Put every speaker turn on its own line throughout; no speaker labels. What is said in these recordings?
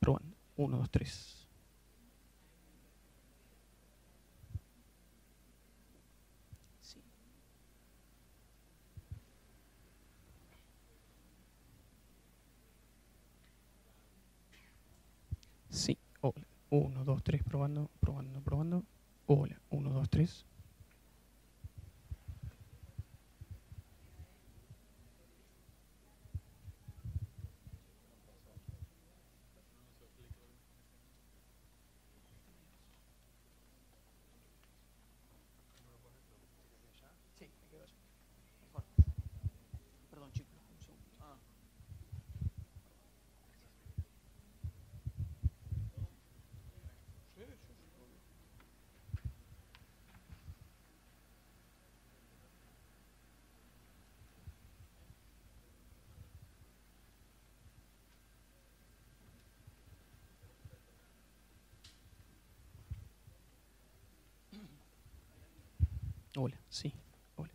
Probando. Uno, dos, tres. Sí. Sí, hola. Uno, dos, tres, probando, probando, probando. Hola. Uno, dos, tres. Sí, me quedo allá. Mejor. Perdón, chicos. un segundo. Ah. Sí, sí, sí, obvio. Hola, sí, hola.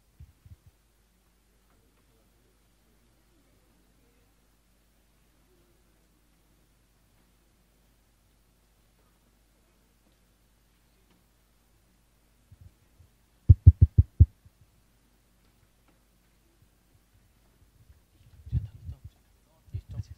Ya está, listo. Listo. Gracias.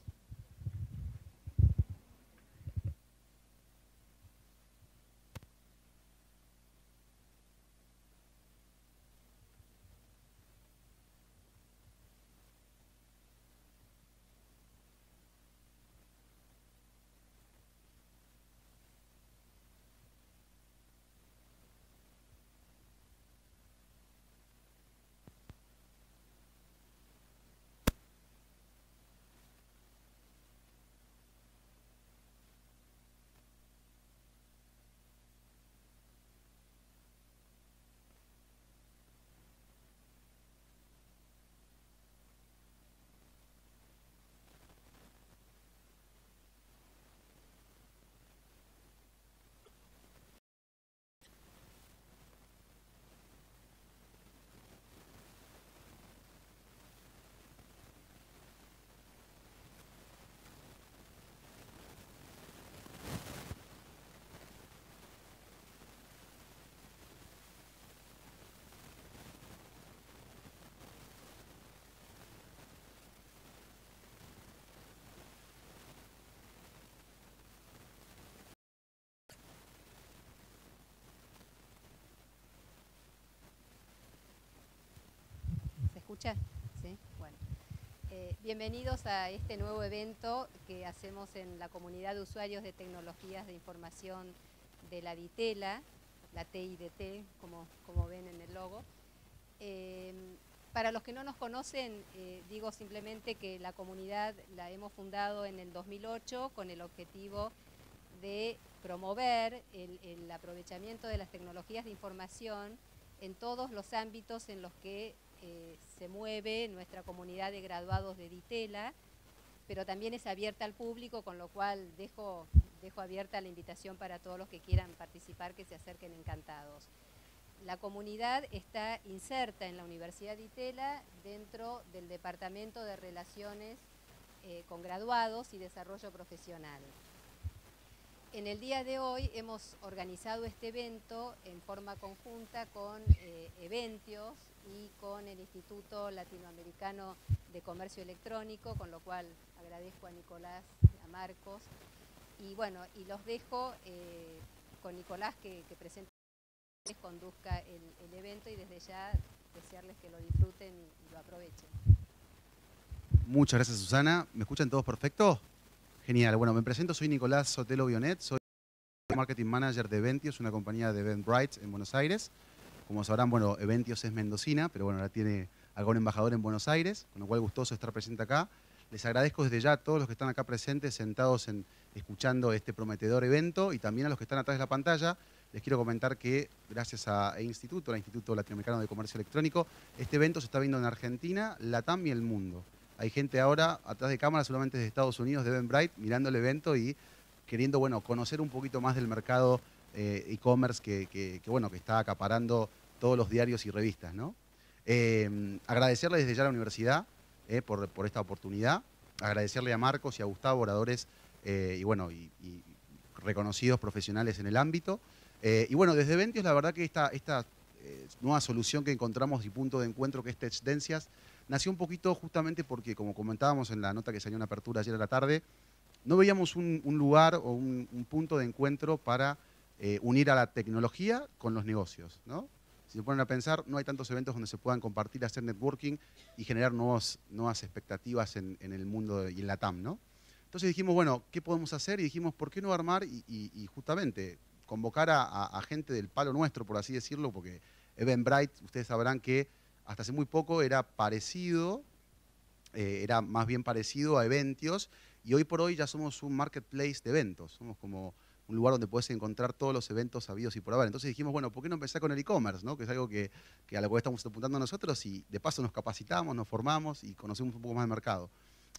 ¿Se escucha? Sí, bueno. Eh, bienvenidos a este nuevo evento que hacemos en la comunidad de usuarios de tecnologías de información de la DITELA, la TIDT, como, como ven en el logo. Eh, para los que no nos conocen, eh, digo simplemente que la comunidad la hemos fundado en el 2008 con el objetivo de promover el, el aprovechamiento de las tecnologías de información en todos los ámbitos en los que eh, se mueve nuestra comunidad de graduados de DITELA, pero también es abierta al público, con lo cual dejo, dejo abierta la invitación para todos los que quieran participar, que se acerquen encantados. La comunidad está inserta en la Universidad de Itela dentro del Departamento de Relaciones eh, con Graduados y Desarrollo Profesional. En el día de hoy hemos organizado este evento en forma conjunta con eh, Eventios y con el Instituto Latinoamericano de Comercio Electrónico, con lo cual agradezco a Nicolás, a Marcos, y bueno, y los dejo eh, con Nicolás que, que presente les conduzca el, el, evento y desde ya desearles que lo disfruten y, lo aprovechen.
Muchas gracias Susana. ¿Me escuchan todos perfecto? Genial. Bueno, me presento, soy Nicolás Sotelo Bionet, soy Marketing Manager de Eventios, una compañía de Eventbrite en Buenos Aires. Como sabrán, bueno, Eventios es mendocina, pero bueno, ahora tiene algún embajador en Buenos Aires, con lo cual gustoso estar presente acá. Les agradezco desde ya a todos los que están acá presentes, sentados en, escuchando este prometedor evento y también a los que están atrás de la pantalla. Les quiero comentar que gracias a Instituto, al Instituto Latinoamericano de Comercio Electrónico, este evento se está viendo en Argentina, Latam y el mundo. Hay gente ahora atrás de cámara, solamente de Estados Unidos, de Eventbrite, mirando el evento y queriendo bueno, conocer un poquito más del mercado eh, e-commerce que, bueno, que está acaparando todos los diarios y revistas. ¿no? Eh, agradecerle desde ya a la universidad eh, por, esta oportunidad, agradecerle a Marcos y a Gustavo, oradores y bueno, reconocidos profesionales en el ámbito. y bueno, desde Ventios la verdad que esta, esta nueva solución que encontramos y punto de encuentro que es Tendencias nació un poquito justamente porque, como comentábamos en la nota que salió en apertura ayer a la tarde, no veíamos un, lugar o un, punto de encuentro para unir a la tecnología con los negocios, ¿no? si se ponen a pensar, no hay tantos eventos donde se puedan compartir, hacer networking y generar nuevos, nuevas expectativas en, el mundo y en la TAM, ¿no? Entonces dijimos, bueno, ¿qué podemos hacer? Y dijimos, ¿por qué no armar y, justamente convocar a, gente del palo nuestro, por así decirlo, porque Eventbrite, ustedes sabrán que hasta hace muy poco era parecido, eh, era más bien parecido a Eventios, y hoy por hoy ya somos un marketplace de eventos, somos como un lugar donde puedes encontrar todos los eventos sabidos y por haber. Entonces dijimos, bueno, ¿por qué no empezar con el e-commerce? ¿no? Que es algo que, a lo cual estamos apuntando nosotros y de paso nos capacitamos, nos formamos y conocemos un poco más el mercado.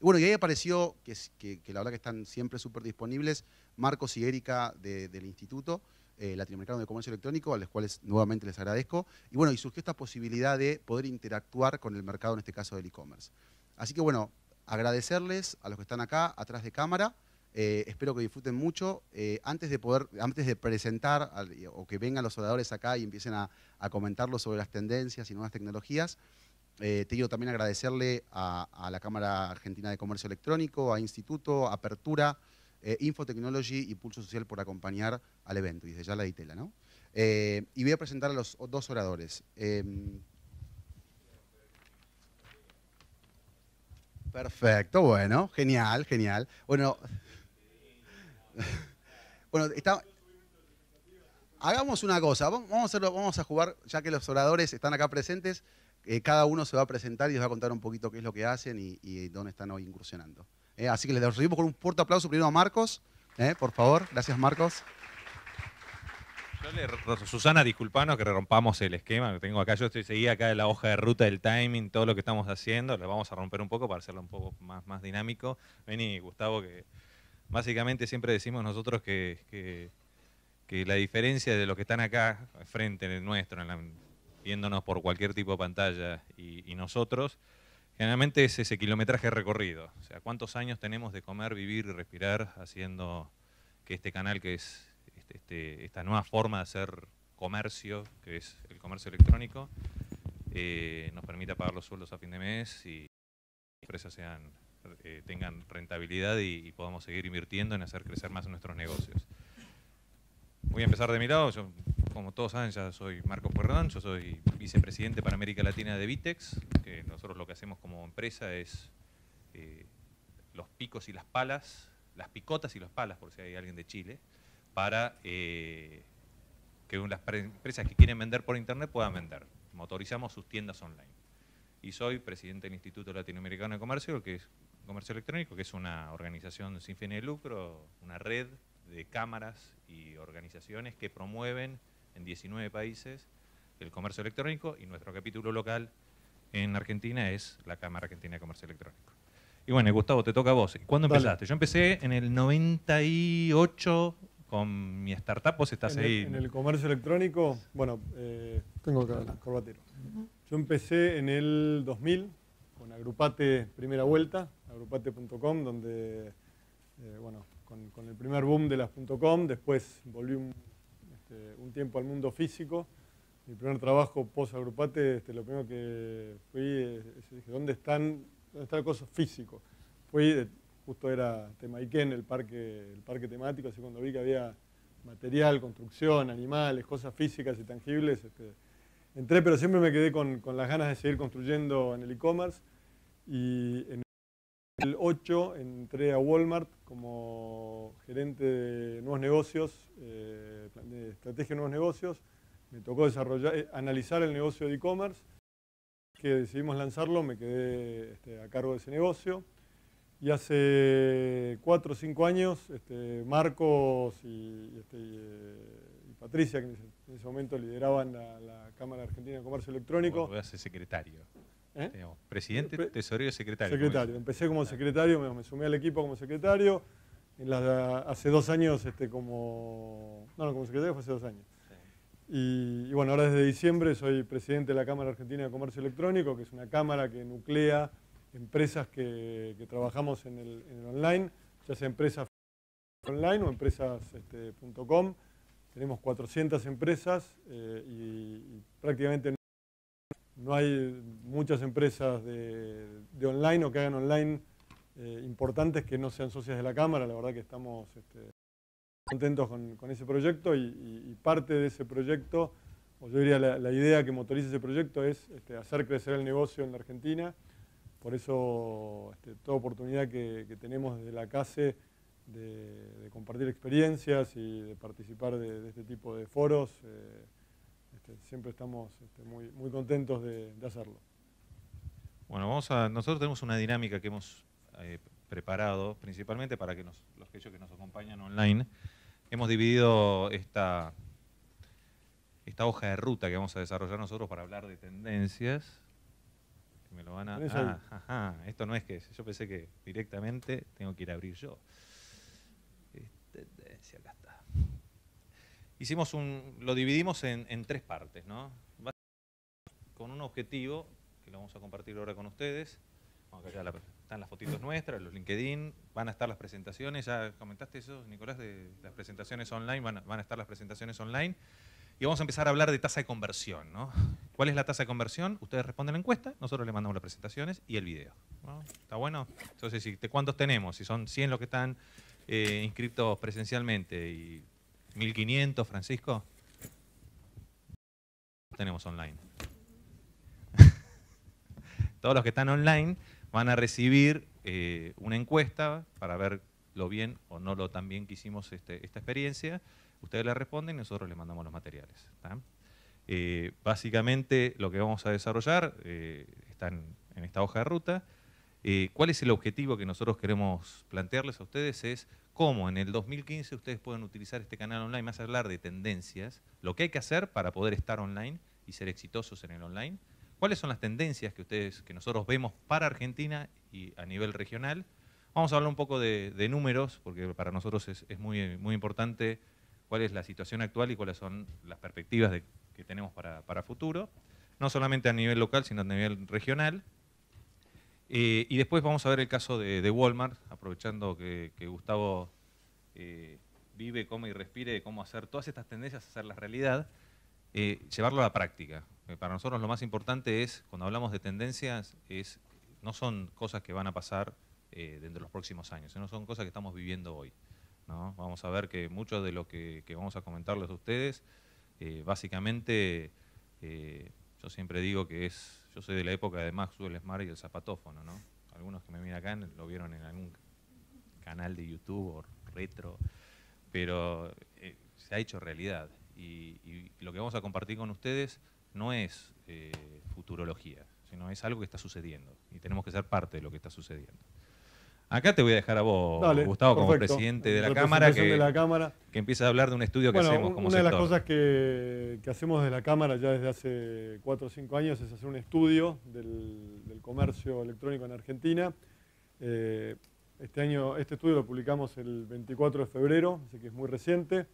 Bueno, y ahí apareció, que, que, la verdad que están siempre súper disponibles, Marcos y Erika del Instituto eh, Latinoamericano de Comercio Electrónico, a los cuales nuevamente les agradezco. Y bueno, y surgió esta posibilidad de poder interactuar con el mercado, en este caso del e-commerce. Así que bueno, agradecerles a los que están acá, atrás de cámara, eh, espero que disfruten mucho. Eh, antes de poder, antes de presentar o que vengan los oradores acá y empiecen a, comentarlo sobre las tendencias y nuevas tecnologías, eh, te quiero también agradecerle a, la Cámara Argentina de Comercio Electrónico, a Instituto, Apertura, Infotechnology y Pulso Social por acompañar al evento, y desde ya la ditela, ¿no? y voy a presentar a los dos oradores. Em, perfecto, bueno, genial, genial. Bueno, bueno, hagamos una cosa, vamos a, hacerlo, vamos a jugar, ya que los oradores están acá presentes, eh, cada uno se va a presentar y les va a contar un poquito qué es lo que hacen y, dónde están hoy incursionando. Eh, así que les recibimos con un fuerte aplauso primero a Marcos, eh, por favor. Gracias, Marcos.
Susana, disculpanos que rompamos el esquema que tengo acá. Yo estoy seguí acá en la hoja de ruta, del timing, todo lo que estamos haciendo. Lo vamos a romper un poco para hacerlo un poco más, más dinámico. Vení, Gustavo, que Básicamente siempre decimos nosotros que, la diferencia de los que están acá frente en el nuestro, viéndonos por cualquier tipo de pantalla y, nosotros, generalmente es ese kilometraje recorrido. O sea, cuántos años tenemos de comer, vivir y respirar haciendo que este canal, que es este, este, esta nueva forma de hacer comercio, que es el comercio electrónico, eh, nos permita pagar los sueldos a fin de mes y las empresas sean eh, tengan rentabilidad y, podamos seguir invirtiendo en hacer crecer más nuestros negocios. Voy a empezar de mi lado, yo, como todos saben ya soy Marcos Puerrón, yo soy vicepresidente para América Latina de Vitex, que nosotros lo que hacemos como empresa es eh, los picos y las palas, las picotas y las palas, por si hay alguien de Chile, para eh, que las empresas que quieren vender por internet puedan vender. Motorizamos sus tiendas online. Y soy presidente del Instituto Latinoamericano de Comercio, que es Comercio Electrónico, que es una organización sin fin de lucro, una red de cámaras y organizaciones que promueven en 19 países el comercio electrónico y nuestro capítulo local en Argentina es la Cámara Argentina de Comercio Electrónico. Y bueno, Gustavo, te toca a vos. ¿Cuándo empezaste? Yo empecé en el 98 con mi startup, vos estás ahí.
en el comercio electrónico, bueno, eh, tengo acá el corbatero. Yo empecé en el 2000 con Agrupate Primera Vuelta, agrupate.com, donde, eh, bueno, con, el primer boom de las .com, después volví este, un, tiempo al mundo físico. Mi primer trabajo post-agrupate, este, lo primero que fui, es, dije, ¿dónde, están, ¿dónde está el físico? Fui, justo era Temaiken, el parque, el parque temático, así cuando vi que había material, construcción, animales, cosas físicas y tangibles, este, entré, pero siempre me quedé con, con, las ganas de seguir construyendo en el e-commerce. Y en el 8 entré a Walmart como gerente de nuevos negocios, eh, estrategia de nuevos negocios. Me tocó desarrollar, eh, analizar el negocio de e-commerce, que decidimos lanzarlo, me quedé este, a cargo de ese negocio. Y hace cuatro o cinco años, este, Marcos y, este, eh, Patricia, que en ese, momento lideraban la, Cámara Argentina de Comercio Electrónico.
Voy a ser secretario. ¿Eh? presidente, tesorero y secretario.
Secretario. Empecé como secretario, me, sumé al equipo como secretario. hace dos años este, como... No, no, como secretario fue hace dos años. Y, bueno, ahora desde diciembre soy presidente de la Cámara Argentina de Comercio Electrónico, que es una cámara que nuclea empresas que, trabajamos en el, online, ya sea empresas online o empresas.com. Este, Tenemos 400 empresas eh, y, prácticamente no hay muchas empresas de, online o que hagan online eh, importantes que no sean socias de la Cámara. La verdad que estamos este, contentos con, ese proyecto y, parte de ese proyecto, o yo diría la, idea que motoriza ese proyecto es este, hacer crecer el negocio en la Argentina. Por eso este, toda oportunidad que, tenemos desde la CASE de, compartir experiencias y de participar de, este tipo de foros, eh, siempre estamos muy, muy contentos de, hacerlo.
Bueno, vamos a, nosotros tenemos una dinámica que hemos eh, preparado principalmente para que los que ellos que nos acompañan online hemos dividido esta, esta hoja de ruta que vamos a desarrollar nosotros para hablar de tendencias. me lo van a, ah, esto no es que yo pensé que directamente tengo que ir a abrir yo. Tendencia, acá está. Hicimos un, lo dividimos en, tres partes, ¿no? Con un objetivo que lo vamos a compartir ahora con ustedes están las fotitos nuestras, los LinkedIn, van a estar las presentaciones, ya comentaste eso, Nicolás, de las presentaciones online, van a, estar las presentaciones online. Y vamos a empezar a hablar de tasa de conversión. ¿no? ¿Cuál es la tasa de conversión? Ustedes responden la encuesta, nosotros les mandamos las presentaciones y el video. ¿Está bueno? Entonces, ¿cuántos tenemos? Si son 100 los que están eh, inscritos presencialmente y 1500, Francisco, tenemos online. Todos los que están online van a recibir eh, una encuesta para ver lo bien o no lo tan bien que hicimos este, esta experiencia. Ustedes le responden y nosotros les mandamos los materiales. Eh, básicamente lo que vamos a desarrollar eh, está en, esta hoja de ruta. ¿Cuál es el objetivo que nosotros queremos plantearles a ustedes? Es cómo en el 2015 ustedes pueden utilizar este canal online, más hablar de tendencias, lo que hay que hacer para poder estar online y ser exitosos en el online, ¿Cuáles son las tendencias que ustedes, que nosotros vemos para Argentina y a nivel regional? Vamos a hablar un poco de, números, porque para nosotros es, muy, muy importante cuál es la situación actual y cuáles son las perspectivas que tenemos para, para, futuro, no solamente a nivel local, sino a nivel regional. Eh, y después vamos a ver el caso de, Walmart, aprovechando que, Gustavo eh, vive, come y respire, cómo hacer todas estas tendencias, hacerlas realidad, eh, llevarlo a la práctica. Para nosotros lo más importante es, cuando hablamos de tendencias, es, no son cosas que van a pasar dentro de los próximos años, sino son cosas que estamos viviendo hoy. Vamos a ver que mucho de lo que, vamos a comentarles a ustedes, básicamente, yo siempre digo que es, yo soy de la época de Maxwell Smart y el zapatófono, ¿no? Algunos que me miran acá lo vieron en algún canal de YouTube o retro, pero se ha hecho realidad. y lo que vamos a compartir con ustedes no es eh, futurología, sino es algo que está sucediendo y tenemos que ser parte de lo que está sucediendo. Acá te voy a dejar a vos, Gustavo, como presidente de la, Cámara, que,
la Cámara,
que empiece a hablar de un estudio que hacemos como
Una de las cosas que, hacemos desde la Cámara ya desde hace cuatro o cinco años es hacer un estudio del, comercio electrónico en Argentina. Eh, este año, este estudio lo publicamos el 24 de febrero, así que es muy reciente.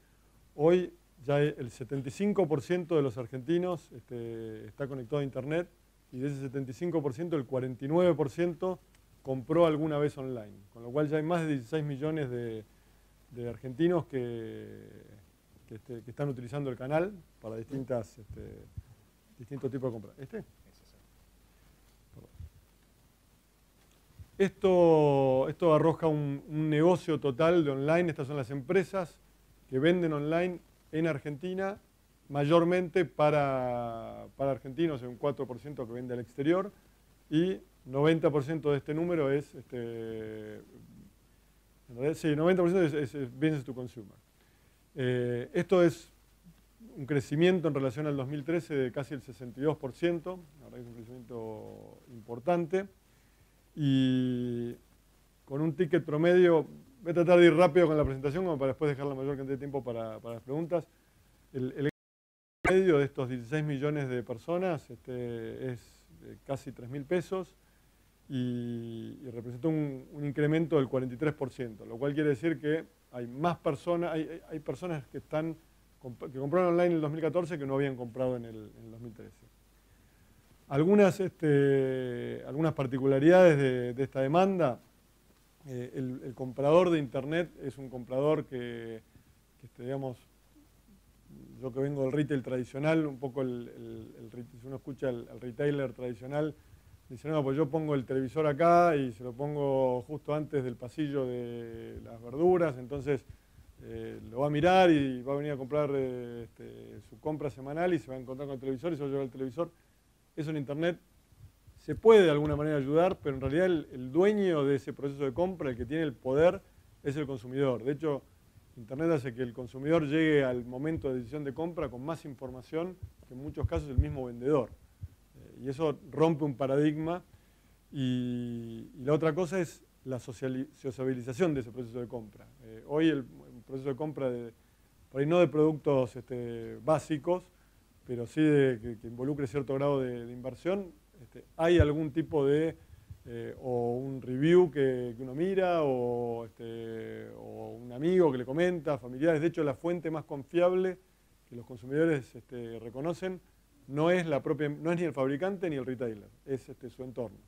Hoy ya el 75% de los argentinos este, está conectado a Internet y de ese 75% el 49% compró alguna vez online, con lo cual ya hay más de 16 millones de, argentinos que, este, que, están utilizando el canal para distintas, este, distintos tipos de compras. ¿Este? Esto, esto arroja un, negocio total de online, estas son las empresas que venden online en Argentina, mayormente para, para argentinos, un 4% que vende al exterior, y 90% de este número es, este, sí, 90% es, es, business to consumer. Eh, esto es un crecimiento en relación al 2013 de casi el 62%, la verdad es un crecimiento importante, y con un ticket promedio Voy a tratar de ir rápido con la presentación como para después dejar la mayor cantidad de tiempo para, las preguntas. El, el, medio de estos 16 millones de personas este, es casi 3 mil pesos y, representa un, incremento del 43%, lo cual quiere decir que hay más personas, hay, personas que, están, que compraron online en el 2014 que no habían comprado en el, 2013. Algunas, este, algunas particularidades de, esta demanda eh, el, comprador de Internet es un comprador que, este, digamos, yo que vengo del retail tradicional, un poco el, si uno escucha el, retailer tradicional, dice, no, pues yo pongo el televisor acá y se lo pongo justo antes del pasillo de las verduras, entonces eh, lo va a mirar y va a venir a comprar este, su compra semanal y se va a encontrar con el televisor y se va a llevar el televisor. Eso en Internet se puede de alguna manera ayudar, pero en realidad el, dueño de ese proceso de compra, el que tiene el poder, es el consumidor. De hecho, Internet hace que el consumidor llegue al momento de decisión de compra con más información que en muchos casos el mismo vendedor. Y eso rompe un paradigma. Y, la otra cosa es la sociabilización de ese proceso de compra. Eh, hoy el, proceso de compra, de, por ahí no de productos este, básicos, pero sí de, que, involucre cierto grado de inversión, este, ¿Hay algún tipo de, eh, o un review que, uno mira, este, o, un amigo que le comenta, familiares? De hecho, la fuente más confiable que los consumidores reconocen no es, la propia, no es ni el fabricante ni el retailer, es su entorno.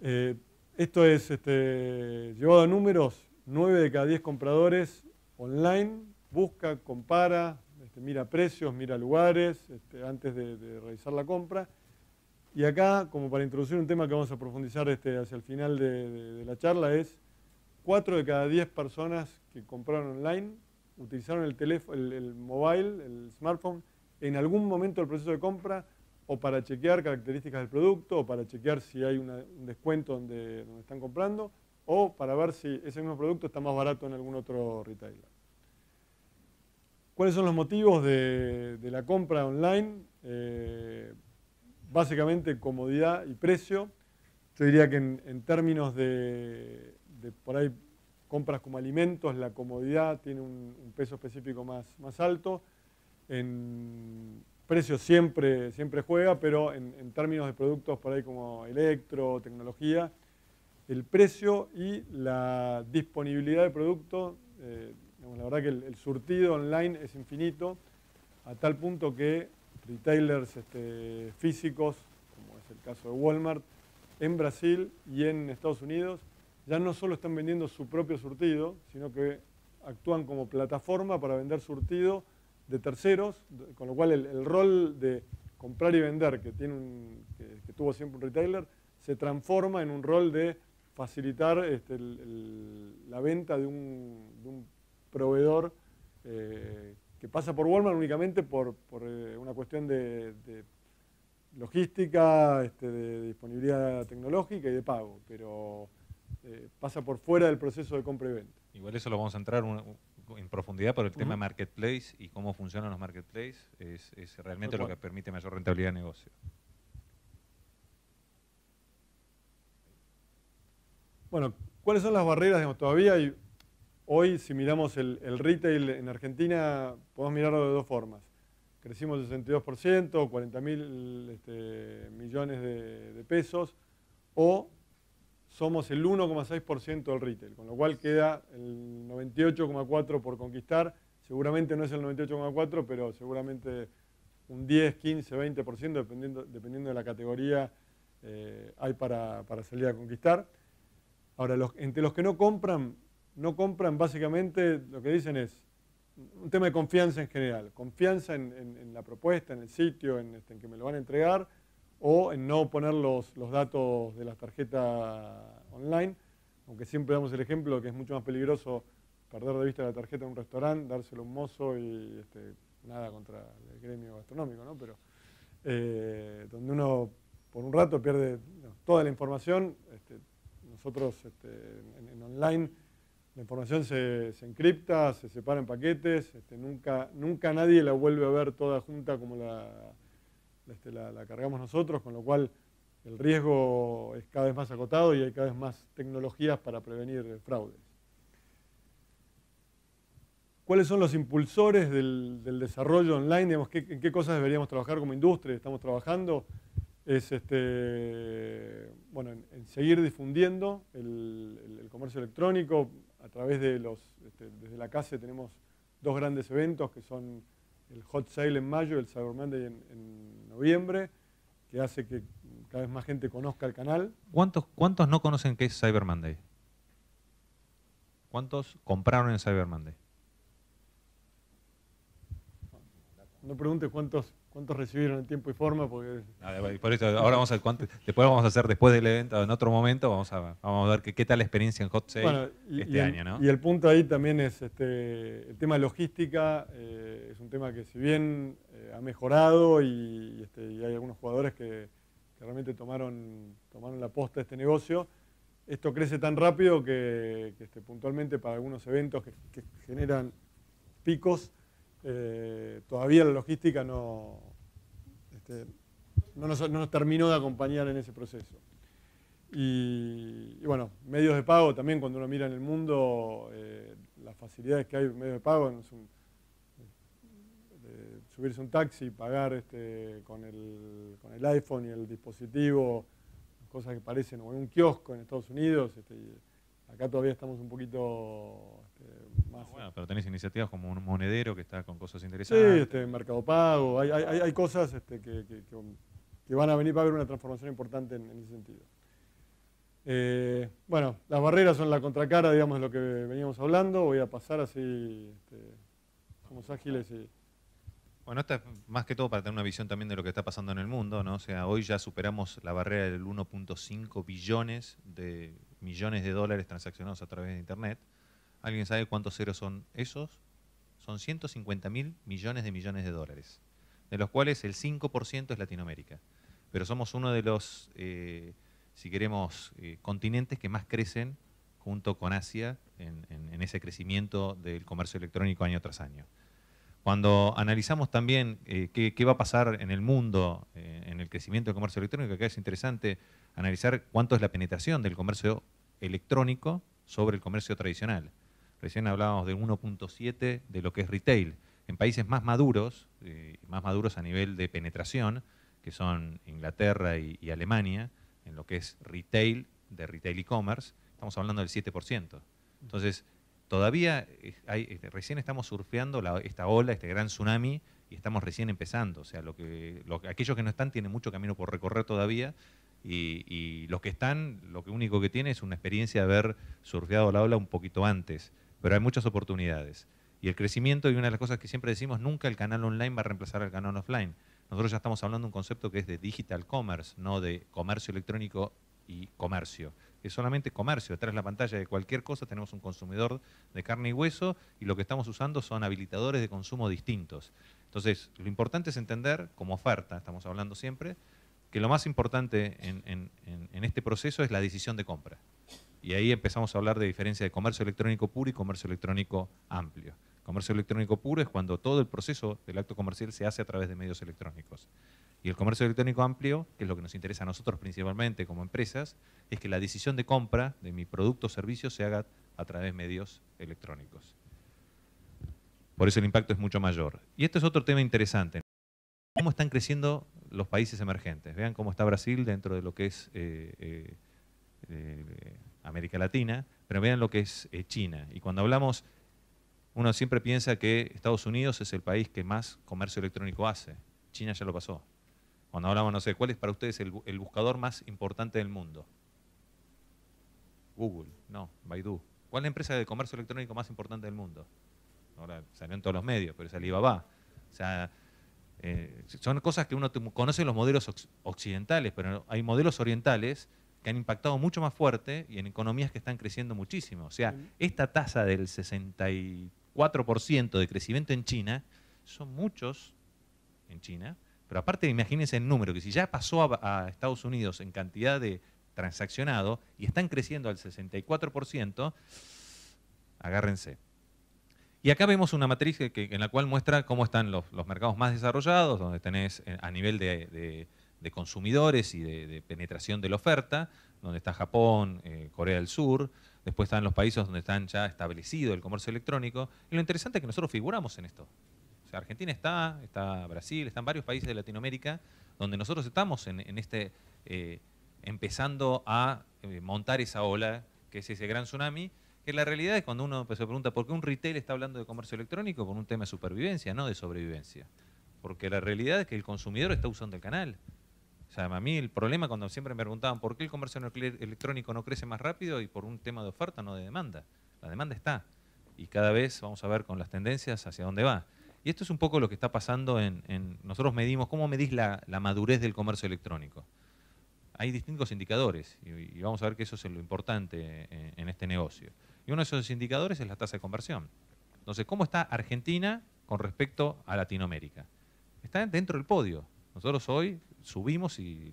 Eh, esto es, llevado a números, 9 de cada 10 compradores online busca, compara, mira precios, mira lugares antes de realizar la compra y acá, como para introducir un tema que vamos a profundizar este, hacia el final de, la charla, es 4 de cada 10 personas que compraron online utilizaron el, teléfono, el, mobile, el smartphone, en algún momento del proceso de compra o para chequear características del producto o para chequear si hay un descuento donde, donde están comprando o para ver si ese mismo producto está más barato en algún otro retailer. ¿Cuáles son los motivos de, la compra online? Eh, básicamente comodidad y precio. Yo diría que en, términos de, por ahí compras como alimentos, la comodidad tiene un, peso específico más, más, alto. En precio siempre, siempre juega, pero en, términos de productos por ahí como electro, tecnología, el precio y la disponibilidad de producto, eh, la verdad que el surtido online es infinito, a tal punto que retailers este, físicos, como es el caso de Walmart, en Brasil y en Estados Unidos, ya no solo están vendiendo su propio surtido, sino que actúan como plataforma para vender surtido de terceros, con lo cual el, rol de comprar y vender que, tiene que, tuvo siempre un retailer se transforma en un rol de facilitar este, la venta de un, proveedor eh, que pasa por Walmart únicamente por, eh, una cuestión de, logística, este, de disponibilidad tecnológica y de pago, pero eh, pasa por fuera del proceso de compra y venta.
Igual eso lo vamos a entrar en profundidad por el tema marketplace y cómo funcionan los marketplaces, es, realmente lo que permite mayor rentabilidad de negocio.
Bueno, ¿cuáles son las barreras? Digamos, todavía hay Hoy, si miramos el, retail en Argentina, podemos mirarlo de dos formas. Crecimos el 62%, 40 mil este, millones de, pesos, o somos el 1,6% del retail, con lo cual queda el 98,4% por conquistar. Seguramente no es el 98,4%, pero seguramente un 10, 15, 20%, dependiendo, dependiendo de la categoría, eh, hay para, salir a conquistar. Ahora, entre los que no compran, no compran básicamente, lo que dicen es un tema de confianza en general, confianza en, la propuesta, en el sitio, este, en, que me lo van a entregar, o en no poner los, datos de la tarjeta online, aunque siempre damos el ejemplo que es mucho más peligroso perder de vista la tarjeta en un restaurante, dárselo a un mozo y este, nada contra el gremio gastronómico, ¿no? pero eh, donde uno por un rato pierde toda la información, este, nosotros en online la información se, encripta, se separa en paquetes, este, nunca, nunca nadie la vuelve a ver toda junta como este, la, cargamos nosotros, con lo cual el riesgo es cada vez más acotado y hay cada vez más tecnologías para prevenir fraudes. ¿Cuáles son los impulsores del, desarrollo online? ¿En qué cosas deberíamos trabajar como industria? Estamos trabajando es este, bueno, en, seguir difundiendo el, comercio electrónico a través de los, este, desde la CASE tenemos dos grandes eventos que son el Hot Sale en mayo y el Cyber Monday en, noviembre, que hace que cada vez más gente conozca el canal.
¿Cuántos, ¿Cuántos no conocen qué es Cyber Monday? ¿Cuántos compraron en Cyber Monday?
No preguntes cuántos, cuántos recibieron en tiempo y forma, porque
Por eso, ahora vamos a ver cuánto- después vamos a hacer después del evento, en otro momento, vamos a, vamos a ver qué, qué tal la experiencia en Hot Sale
Bueno, y,
este
y el,
año, ¿no?
y el punto ahí también es este, el tema logística, eh, es un tema que si bien eh, ha mejorado y, este, y hay algunos jugadores que, que realmente tomaron, tomaron la posta de este negocio, esto crece tan rápido que, que, este, puntualmente para algunos eventos que generan picos, eh, todavía la logística no, este, no, nos, no nos terminó de acompañar en ese proceso. Y, bueno, medios de pago también, cuando uno mira en el mundo, eh, las facilidades que hay en medios de pago, de subirse un taxi, pagar este, con, el, con el iPhone y el dispositivo, cosas que parecen, un kiosco en Estados Unidos, este, acá todavía estamos un poquito
Bueno, pero tenés iniciativas como un monedero que está con cosas
Sí,
interesantes.
este, Mercado Pago, hay, hay- hay- hay cosas este, que, que- que- que van a venir, va a haber una transformación importante en, en ese sentido. Eh, bueno, las barreras son la contracara, digamos, de lo que veníamos hablando. Voy a pasar así, este, somos ágiles y...
Bueno, esto es más que todo para tener una visión también de lo que está pasando en el mundo, ¿no? O sea, hoy ya superamos la barrera del 1.5 billones de millones de dólares transaccionados a través de Internet. ¿Alguien sabe cuántos ceros son esos? Son 150 mil millones de millones de dólares, de los cuales el 5% es Latinoamérica. Pero somos uno de los, eh, si queremos, eh, continentes que más crecen junto con Asia en- ese crecimiento del comercio electrónico año tras año. Cuando analizamos también eh, qué, qué va a pasar en el mundo en el crecimiento del comercio electrónico, acá es interesante analizar cuánto es la penetración del comercio electrónico sobre el comercio tradicional. Recién hablábamos de 1.7 de lo que es retail. En países más maduros, eh, más maduros a nivel de penetración, que son Inglaterra y, Alemania, en lo que es retail, de retail e-commerce, estamos hablando del 7%. Entonces, todavía eh, eh, recién estamos surfeando la- esta ola, este gran tsunami, y estamos recién empezando. O sea, lo que, lo que- aquellos que no están tienen mucho camino por recorrer todavía, y, y los que están, lo único que tienen es una experiencia de haber surfeado la ola un poquito antes, pero hay muchas oportunidades. Y el crecimiento, y una de las cosas que siempre decimos, nunca el canal online va a reemplazar al canal offline. Nosotros ya estamos hablando de un concepto que es de digital commerce, no de comercio electrónico y comercio. Es solamente comercio. Detrás de la pantalla de cualquier cosa tenemos un consumidor de carne y hueso y lo que estamos usando son habilitadores de consumo distintos. Entonces, lo importante es entender, como oferta, estamos hablando siempre, que lo más importante en, este proceso es la decisión de compra. Y ahí empezamos a hablar de diferencia de comercio electrónico puro y comercio electrónico amplio. Comercio electrónico puro es cuando todo el proceso del acto comercial se hace a través de medios electrónicos. Y el comercio electrónico amplio, que es lo que nos interesa a nosotros principalmente como empresas, es que la decisión de compra de mi producto o servicio se haga a través de medios electrónicos. Por eso el impacto es mucho mayor. Y este es otro tema interesante. ¿Cómo están creciendo los países emergentes? Vean cómo está Brasil dentro de lo que es eh, eh, eh, América Latina, pero vean lo que es eh, China. Y cuando hablamos, uno siempre piensa que Estados Unidos es el país que más comercio electrónico hace. China ya lo pasó. Cuando hablamos, no sé, ¿cuál es para ustedes el, bu- el buscador más importante del mundo? Google, no, Baidu. ¿Cuál es la empresa de comercio electrónico más importante del mundo? Ahora salió en todos los medios, pero es Alibaba. O sea, eh, son cosas que uno conoce los modelos occidentales, pero hay modelos orientales que han impactado mucho más fuerte y en economías que están creciendo muchísimo. O sea, esta tasa del 64% de crecimiento en China, son muchos en China, pero aparte imagínense el número, que si ya pasó a, a Estados Unidos en cantidad de transaccionado y están creciendo al 64%, agárrense. Y acá vemos una matriz que- que- en la cual muestra cómo están los, los mercados más desarrollados, donde tenés eh, a nivel de, de- de consumidores y de, penetración de la oferta, donde está Japón, eh, Corea del Sur, después están los países donde están ya establecido el comercio electrónico. Y lo interesante es que nosotros figuramos en esto. O sea, Argentina está, está Brasil, están varios países de Latinoamérica donde nosotros estamos en, este eh, empezando a eh, montar esa ola, que es ese gran tsunami, que la realidad es cuando uno pues, se pregunta por qué un retail está hablando de comercio electrónico por un tema de supervivencia, no de sobrevivencia. Porque la realidad es que el consumidor está usando el canal. O sea, a mí el problema cuando siempre me preguntaban por qué el comercio electrónico no crece más rápido y por un tema de oferta, no de demanda. La demanda está. Y cada vez vamos a ver con las tendencias hacia dónde va. Y esto es un poco lo que está pasando en... nosotros medimos, ¿cómo medís la, madurez del comercio electrónico? Hay distintos indicadores y, vamos a ver que eso es lo importante en, en este negocio. Y uno de esos indicadores es la tasa de conversión. Entonces, ¿cómo está Argentina con respecto a Latinoamérica? Está dentro del podio. Nosotros hoy subimos y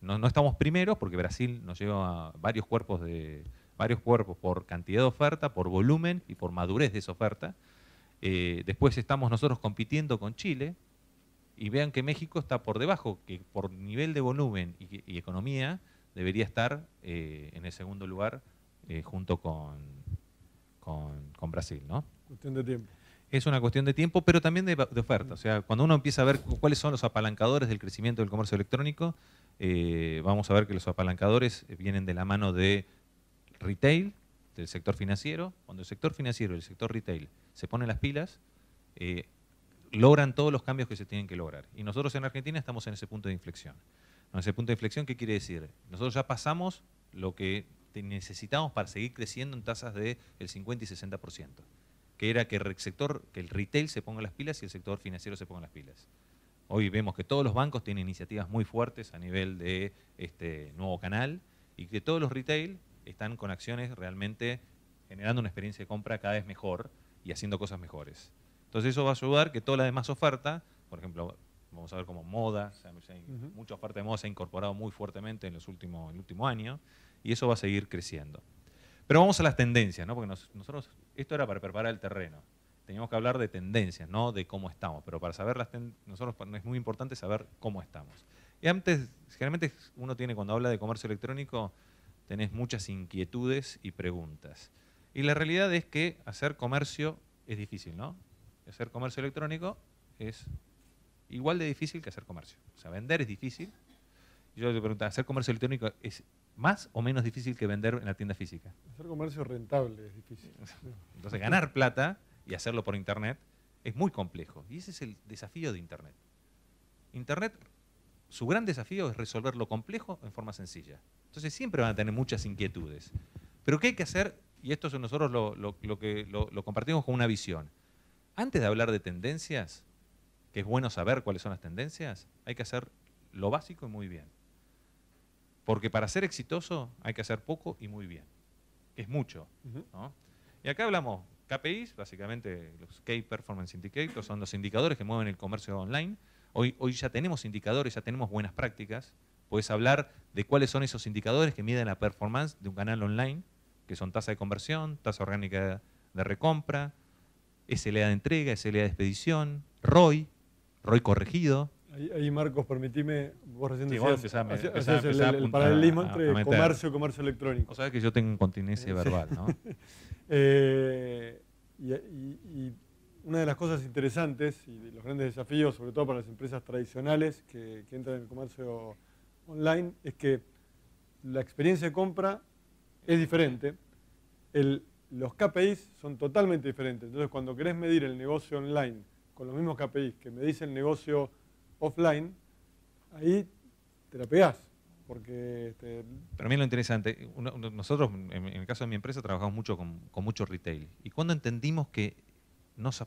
no, estamos primeros porque Brasil nos lleva varios cuerpos de varios cuerpos por cantidad de oferta, por volumen y por madurez de esa oferta. Eh, después estamos nosotros compitiendo con Chile y vean que México está por debajo, que por nivel de volumen y, economía debería estar eh, en el segundo lugar eh, junto con, con, Brasil, ¿no?
Cuestión de tiempo.
Es una cuestión de tiempo, pero también de, oferta. O sea, cuando uno empieza a ver cuáles son los apalancadores del crecimiento del comercio electrónico, eh, vamos a ver que los apalancadores vienen de la mano de retail, del sector financiero. Cuando el sector financiero y el sector retail se ponen las pilas, eh, logran todos los cambios que se tienen que lograr. Y nosotros en Argentina estamos en ese punto de inflexión. En ese punto de inflexión, ¿qué quiere decir? Nosotros ya pasamos lo que necesitamos para seguir creciendo en tasas del 50 y 60%, que era que el sector, que el retail se ponga las pilas y el sector financiero se ponga las pilas. Hoy vemos que todos los bancos tienen iniciativas muy fuertes a nivel de este nuevo canal y que todos los retail están con acciones realmente generando una experiencia de compra cada vez mejor y haciendo cosas mejores. Entonces eso va a ayudar que toda la demás oferta, por ejemplo, vamos a ver como moda, mucha oferta de moda se ha incorporado muy fuertemente en los últimos, en el último año, y eso va a seguir creciendo. Pero vamos a las tendencias, ¿no? porque nosotros, esto era para preparar el terreno. Teníamos que hablar de tendencias, no de cómo estamos, pero para saber las nosotros es muy importante saber cómo estamos. Y antes, generalmente uno tiene, cuando habla de comercio electrónico, tenés muchas inquietudes y preguntas. Y la realidad es que hacer comercio es difícil, ¿no? Hacer comercio electrónico es igual de difícil que hacer comercio. O sea, vender es difícil. Yo le pregunto, ¿hacer comercio electrónico es más o menos difícil que vender en la tienda física?
Hacer comercio rentable es difícil.
Entonces, ganar plata y hacerlo por Internet es muy complejo. Y ese es el desafío de Internet. Internet, su gran desafío es resolver lo complejo en forma sencilla. Entonces, siempre van a tener muchas inquietudes. Pero ¿qué hay que hacer? Y esto nosotros lo, que, lo compartimos con una visión. Antes de hablar de tendencias, que es bueno saber cuáles son las tendencias, hay que hacer lo básico y muy bien. Porque para ser exitoso hay que hacer poco y muy bien. Es mucho. Y acá hablamos KPIs, básicamente los Key Performance Indicators, son los indicadores que mueven el comercio online. Hoy, hoy ya tenemos indicadores, ya tenemos buenas prácticas. Puedes hablar de cuáles son esos indicadores que miden la performance de un canal online, que son tasa de conversión, tasa orgánica de recompra, SLA de entrega, SLA de expedición, ROI, ROI corregido,
Ahí, Marcos, permitime, vos recién decías, el, paralelismo entre comercio y comercio electrónico.
O sea que yo tengo incontinencia verbal, ¿no?
Eh, y, una de las cosas interesantes y de los grandes desafíos, sobre todo para las empresas tradicionales que, entran en el comercio online, es que la experiencia de compra es diferente. los KPIs son totalmente diferentes. Entonces, cuando querés medir el negocio online con los mismos KPIs que medís el negocio offline, ahí te la pegás. Porque este,
Pero a mí lo interesante, nosotros en el caso de mi empresa trabajamos mucho con mucho retail. Y cuando entendimos que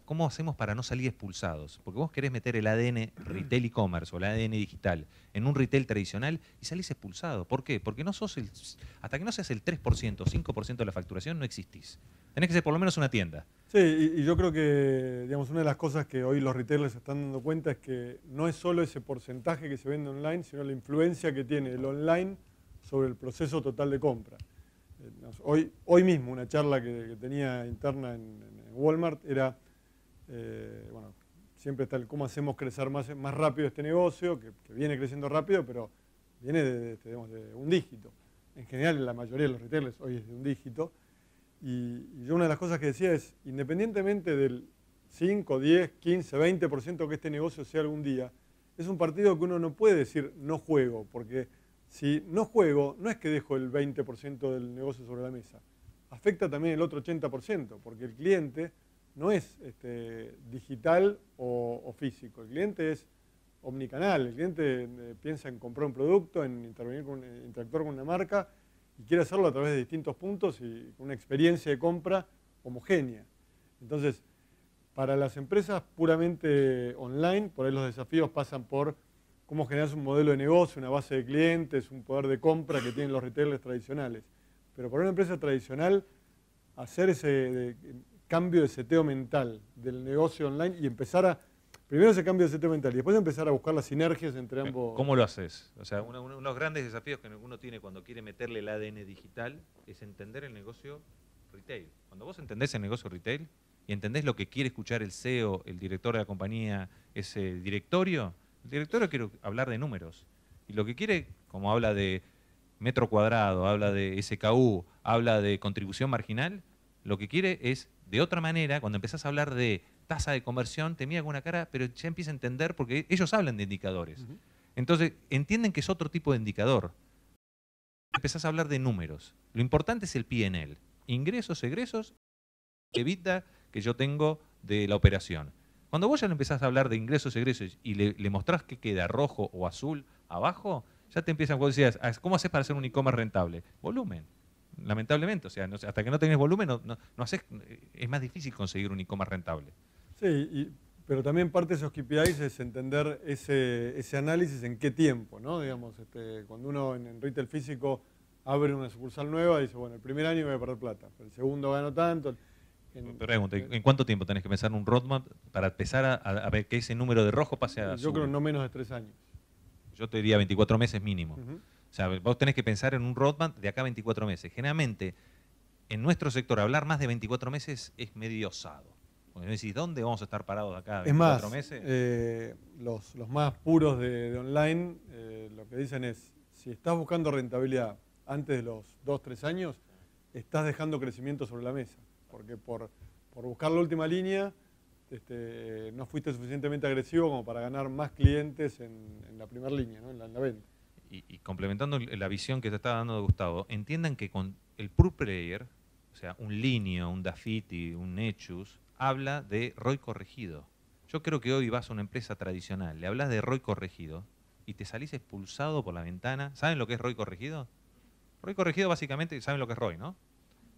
¿cómo hacemos para no salir expulsados? Porque vos querés meter el ADN retail e-commerce o el ADN digital en un retail tradicional y salís expulsado. ¿Por qué? Porque no sos el, hasta que no seas el 3% o 5% de la facturación no existís. Tenés que ser por lo menos una tienda.
Sí, y, yo creo que digamos, una de las cosas que hoy los retailers están dando cuenta es que no es solo ese porcentaje que se vende online, sino la influencia que tiene el online sobre el proceso total de compra. Eh, hoy, hoy mismo una charla que, tenía interna en Walmart era, eh, bueno, siempre está el cómo hacemos crecer más, más rápido este negocio, que, viene creciendo rápido, pero viene de, de, un dígito. En general, la mayoría de los retailers hoy es de un dígito. Y, yo una de las cosas que decía es, independientemente del 5, 10, 15, 20% que este negocio sea algún día, es un partido que uno no puede decir no juego, porque si no juego, no es que dejo el 20% del negocio sobre la mesa afecta también el otro 80%, porque el cliente no es este, digital o, físico, el cliente es omnicanal. El cliente eh, piensa en comprar un producto, en intervenir con, eh, interactuar con una marca y quiere hacerlo a través de distintos puntos y con una experiencia de compra homogénea. Entonces, para las empresas puramente online, por ahí los desafíos pasan por cómo generar un modelo de negocio, una base de clientes, un poder de compra que tienen los retailers tradicionales. Pero para una empresa tradicional, hacer ese cambio de seteo mental del negocio online y empezar a Primero ese cambio de seteo mental y después empezar a buscar las sinergias entre ambos.
¿Cómo lo haces? O sea, uno, de los grandes desafíos que uno tiene cuando quiere meterle el ADN digital es entender el negocio retail. Cuando vos entendés el negocio retail y entendés lo que quiere escuchar el CEO, el director de la compañía, ese directorio, el directorio quiere hablar de números. Y lo que quiere, como habla de metro cuadrado, habla de SKU, habla de contribución marginal, lo que quiere es, de otra manera, cuando empezás a hablar de tasa de conversión, te mira con una cara, pero ya empieza a entender porque ellos hablan de indicadores. Entonces, entienden que es otro tipo de indicador. Empezás a hablar de números. Lo importante es el PNL. Ingresos, egresos, evita que yo tengo de la operación. Cuando vos ya le empezás a hablar de ingresos, egresos y le, mostrás que queda rojo o azul abajo, ya te empiezan, vos decías, ah, ¿cómo haces para hacer un e-commerce rentable? Volumen lamentablemente. O sea, hasta que no tenés volumen, no, no, es más difícil conseguir un e-commerce rentable.
Sí, pero también parte de esos KPIs es entender ese, ese análisis en qué tiempo, ¿no? Digamos, este, cuando uno en, retail físico abre una sucursal nueva, dice, bueno, el primer año voy a perder plata, el segundo gano tanto.
En, Pregunto, ¿en cuánto tiempo tenés que pensar un roadmap para empezar a, ver que ese número de rojo pase a
Yo creo no menos de tres años.
Yo te diría 24 meses mínimo. O sea, vos tenés que pensar en un roadmap de acá a 24 meses. Generalmente, en nuestro sector, hablar más de 24 meses es medio osado. Porque decís, ¿dónde vamos a estar parados acá?
Es más, meses? Eh, los, más puros de, online eh, lo que dicen es, si estás buscando rentabilidad antes de los 2, 3 años, estás dejando crecimiento sobre la mesa. Porque por, buscar la última línea, este, no fuiste suficientemente agresivo como para ganar más clientes en, la primera línea, en, la, venta.
Y, complementando la visión que te está dando Gustavo, entiendan que con el Pure Player, o sea, un Linio, un Dafiti, un Nechus, habla de ROI corregido. Yo creo que hoy vas a una empresa tradicional, le hablas de ROI corregido y te salís expulsado por la ventana. ¿Saben lo que es ROI corregido? ROI corregido básicamente, ¿saben lo que es ROI, no?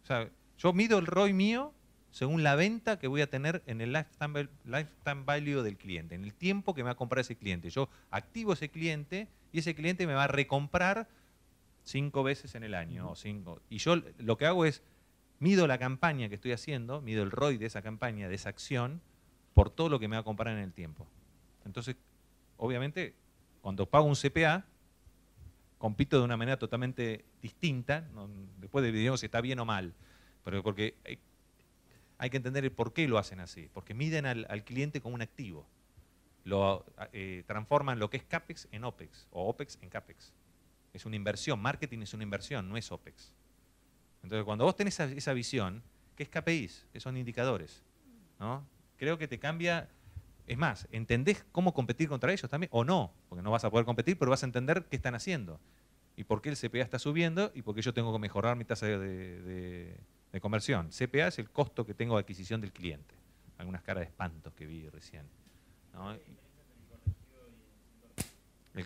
O sea, yo mido el ROI mío según la venta que voy a tener en el lifetime value del cliente, en el tiempo que me va a comprar ese cliente. Yo activo ese cliente y ese cliente me va a recomprar cinco veces en el año. o cinco. Y yo lo que hago es mido la campaña que estoy haciendo, mido el ROI de esa campaña, de esa acción, por todo lo que me va a comprar en el tiempo. Entonces, obviamente, cuando pago un CPA, compito de una manera totalmente distinta, después de si está bien o mal, pero porque hay, que entender el por qué lo hacen así, porque miden al, cliente como un activo, lo eh, transforman lo que es CAPEX en OPEX, o OPEX en CAPEX. Es una inversión, marketing es una inversión, no es OPEX. Entonces, cuando vos tenés esa, visión, ¿qué es KPIs? Que son indicadores. ¿no? Creo que te cambia. Es más, entendés cómo competir contra ellos también, o no, porque no vas a poder competir, pero vas a entender qué están haciendo. Y por qué el CPA está subiendo y por qué yo tengo que mejorar mi tasa de, conversión. CPA es el costo que tengo de adquisición del cliente. Algunas caras de espantos que vi recién. ¿No?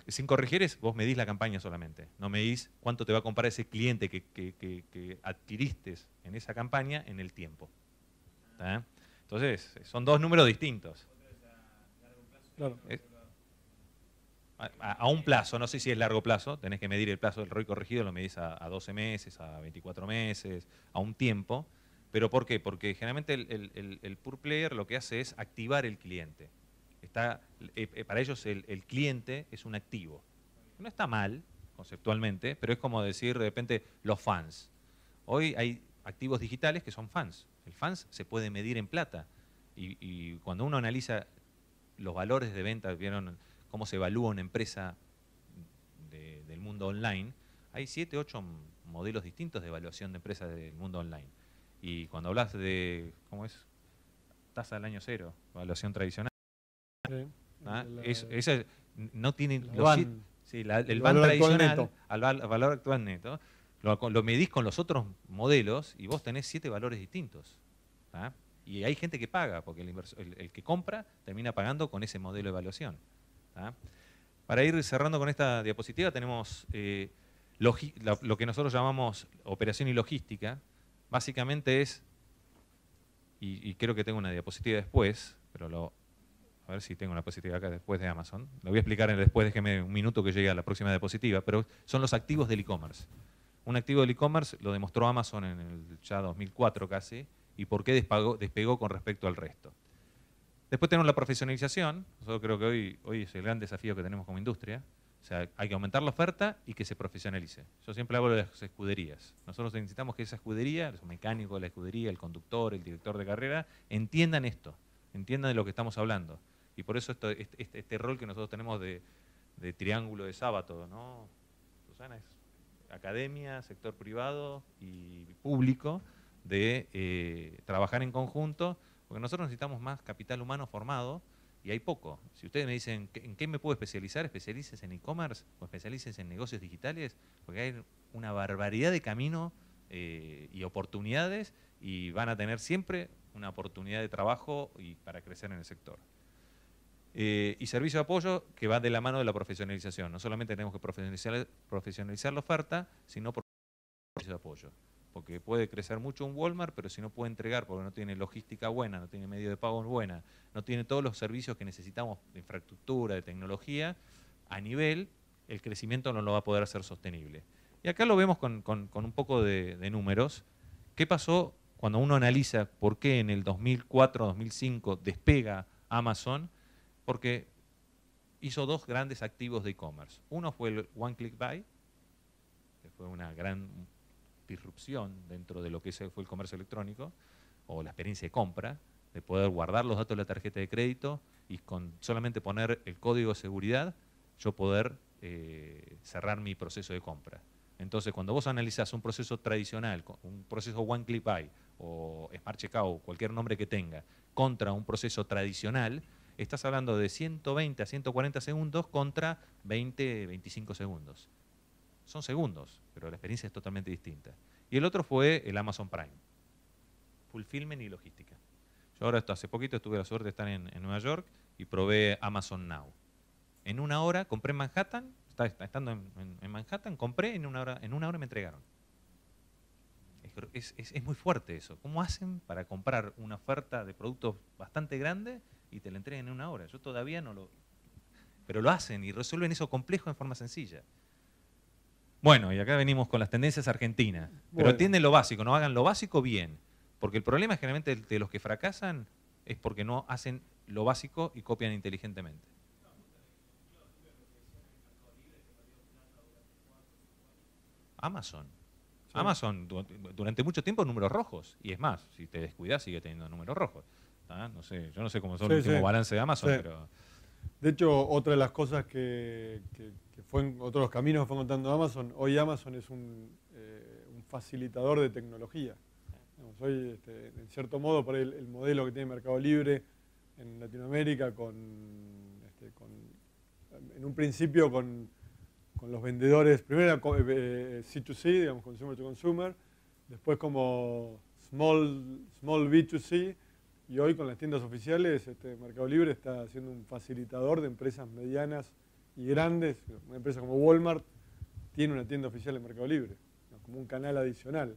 sin corregir es, vos medís la campaña solamente, no medís cuánto te va a comprar ese cliente que, adquiriste en esa campaña en el tiempo. Entonces, son dos números distintos. a, un plazo, no sé si es largo plazo, tenés que medir el plazo del ROI corregido, lo medís a, 12 meses, a 24 meses, a un tiempo. ¿Pero por qué? Porque generalmente el, el, el Pure Player lo que hace es activar el cliente. Está, eh, eh, para ellos el, cliente es un activo. No está mal, conceptualmente, pero es como decir de repente los fans. Hoy hay activos digitales que son fans. El fans se puede medir en plata. Y, cuando uno analiza los valores de venta, vieron cómo se evalúa una empresa del mundo online, hay siete, ocho modelos distintos de evaluación de empresas del mundo online. Y cuando hablas de, ¿cómo es? Tasa del año cero, evaluación tradicional. ¿Ah? no tiene el van, el van tradicional al, valor actual neto. Lo, medís con los otros modelos y vos tenés siete valores distintos. ¿ah? Y hay gente que paga, porque el, el, que compra termina pagando con ese modelo de evaluación. ¿tá? Para ir cerrando con esta diapositiva tenemos eh, lo que nosotros llamamos operación y logística. Básicamente es, y, y creo que tengo una diapositiva después, pero lo, a ver si tengo una diapositiva acá después de Amazon. Lo voy a explicar después, déjeme un minuto que llegue a la próxima diapositiva, pero son los activos del e-commerce. Un activo del e-commerce lo demostró Amazon en el ya 2004 casi, y por qué despegó con respecto al resto. Después tenemos la profesionalización. Yo creo que hoy, hoy es el gran desafío que tenemos como industria. O sea, hay que aumentar la oferta y que se profesionalice. Yo siempre hablo de las escuderías. Nosotros necesitamos que esa escudería, los mecánicos de la escudería, el conductor, el director de carrera, entiendan esto, entiendan de lo que estamos hablando. Y por eso esto- este, este- este rol que nosotros tenemos de, triángulo de sábado, ¿no? Susana, es academia, sector privado y público, de eh, trabajar en conjunto, porque nosotros necesitamos más capital humano formado y hay poco. Si ustedes me dicen, ¿qué- ¿en qué me puedo especializar? ¿Especialices en e-commerce o especialices en negocios digitales? Porque hay una barbaridad de camino eh, y oportunidades y van a tener siempre una oportunidad de trabajo y para crecer en el sector. Eh, y servicio de apoyo que va de la mano de la profesionalización. No solamente tenemos que profesionalizar, profesionalizar la oferta, sino por servicio de apoyo. Porque puede crecer mucho un Walmart, pero si no puede entregar porque no tiene logística buena, no tiene medio de pago buena, no tiene todos los servicios que necesitamos de infraestructura, de tecnología, a nivel, el crecimiento no lo va a poder hacer sostenible. Y acá lo vemos con, con- un poco de, de números. ¿Qué pasó cuando uno analiza por qué en el 2004-2005 despega Amazon? Porque hizo dos grandes activos de e-commerce. Uno fue el One Click Buy, que fue una gran disrupción dentro de lo que fue el comercio electrónico, o la experiencia de compra, de poder guardar los datos de la tarjeta de crédito y con solamente poner el código de seguridad, yo poder eh, cerrar mi proceso de compra. Entonces, cuando vos analizás un proceso tradicional, un proceso One Click Buy o Smart Checkout, cualquier nombre que tenga, contra un proceso tradicional, estás hablando de 120 a 140 segundos contra 20, 25 segundos. Son segundos, pero la experiencia es totalmente distinta. Y el otro fue el Amazon Prime. Fulfillment y logística. Yo ahora esto, hace poquito tuve la suerte de estar en, Nueva York y probé Amazon Now. En una hora compré en Manhattan, estando en, Manhattan, compré en una hora, en una hora me entregaron. Es muy fuerte eso. ¿Cómo hacen para comprar una oferta de productos bastante grande y te la entreguen en una hora? Yo todavía no lo... Pero lo hacen y resuelven eso complejo en forma sencilla. Bueno, y acá venimos con las tendencias argentinas. Pero
Bueno.
entienden lo básico, no hagan lo básico bien. Porque el problema generalmente de los que fracasan es porque no hacen lo básico y copian inteligentemente. Amazon.
Sí.
Amazon du- durante mucho tiempo números rojos. Y es más, si te descuidas sigue teniendo números rojos. ¿Tá? No sé, yo no sé cómo son
Sí,
el último
sí.
balance de Amazon,
Sí.
pero
De hecho, otra de las cosas que, que- que fue en otros de los caminos que fue contando Amazon, hoy Amazon es un, eh, un facilitador de tecnología. Digamos, hoy, este, en cierto modo, por el, el modelo que tiene Mercado Libre en Latinoamérica, con, este, con- en un principio con, con los vendedores, primero eh, C2C, digamos, consumer to consumer, después como small, small B2C, y hoy con las tiendas oficiales, este, Mercado Libre está siendo un facilitador de empresas medianas y grandes. Una empresa como Walmart tiene una tienda oficial en Mercado Libre, como un canal adicional.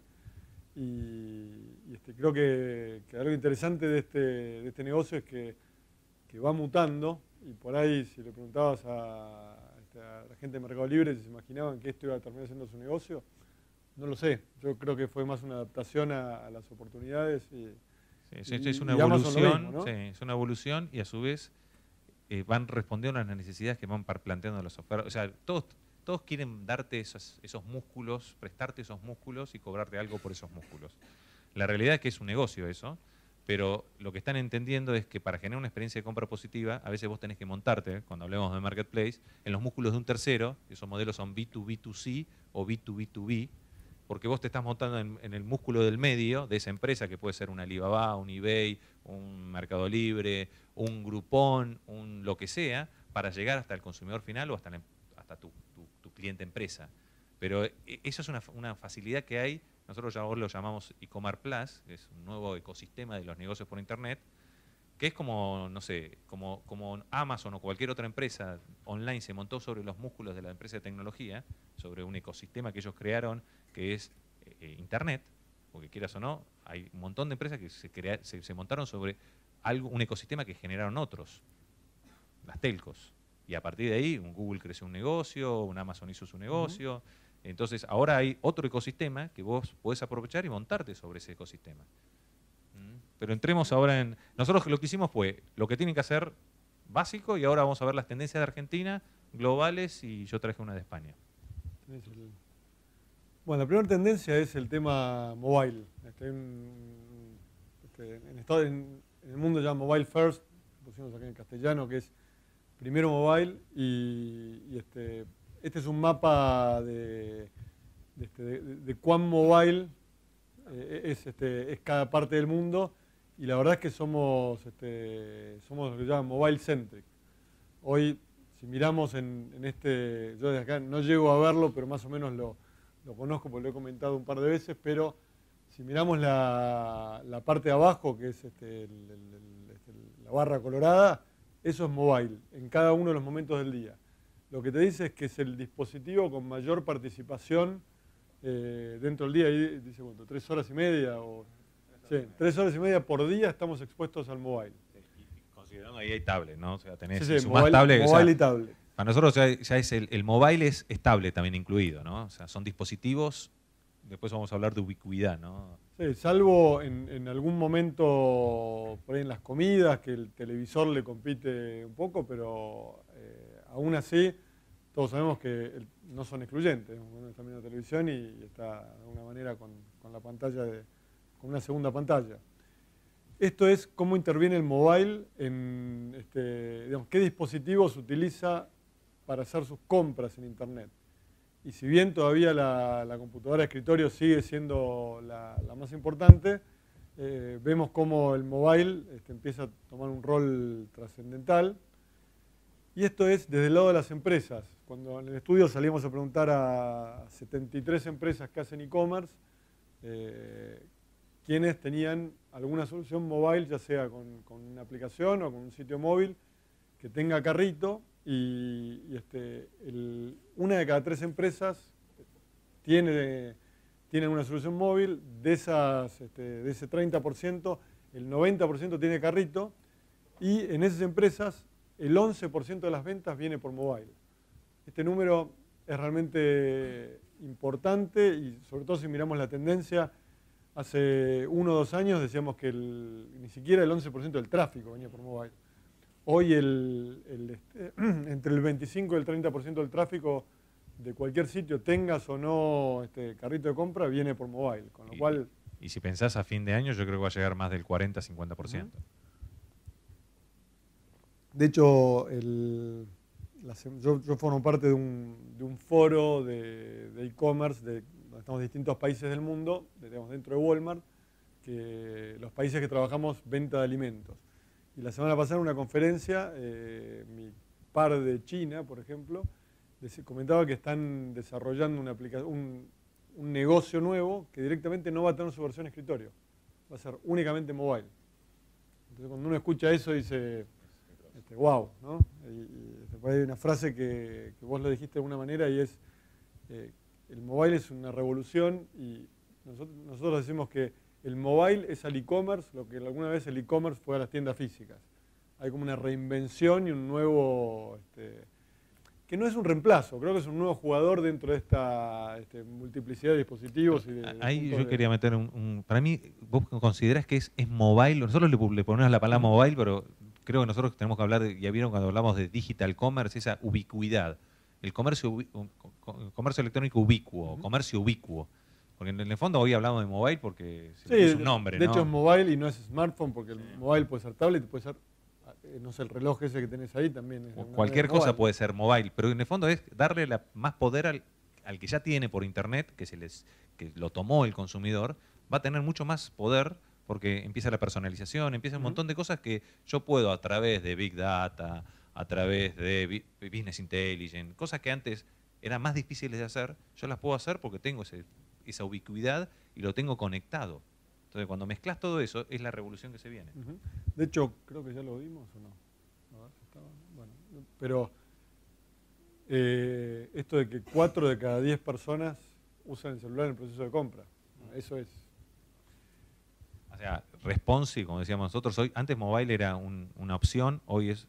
Y, este, creo que, algo interesante de este, este negocio es que, va mutando y por ahí si le preguntabas a, este, a la gente de Mercado Libre si se imaginaban que esto iba a terminar siendo su negocio, no lo sé. Yo creo que fue más una adaptación a, a las oportunidades y,
Sí, es, una evolución,
mismo, ¿no?
sí, es una evolución y a su vez eh, van respondiendo a las necesidades que van planteando los ofertas. O sea, todos, todos quieren darte esos, esos músculos, prestarte esos músculos y cobrarte algo por esos músculos. La realidad es que es un negocio eso, pero lo que están entendiendo es que para generar una experiencia de compra positiva, a veces vos tenés que montarte, cuando hablemos de marketplace, en los músculos de un tercero, esos modelos son B2B2C o B2B2B, porque vos te estás montando en, el músculo del medio de esa empresa, que puede ser un Alibaba, un eBay, un Mercado Libre, un Groupon, un lo que sea, para llegar hasta el consumidor final o hasta, la em- hasta tu, tu- cliente empresa. Pero eh, eso es una, una facilidad que hay, nosotros ya lo llamamos e-commerce plus, que es un nuevo ecosistema de los negocios por Internet, que es como, no sé, como, como Amazon o cualquier otra empresa online se montó sobre los músculos de la empresa de tecnología, sobre un ecosistema que ellos crearon, que es eh, eh, Internet, porque quieras o no, hay un montón de empresas que se, crea- se, se montaron sobre algo, un ecosistema que generaron otros, las telcos. Y a partir de ahí, un Google creció un negocio, un Amazon hizo su negocio. Entonces, ahora hay otro ecosistema que vos podés aprovechar y montarte sobre ese ecosistema. Pero entremos ahora en... Nosotros lo que hicimos fue lo que tienen que hacer básico y ahora vamos a ver las tendencias de Argentina, globales y yo traje una de España.
Bueno, la primera tendencia es el tema mobile. Este, este, en, estado- en- el mundo ya mobile first, pusimos acá en castellano, que es primero mobile y, este, este es un mapa de, de, este, cuán mobile eh, es, es cada parte del mundo y la verdad es que somos, este, somos lo que llaman mobile centric. Hoy, si miramos en, en este, yo desde acá no llego a verlo, pero más o menos lo, conozco porque lo he comentado un par de veces, pero si miramos la, la parte de abajo, que es este, este, la barra colorada, eso es mobile, en cada uno de los momentos del día. Lo que te dice es que es el dispositivo con mayor participación eh, dentro del día. Ahí dice, ¿cuánto? ¿Tres horas y media? O, sí, tres horas y media por día estamos expuestos al mobile.
Considerando ahí hay tablet, ¿no? O sea, tenés
Sí, sí, mobile,
tablet, o sea,
mobile y tablet.
Para nosotros ya, ya es el, el mobile es estable también incluido, ¿no? O sea, son dispositivos, después vamos a hablar de ubicuidad, ¿no?
Sí, salvo en, en algún momento por ahí en las comidas, que el televisor le compite un poco, pero eh, aún así todos sabemos que no son excluyentes. Uno está viendo televisión y, y está de alguna manera con, con la pantalla, de, con una segunda pantalla. Esto es cómo interviene el mobile en, este, digamos, qué dispositivos utiliza para hacer sus compras en Internet. Y si bien todavía la, computadora de escritorio sigue siendo la, la más importante, eh, vemos cómo el mobile este, empieza a tomar un rol trascendental. Y esto es desde el lado de las empresas. Cuando en el estudio salimos a preguntar a 73 empresas que hacen e-commerce, eh, quienes tenían alguna solución mobile, ya sea con, una aplicación o con un sitio móvil, que tenga carrito y, este, una de cada tres empresas tiene, tiene una solución móvil, de, esas, este, de ese 30%, el 90% tiene carrito y en esas empresas el 11% de las ventas viene por mobile. Este número es realmente importante y sobre todo si miramos la tendencia, hace uno o dos años decíamos que el- ni siquiera el 11% del tráfico venía por mobile. Hoy el, el, este, entre el 25 y el 30% del tráfico de cualquier sitio, tengas o no este, carrito de compra, viene por mobile. Con lo
Y-
cual,
Y si pensás a fin de año, yo creo que va a llegar más del 40-50%.
de hecho, el- la yo, yo formo parte de un, de un foro de de e-commerce de, estamos en distintos países del mundo, digamos, dentro de Walmart, que los países que trabajamos venta de alimentos. Y la semana pasada en una conferencia, eh, mi par de China, por ejemplo, comentaba que están desarrollando una un, un negocio nuevo que directamente no va a tener su versión escritorio, va a ser únicamente mobile. Entonces cuando uno escucha eso dice, este, wow, ¿no? Y, y después hay una frase que, que vos lo dijiste de alguna manera y es, eh, el mobile es una revolución y nosotros, nosotros decimos que el mobile es al e-commerce lo que alguna vez el e-commerce fue a las tiendas físicas. Hay como una reinvención y un nuevo, este, que no es un reemplazo, creo que es un nuevo jugador dentro de esta este, multiplicidad de dispositivos. Y de- de
Ahí yo
de-
quería meter un, un- Para mí, vos considerás que es, es mobile. Nosotros le, le ponemos la palabra mobile, pero creo que nosotros tenemos que hablar, ya vieron cuando hablamos de digital commerce, esa ubicuidad. El comercio, el comercio electrónico ubicuo, comercio ubicuo. Porque en el fondo hoy hablamos de mobile porque se
Sí,
le puso un nombre,
de
¿no?
hecho es mobile y no es smartphone porque el mobile puede ser tablet, puede ser, eh, no sé, el reloj ese que tenés ahí también. es
cualquier cosa
mobile.
puede ser mobile, pero en el fondo es darle la- más poder al, al que ya tiene por internet, que se les que lo tomó el consumidor, va a tener mucho más poder porque empieza la personalización, empieza un montón de cosas que yo puedo a través de Big Data, a través de Business Intelligence, cosas que antes eran más difíciles de hacer, yo las puedo hacer porque tengo ese- esa ubicuidad y lo tengo conectado. Entonces, cuando mezclas todo eso, es la revolución que se viene.
De hecho, creo que ya lo vimos o no. A ver estaba- Bueno, pero eh, esto de que 4 de cada 10 personas usan el celular en el proceso de compra. Eso es.
O sea, responsive, como decíamos nosotros, hoy, antes mobile era un- una opción, hoy es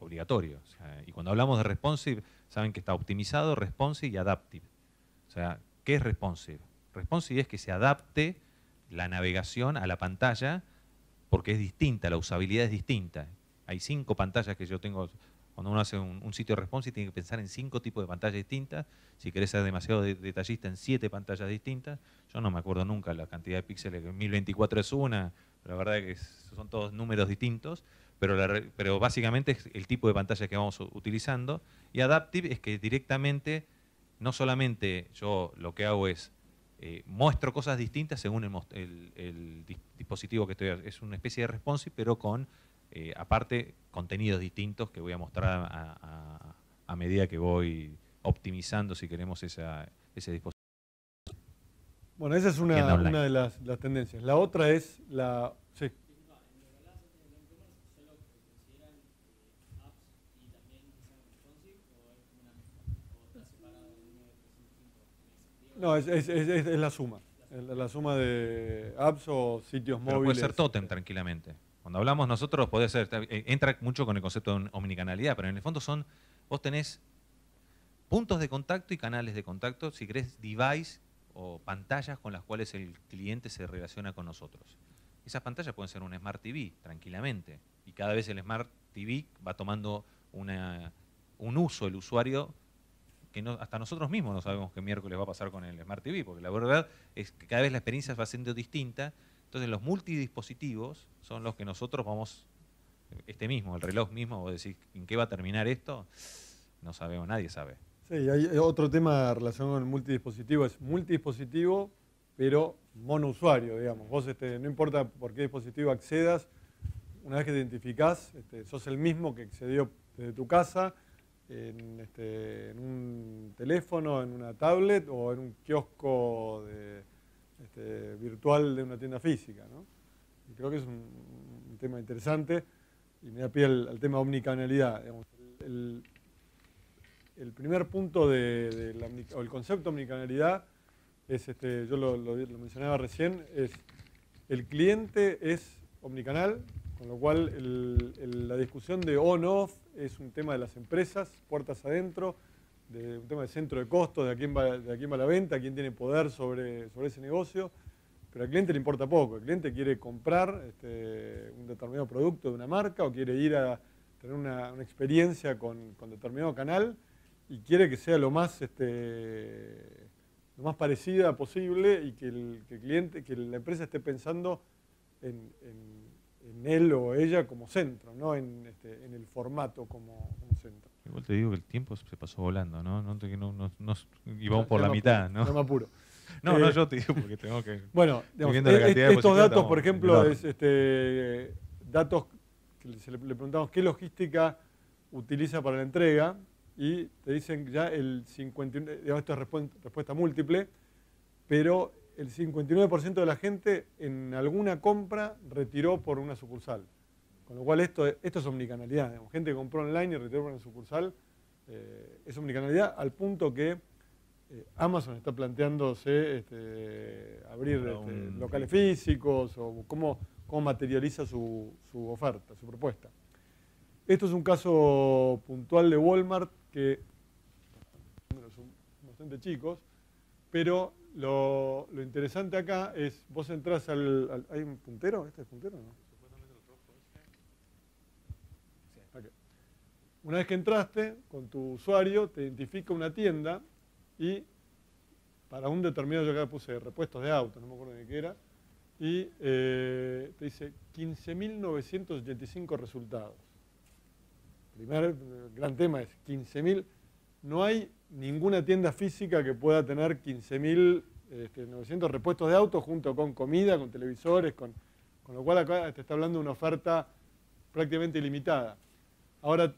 obligatorio. Y cuando hablamos de responsive, saben que está optimizado, responsive y adaptive. O sea, ¿qué es responsive? Responsive es que se adapte la navegación a la pantalla porque es distinta, la usabilidad es distinta. Hay cinco pantallas que yo tengo. Cuando uno hace un, un sitio responsive, tiene que pensar en cinco tipos de pantallas distintas. Si querés ser demasiado de- detallista, en siete pantallas distintas. Yo no me acuerdo nunca la cantidad de píxeles, que 1024 es una, pero la verdad es que son todos números distintos. Pero, la re- pero básicamente es el tipo de pantalla que vamos utilizando. Y Adaptive es que directamente, no solamente yo lo que hago es eh, muestro cosas distintas según el, dispositivo que estoy Es una especie de responsive, pero con, eh, aparte, contenidos distintos que voy a mostrar a, a- a medida que voy optimizando, si queremos, esa- ese dispositivo.
Bueno, esa es una de las, las tendencias. La otra es la. sí. No, es, es- es- la suma. La, suma de apps o sitios
Pero
móviles.
puede ser Totem tranquilamente. Cuando hablamos nosotros, puede ser, eh, entra mucho con el concepto de omnicanalidad, pero en el fondo son, vos tenés puntos de contacto y canales de contacto, si querés, device o pantallas con las cuales el cliente se relaciona con nosotros. Esas pantallas pueden ser un Smart TV, tranquilamente, y cada vez el Smart TV va tomando una- un uso el usuario que no- hasta nosotros mismos no sabemos qué miércoles va a pasar con el Smart TV, porque la verdad es que cada vez la experiencia va siendo distinta. Entonces los multidispositivos son los que nosotros vamos, este mismo, el reloj mismo, vos decís, ¿en qué va a terminar esto? No sabemos, nadie sabe.
Sí, hay otro tema relacionado con el multidispositivo, es multidispositivo, pero monousuario, digamos. Vos este, no importa por qué dispositivo accedas, una vez que te identificás, este, sos el mismo que accedió desde tu casa, en, este, en un teléfono, en una tablet o en un kiosco este, virtual de una tienda física. ¿no? Creo que es un, tema interesante y me da pie al, al tema omnicanalidad. El- primer punto de, el concepto de omnicanalidad es, este, yo lo- lo mencionaba recién, es el cliente es omnicanal, con lo cual la discusión de on-off es un tema de las empresas, puertas adentro, de un tema de centro de costos, de a quién va, de a quién va la venta, quién tiene poder sobre, sobre ese negocio, pero al cliente le importa poco, el cliente quiere comprar este, un determinado producto de una marca o quiere ir a tener una, una experiencia con, con determinado canal y quiere que sea lo más, este, lo más parecida posible y que el, cliente, que la empresa esté pensando en, en- en él o ella como centro, no en, este, en el formato como, como centro.
Igual te digo que el tiempo se pasó volando, ¿no? no, no- no- no- y vamos
Ya-
por la mitad, ¿no?
ya me apuro.
No, no,
Eh,
yo te digo porque tengo que...
Bueno, digamos,
la
e-
cantidad de
estos
diapositivas,
datos,
estamos
por ejemplo, es este, datos que se le, le preguntamos qué logística utiliza para la entrega y te dicen ya el 51, digamos, esto es respuesta múltiple, pero el 59% de la gente en alguna compra retiró por una sucursal. Con lo cual esto, esto es omnicanalidad. digamos. Gente que compró online y retiró por una sucursal eh, es omnicanalidad al punto que eh, Amazon está planteándose este, abrir este, locales físicos o cómo, cómo materializa su, su oferta, su propuesta. Esto es un caso puntual de Walmart que son bastante chicos, pero lo, lo interesante acá es, vos entras al, ¿Hay un puntero? ¿Este es puntero o no? Ok. Una vez que entraste con tu usuario, te identifica una tienda y para un determinado, yo acá puse repuestos de autos, no me acuerdo de qué era, y eh, te dice 15.985 resultados. Primer gran tema es 15.000. No hay ninguna tienda física que pueda tener 15.900 este, repuestos de autos junto con comida, con televisores, con, con lo cual acá te está hablando de una oferta prácticamente ilimitada. Ahora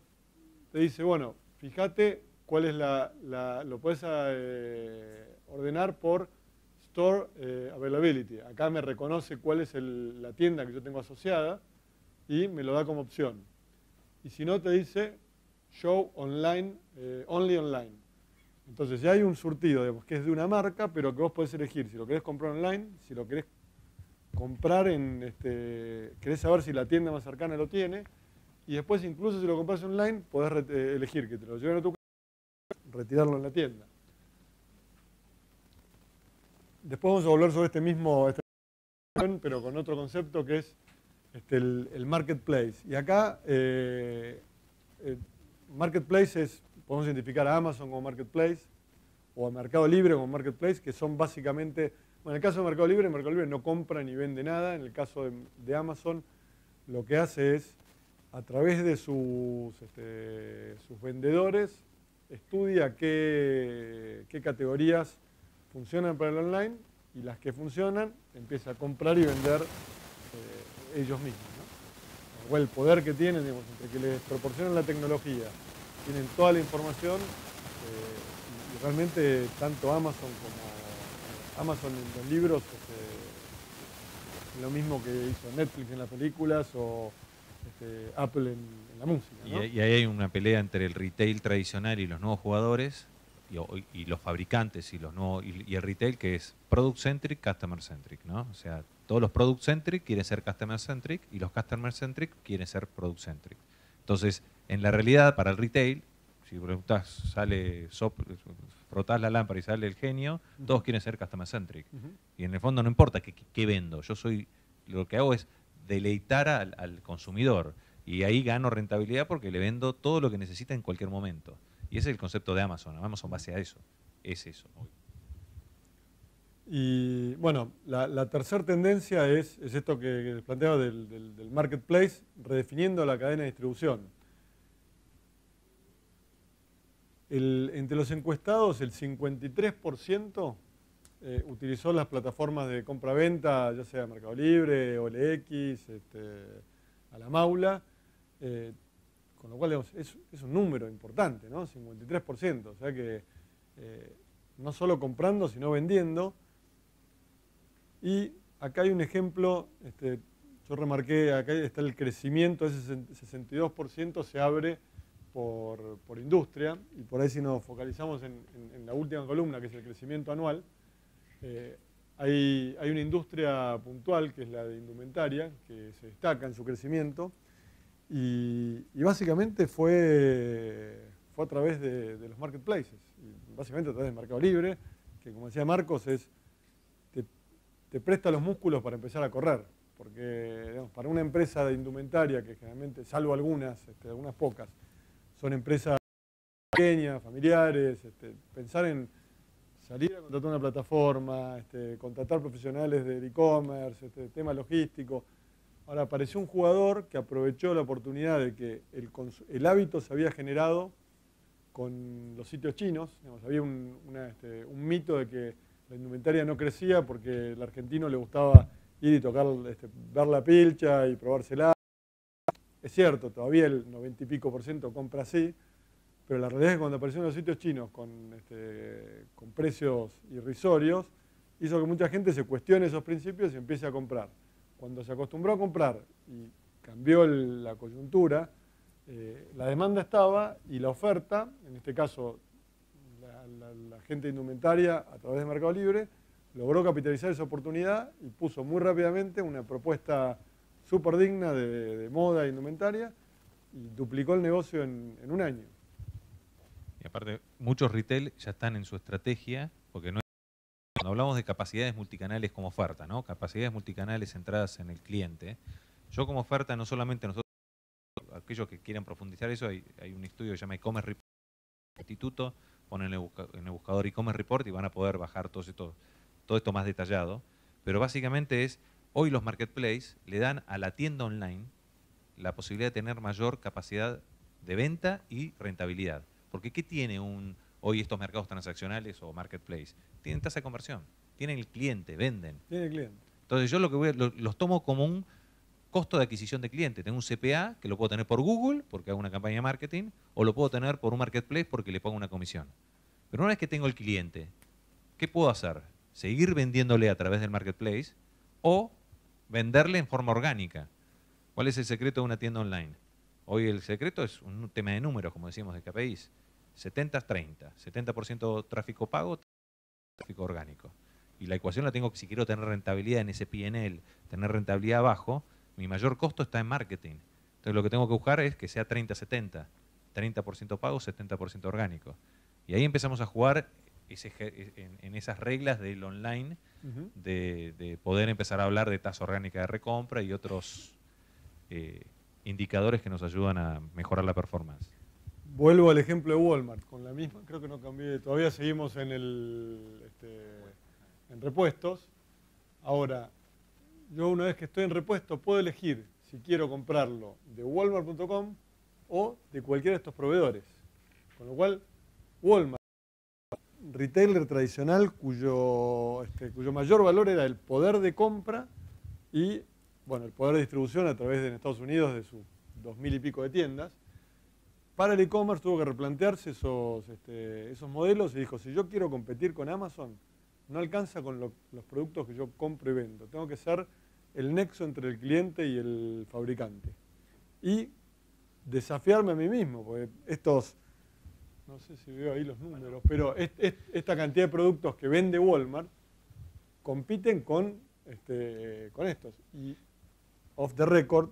te dice, bueno, fíjate cuál es la, lo puedes eh, ordenar por Store eh, Availability. Acá me reconoce cuál es la tienda que yo tengo asociada y me lo da como opción. Y si no, te dice show online, eh, only online. Entonces ya hay un surtido que es de una marca, pero que vos podés elegir si lo querés comprar online, si lo querés comprar en, este, querés saber si la tienda más cercana lo tiene, y después incluso si lo compras online, podés eh, elegir que te lo lleven a tu casa, retirarlo en la tienda. Después vamos a volver sobre este mismo, este pero con otro concepto que es este, el, marketplace. Y acá, eh, marketplace es, podemos identificar a Amazon como marketplace o a Mercado Libre como marketplace, que son básicamente, bueno, en el caso de Mercado Libre, Mercado Libre no compra ni vende nada. En el caso de, Amazon, lo que hace es, a través de sus, este, sus vendedores, estudia qué, qué categorías funcionan para el online y las que funcionan empieza a comprar y vender eh, ellos mismos. O el poder que tienen, digamos, entre que les proporcionan la tecnología, tienen toda la información eh, y, realmente tanto Amazon como Amazon en los libros este, lo mismo que hizo Netflix en las películas o este, Apple en, la música.
Y, y ahí hay una pelea entre el retail tradicional y los nuevos jugadores y, los fabricantes y los nuevos y, el retail que es product centric, customer centric, ¿no? O sea, todos los product centric quieren ser customer centric y los customer centric quieren ser product centric. Entonces, en la realidad para el retail, si preguntas, sale frotás la lámpara y sale el genio, todos quieren ser customer centric. Y en el fondo no importa qué, vendo, yo soy lo que hago es deleitar al, al consumidor y ahí gano rentabilidad porque le vendo todo lo que necesita en cualquier momento. Y ese es el concepto de Amazon. Amazon base a eso. Es eso.
Y bueno, la, tercera tendencia es, esto que, planteaba del, marketplace, redefiniendo la cadena de distribución. Entre los encuestados, el 53% eh, utilizó las plataformas de compra-venta, ya sea Mercado Libre, OLX, este, a la Maula. Eh, con lo cual es, un número importante, ¿no? 53%, o sea que eh, no solo comprando, sino vendiendo. Y acá hay un ejemplo, este, yo remarqué, acá está el crecimiento, ese 62% se abre por, industria, y por ahí si nos focalizamos en, la última columna, que es el crecimiento anual, eh, hay, hay una industria puntual, que es la de indumentaria, que se destaca en su crecimiento, y, básicamente fue, fue a través de, los marketplaces, y básicamente a través del Mercado Libre, que como decía Marcos, es, te, presta los músculos para empezar a correr. Porque para una empresa de indumentaria, que generalmente, salvo algunas, este, algunas pocas, son empresas pequeñas, familiares, este, pensar en salir a contratar una plataforma, este, contratar profesionales de e-commerce, este, tema logístico, Ahora apareció un jugador que aprovechó la oportunidad de que el, hábito se había generado con los sitios chinos. había este, un, mito de que la indumentaria no crecía porque el argentino le gustaba ir y tocar, este, ver la pilcha y probársela. Es cierto, todavía el 90 y pico por ciento compra así, pero la realidad es que cuando aparecieron los sitios chinos con, este, con precios irrisorios, hizo que mucha gente se cuestione esos principios y empiece a comprar. Cuando se acostumbró a comprar y cambió la coyuntura, eh, la demanda estaba y la oferta, en este caso la, gente indumentaria a través de Mercado Libre, logró capitalizar esa oportunidad y puso muy rápidamente una propuesta súper digna de, moda e indumentaria y duplicó el negocio en, un año.
Y aparte, muchos retail ya están en su estrategia, porque no cuando hablamos de capacidades multicanales como oferta, ¿no? capacidades multicanales centradas en el cliente, yo como oferta no solamente nosotros, aquellos que quieran profundizar eso, hay, un estudio que se llama e-commerce report, instituto, ponen en el buscador e-commerce report y van a poder bajar todo esto, todo esto más detallado. Pero básicamente es, hoy los marketplaces le dan a la tienda online la posibilidad de tener mayor capacidad de venta y rentabilidad. Porque ¿qué tiene un, hoy estos mercados transaccionales o marketplace? Tienen tasa de conversión, tienen el cliente, venden.
Tienen el cliente.
Entonces yo lo que voy, los tomo como un costo de adquisición de cliente. Tengo un CPA que lo puedo tener por Google porque hago una campaña de marketing o lo puedo tener por un marketplace porque le pongo una comisión. Pero una vez que tengo el cliente, ¿qué puedo hacer? Seguir vendiéndole a través del marketplace o venderle en forma orgánica. ¿Cuál es el secreto de una tienda online? Hoy el secreto es un tema de números, como decimos de KPIs. 70-30. 70%, tráfico pago, tráfico orgánico. Y la ecuación la tengo si quiero tener rentabilidad en ese PNL, tener rentabilidad abajo, mi mayor costo está en marketing. Entonces lo que tengo que buscar es que sea 30-70. 30% pago, 70% orgánico. Y ahí empezamos a jugar en, esas reglas del online, de, de, poder empezar a hablar de tasa orgánica de recompra y otros eh, indicadores que nos ayudan a mejorar la performance.
Vuelvo al ejemplo de Walmart, con la misma, creo que no cambié, todavía seguimos en el este, en repuestos. Ahora, yo una vez que estoy en repuesto puedo elegir si quiero comprarlo de walmart.com o de cualquiera de estos proveedores. Con lo cual, Walmart, retailer tradicional cuyo, este, cuyo mayor valor era el poder de compra y bueno, el poder de distribución a través de Estados Unidos de sus dos mil y pico de tiendas, para el e-commerce tuvo que replantearse esos, este, esos modelos y dijo, si yo quiero competir con Amazon, no alcanza con los productos que yo compro y vendo. Tengo que ser el nexo entre el cliente y el fabricante. Y desafiarme a mí mismo, porque estos, no sé si veo ahí los números, pero esta cantidad de productos que vende Walmart compiten con, este, con estos. Y off the record,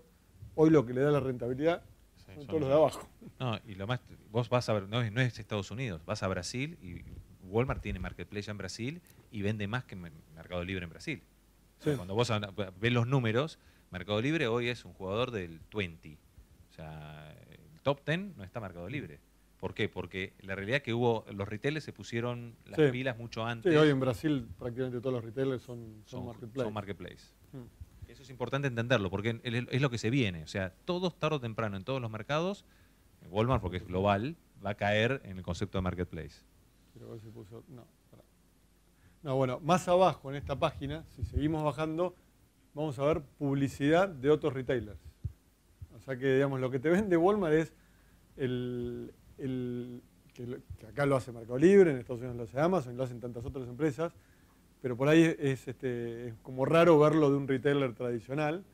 hoy lo que le da la rentabilidad son, todos los de abajo.
No, y lo más, vos vas a ver, no es, no es Estados Unidos, vas a Brasil y Walmart tiene marketplace en Brasil y vende más que Mercado Libre en Brasil. cuando vos ves los números, Mercado Libre hoy es un jugador del 20. O sea, el top 10 no está Mercado Libre. ¿Por qué? Porque la realidad es que hubo, los retailers se pusieron las pilas mucho antes.
Sí, hoy en Brasil prácticamente todos los retailers son,
son,
marketplace.
Son marketplace. Hmm. Eso es importante entenderlo, porque es lo que se viene. O sea, todos tarde o temprano en todos los mercados, Walmart porque es global, va a caer en el concepto de marketplace.
No, bueno, más abajo en esta página, si seguimos bajando, vamos a ver publicidad de otros retailers. O sea que, digamos, lo que te vende Walmart es el, que, acá lo hace Mercado Libre, en Estados Unidos lo hace Amazon, lo hacen tantas otras empresas, pero por ahí es, este, es como raro verlo de un retailer tradicional.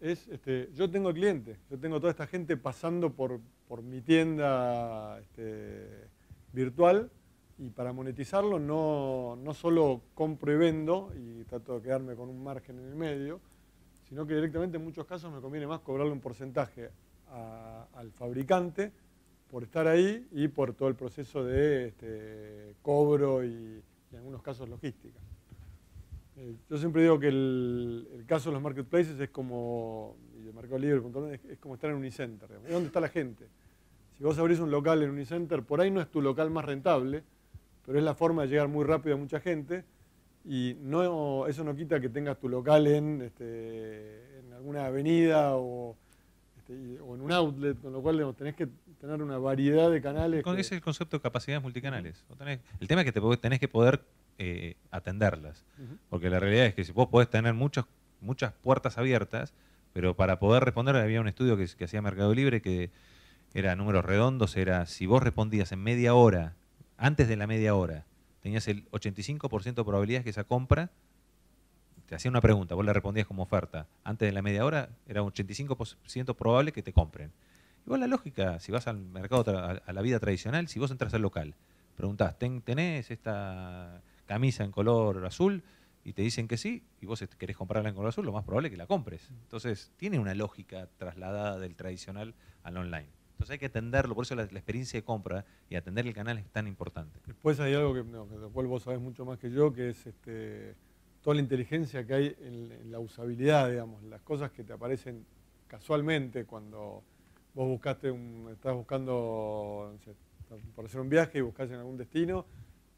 Es, este, yo tengo cliente, yo tengo toda esta gente pasando por, por mi tienda este, virtual y para monetizarlo no, no, solo compro y vendo y trato de quedarme con un margen en el medio, sino que directamente en muchos casos me conviene más cobrarle un porcentaje al fabricante por estar ahí y por todo el proceso de este, cobro y, en algunos casos logística. Eh, yo siempre digo que el, caso de los marketplaces es como, y de Mercado Libre, es, es como estar en un Unicenter. ¿Dónde está la gente? Si vos abrís un local en Unicenter, por ahí no es tu local más rentable, pero es la forma de llegar muy rápido a mucha gente y no, eso no quita que tengas tu local en, este, en alguna avenida o, este, o, en un outlet, con lo cual tenés que tener una variedad de canales.
Ese es el concepto de capacidades multicanales. el tema es que te, tenés que poder eh, atenderlas, porque la realidad es que si vos podés tener muchas muchas puertas abiertas, pero para poder responder había un estudio que, que hacía Mercado Libre que era números redondos, era si vos respondías en media hora antes de la media hora, tenías el 85% de probabilidades que esa compra, te hacía una pregunta, vos le respondías como oferta, antes de la media hora era un 85% probable que te compren. Igual la lógica, si vas al mercado, a la vida tradicional, si vos entras al local, preguntás, ¿tenés esta camisa en color azul? Y te dicen que sí, y vos querés comprarla en color azul, lo más probable es que la compres. Entonces, tiene una lógica trasladada del tradicional al online. Entonces hay que atenderlo, por eso la, experiencia de compra y atender el canal es tan importante.
Después hay algo que, no, vos sabés mucho más que yo, que es este, toda la inteligencia que hay en, la usabilidad, digamos, las cosas que te aparecen casualmente cuando vos buscaste un, estás buscando por hacer un viaje y buscas en algún destino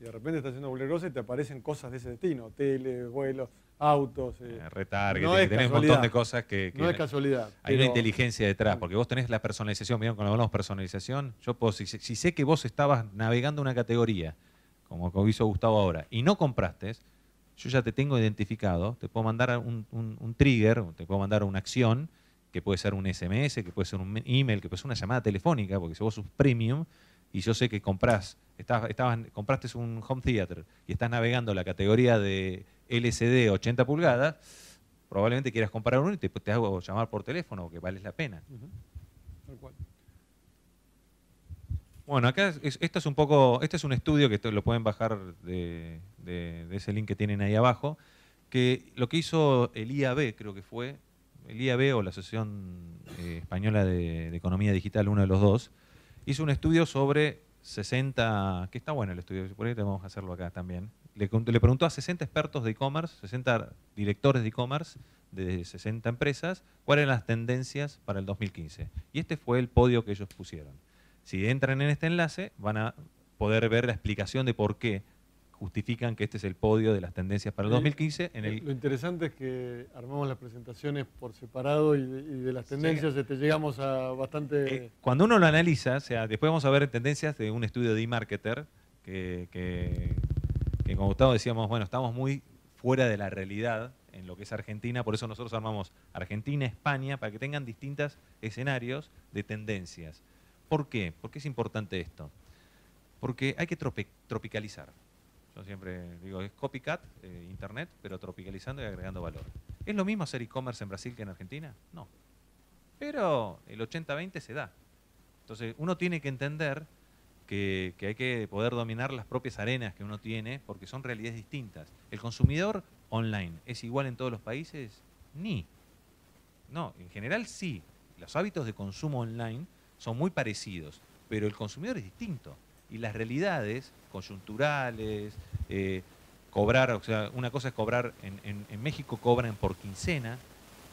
y de repente estás haciendo cualquier cosa y te aparecen cosas de ese destino, hoteles, vuelos, autos. Eh,
eh retargeting, tenés un montón de cosas que,
no es casualidad.
Hay una inteligencia detrás, porque vos tenés la personalización, ¿vieron cuando hablamos de personalización? Yo puedo, si, sé que vos estabas navegando una categoría, como, hizo Gustavo ahora, y no compraste, yo ya te tengo identificado, te puedo mandar un, un, trigger, te puedo mandar una acción, que puede ser un SMS, que puede ser un email, que puede ser una llamada telefónica, porque si vos sos premium, y yo sé que comprás, estabas, compraste un home theater y estás navegando la categoría de LCD 80 pulgadas, probablemente quieras comprar uno y te, te hago llamar por teléfono, que vales la pena.
Ujú. Tal cual.
Bueno, acá es- esto es un poco, este es un estudio que lo pueden bajar de, de- de ese link que tienen ahí abajo, que lo que hizo el IAB, creo que fue, el IAB o la Asociación eh, Española de, Economía Digital, uno de los dos, hizo un estudio sobre 60, que está bueno el estudio, por ahí vamos a hacerlo acá también. Le, le preguntó a 60 expertos de e-commerce, 60 directores de e-commerce de 60 empresas, cuáles eran las tendencias para el 2015. Y este fue el podio que ellos pusieron. Si entran en este enlace, van a poder ver la explicación de por qué justifican que este es el podio de las tendencias para el
Sí.
2015 en
Lo
el
interesante es que armamos las presentaciones por separado y de, y de las
Sí.
tendencias este, llegamos a bastante...
Eh, cuando uno lo analiza, o sea, después vamos a ver tendencias de un estudio de eMarketer, que, que, que con Gustavo decíamos, bueno, estamos muy fuera de la realidad en lo que es Argentina, por eso nosotros armamos Argentina, España, para que tengan distintos escenarios de tendencias. ¿Por qué? ¿Por qué es importante esto? Porque hay que tropi- tropicalizar. Yo siempre digo, es copycat, eh, internet, pero tropicalizando y agregando valor. ¿Es lo mismo hacer e-commerce en Brasil que en Argentina? No. Pero el 80-20 se da. Entonces, uno tiene que entender que, que hay que poder dominar las propias arenas que uno tiene, porque son realidades distintas. ¿El consumidor online es igual en todos los países? Ni. No, en general sí. Los hábitos de consumo online son muy parecidos, pero el consumidor es distinto. Y las realidades coyunturales, eh, cobrar, o sea, una cosa es cobrar, en, en- en México cobran por quincena,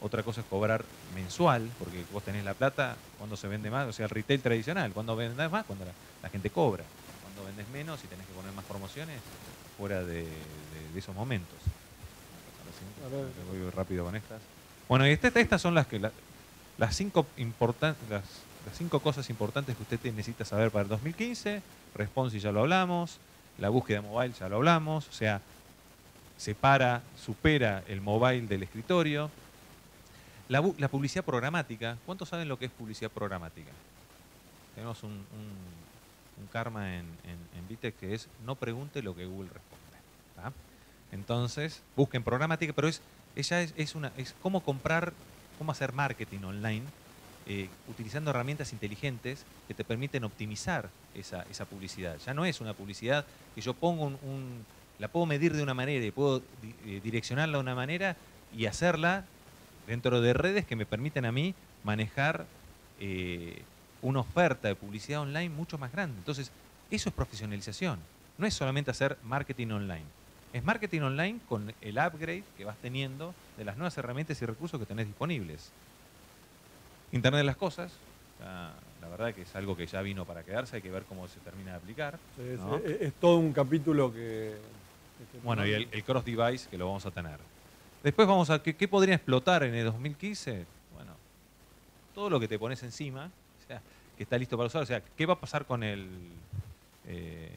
otra cosa es cobrar mensual, porque vos tenés la plata cuando se vende más, o sea, el retail tradicional, cuando vendes más, cuando la, la gente cobra. Cuando vendes menos y tenés que poner más promociones, fuera de, de- de esos momentos. Voy rápido con estas. Bueno, y este- estas son las que la- las cinco importan- las, las cinco cosas importantes que usted te- necesita saber para el 2015. Responsive ya lo hablamos, la búsqueda mobile ya lo hablamos, o sea, separa, supera el mobile del escritorio. La, la publicidad programática, ¿cuántos saben lo que es publicidad programática? Tenemos un, un- karma en, en, que es no pregunte lo que Google responde. Entonces, busquen programática, pero es, ella es, es una, es cómo comprar, cómo hacer marketing online eh, utilizando herramientas inteligentes que te permiten optimizar esa, esa publicidad. Ya no es una publicidad que yo pongo un, la puedo medir de una manera y puedo eh, direccionarla de una manera y hacerla dentro de redes que me permiten a mí manejar eh, una oferta de publicidad online mucho más grande. Entonces, eso es profesionalización. No es solamente hacer marketing online. Es marketing online con el upgrade que vas teniendo de las nuevas herramientas y recursos que tenés disponibles. Internet de las cosas, la verdad que es algo que ya vino para quedarse, hay que ver cómo se termina de aplicar.
es,
¿no?
es- es todo un capítulo que... que-
Bueno, y el, el cross device que lo vamos a tener. Después vamos a qué, qué podría explotar en el 2015. Bueno, todo lo que te pones encima, o sea, que está listo para usar. O sea, ¿qué va a pasar con el eh,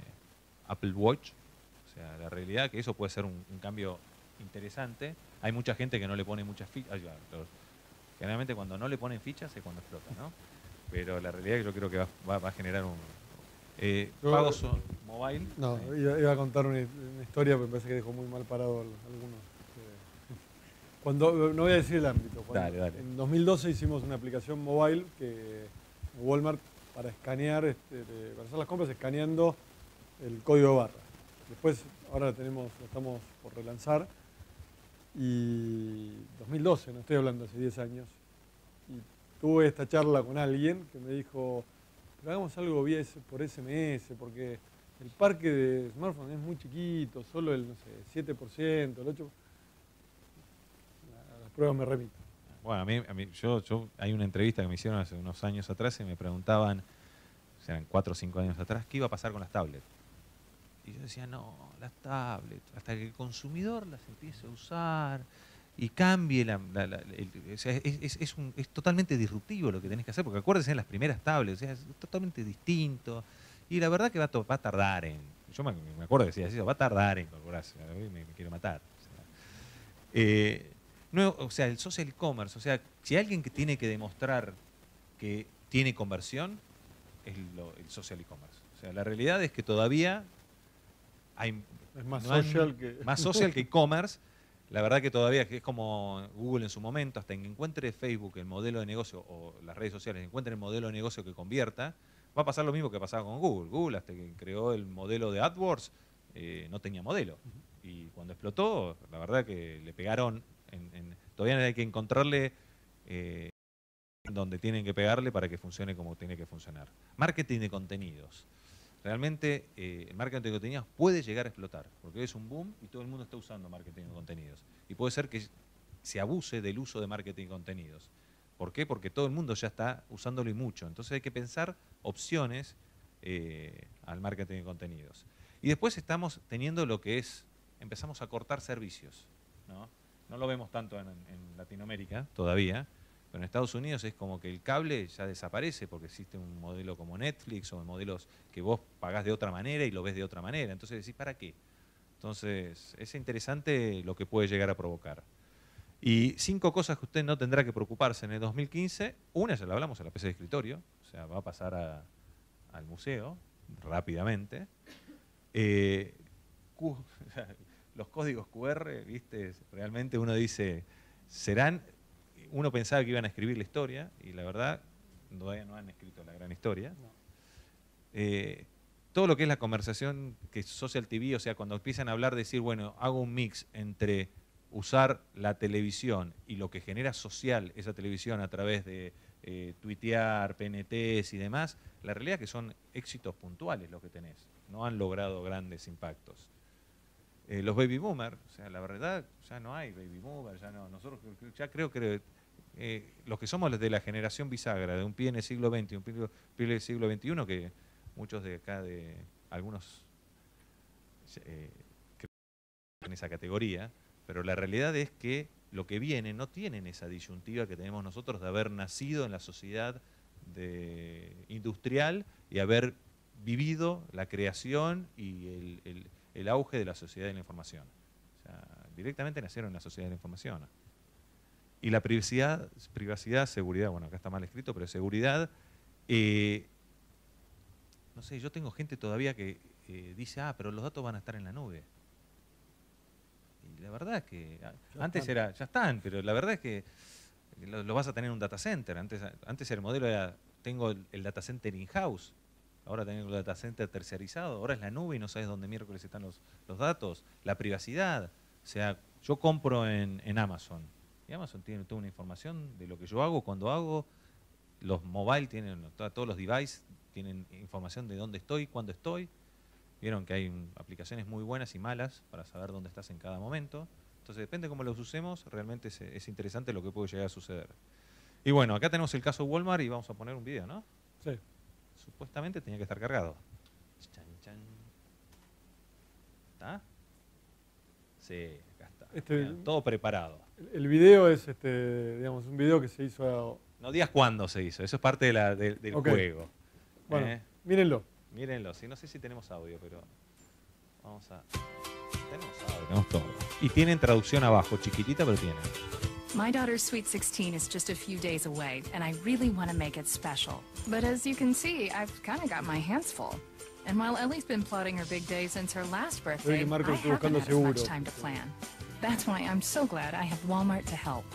Apple Watch? O sea, la realidad que eso puede ser un, un cambio interesante. Hay mucha gente que no le pone muchas fichas. Generalmente cuando no le ponen fichas es cuando explota, ¿no? Pero la realidad es que yo creo que va, va- va a generar un... eh, pagos mobile.
No,
Sí.
iba, iba a contar una, una historia, pero me parece que dejó muy mal parado al- algunos. eh. Cuando, no voy a decir el ámbito.
Dale, dale.
En 2012 hicimos una aplicación mobile que Walmart para escanear, este, para hacer las compras escaneando el código de barra. Después, ahora la tenemos, la estamos por relanzar. Y 2012, no estoy hablando hace 10 años. Y tuve esta charla con alguien que me dijo, pero hagamos algo por SMS, porque el parque de smartphones es muy chiquito, solo el, no sé, 7%, el 8%. A las pruebas me remito.
Bueno, a mí, a mí- yo, yo, hay una entrevista que me hicieron hace unos años atrás y me preguntaban, eran cuatro o cinco años atrás, qué iba a pasar con las tablets. Y yo decía, no, las tablets, hasta que el consumidor las empiece a usar y cambie la... o sea, es, un- es totalmente disruptivo lo que tenés que hacer, porque acuérdense en las primeras tablets, o sea, es totalmente distinto. Y la verdad que va a, va a tardar en... Yo me, me acuerdo que decía va a tardar en incorporarse, me, me quiero matar. o sea. Eh, o sea, el social e-commerce, o sea, si hay alguien que tiene que demostrar que tiene conversión, es lo- el social e-commerce. O sea, la realidad es que todavía hay
Es más
no
social que...
más social que e-commerce, la verdad que todavía es como Google en su momento, hasta que encuentre Facebook el modelo de negocio o las redes sociales encuentren el modelo de negocio que convierta, va a pasar lo mismo que pasaba con Google. Google hasta que creó el modelo de AdWords eh, no tenía modelo. Y cuando explotó, la verdad que le pegaron, en, todavía hay que encontrarle eh, donde tienen que pegarle para que funcione como tiene que funcionar. Marketing de contenidos. Realmente eh, el marketing de contenidos puede llegar a explotar, porque es un boom y todo el mundo está usando marketing de contenidos. Y puede ser que se abuse del uso de marketing de contenidos. ¿Por qué? Porque todo el mundo ya está usándolo y mucho. Entonces hay que pensar opciones eh, al marketing de contenidos. Y después estamos teniendo lo que es, empezamos a cortar servicios. No, no lo vemos tanto en Latinoamérica todavía, en Estados Unidos es como que el cable ya desaparece porque existe un modelo como Netflix o modelos que vos pagás de otra manera y lo ves de otra manera. Entonces decís, ¿para qué? Entonces es interesante lo que puede llegar a provocar. Y cinco cosas que usted no tendrá que preocuparse en el 2015. Una ya la hablamos en la PC de escritorio, o sea, va a pasar al museo rápidamente. Eh, los códigos QR, ¿viste? Realmente uno dice, serán uno pensaba que iban a escribir la historia y la verdad todavía no han escrito la gran historia. Eh, todo lo que es la conversación que social TV, o sea, cuando empiezan a hablar, decir, bueno, hago un mix entre usar la televisión y lo que genera social esa televisión a través de eh, tuitear, PNTs y demás, la realidad es que son éxitos puntuales los que tenés, no han logrado grandes impactos. Eh, los baby boomers, o sea, la verdad, ya no hay baby boomers, ya no, nosotros ya creo que eh, los que somos de la generación bisagra, de un pie en el siglo XX y un pie en el siglo XXI, que muchos de acá, de algunos eh, en esa categoría, pero la realidad es que lo que viene no tienen esa disyuntiva que tenemos nosotros de haber nacido en la sociedad industrial y haber vivido la creación y el, auge de la sociedad de la información. directamente nacieron en la sociedad de la información. Y la privacidad, privacidad, seguridad, bueno, acá está mal escrito, pero seguridad, eh, no sé, yo tengo gente todavía que eh, dice, ah, pero los datos van a estar en la nube. Y la verdad es que antes era, ya están, pero la verdad es que lo, vas a tener en un data center. Antes, antes el modelo era, tengo el, data center in-house, ahora tengo el data center terciarizado, ahora es la nube y no sabes dónde miércoles están los, los datos. La privacidad, o sea, yo compro en, en Amazon, y Amazon tiene toda una información de lo que yo hago, cuando hago. Los mobile tienen, todos los devices tienen información de dónde estoy, cuándo estoy. Vieron que hay aplicaciones muy buenas y malas para saber dónde estás en cada momento. Entonces, depende de cómo los usemos, realmente es, interesante lo que puede llegar a suceder. Y bueno, acá tenemos el caso Walmart y vamos a poner un video, ¿no?
Sí.
Supuestamente tenía que estar cargado. ¿Está? Sí, acá está.
Este
todo preparado.
El video es este, digamos, un video que se hizo.
No digas cuándo se hizo, eso es parte de la, del juego.
Bueno, ¿eh? mírenlo.
Mírenlo, sí, no sé si tenemos audio, pero vamos a. Tenemos audio, tenemos todo. Y tienen traducción abajo, chiquitita, pero tienen.
My daughter's Sweet 16 is just a few days away, and I really want to make it special. But as you can see, I've kind of got my hands full. And while Ellie's been plotting her big day since her last birthday, I haven't had as much time to plan. That's why I'm so glad I have Walmart to help.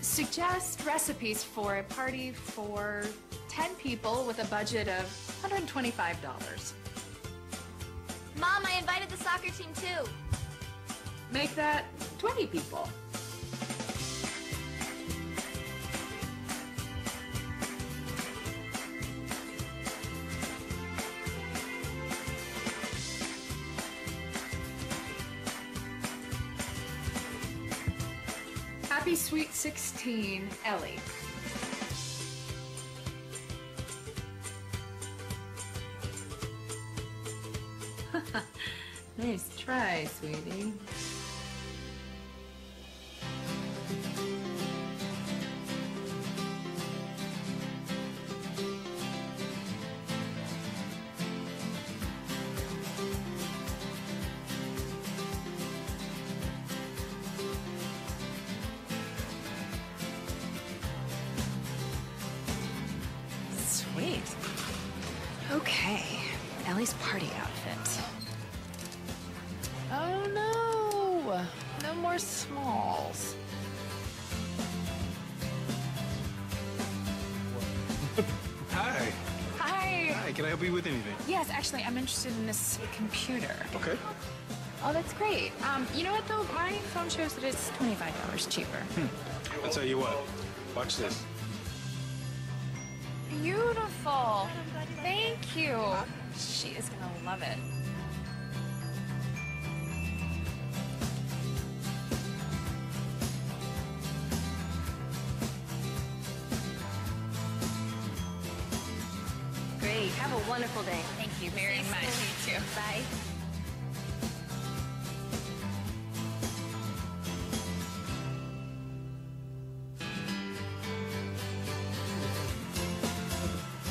Suggest recipes for a party for 10 people with a budget of $125.
Mom, I invited the soccer team too.
Make that 20 people. Happy Sweet 16, Ellie. nice try, sweetie. Interested in this computer.
Okay.
Oh, that's great. Um, you know what though? My phone shows that it's $25 cheaper.
I'll tell you what. Watch this.
Beautiful. Thank you. She is gonna love it.
Great. Have a wonderful day.
Thank you very much. You too.
Bye.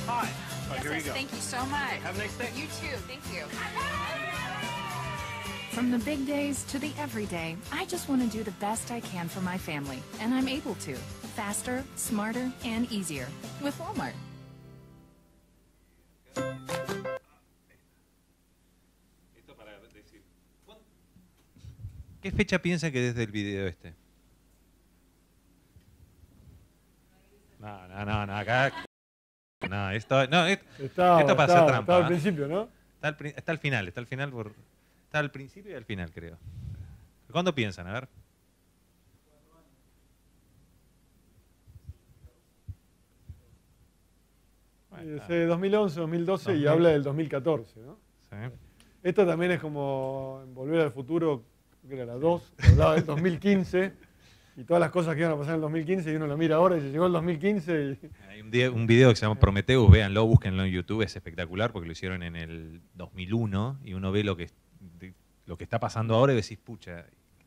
Hi. Oh,
Yes,
here you go.
Thank you so much.
Have a nice day.
You too. Thank you. From the big days to the everyday, I just want to do the best I can for my family, and I'm able to. Faster, smarter, and easier with Walmart.
¿Qué fecha piensa que desde el video este? No, no, no, no, acá. No, esto, no, esto,
Estaba,
esto para
estaba-
hacer trampa.
estaba al
¿eh?
principio, ¿no?
Está al, está al final, está al final por. Está al principio y al final, creo. ¿Cuándo piensan? A ver.
Y ese 2011, 2012 y
2000.
habla del 2014, ¿no?
sí.
Esto también es como en Volver al Futuro, que era la 2, que hablaba del 2015 y todas las cosas que iban a pasar en el 2015 y uno lo mira ahora y se llegó el 2015 y
Hay un, día- un video que se llama Prometheus, véanlo, búsquenlo en YouTube, es espectacular porque lo hicieron en el 2001 y uno ve lo que, lo que está pasando ahora y decís, pucha,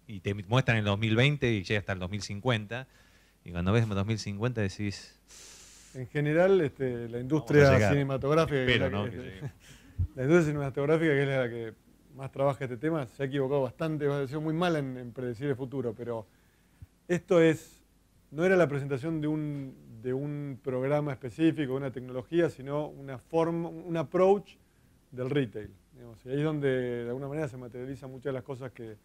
y te muestran el 2020 y llega hasta el 2050 y cuando ves el 2050 decís,
en general este, la industria cinematográfica,
espero, ¿no?
que- la industria cinematográfica que es la que más trabaja este tema, se ha equivocado bastante, ha sido muy mala en, en predecir el futuro, pero esto es, no era la presentación de un, de un programa específico, de una tecnología, sino una forma, un approach del retail. digamos. Y ahí es donde de alguna manera se materializan muchas de las cosas que,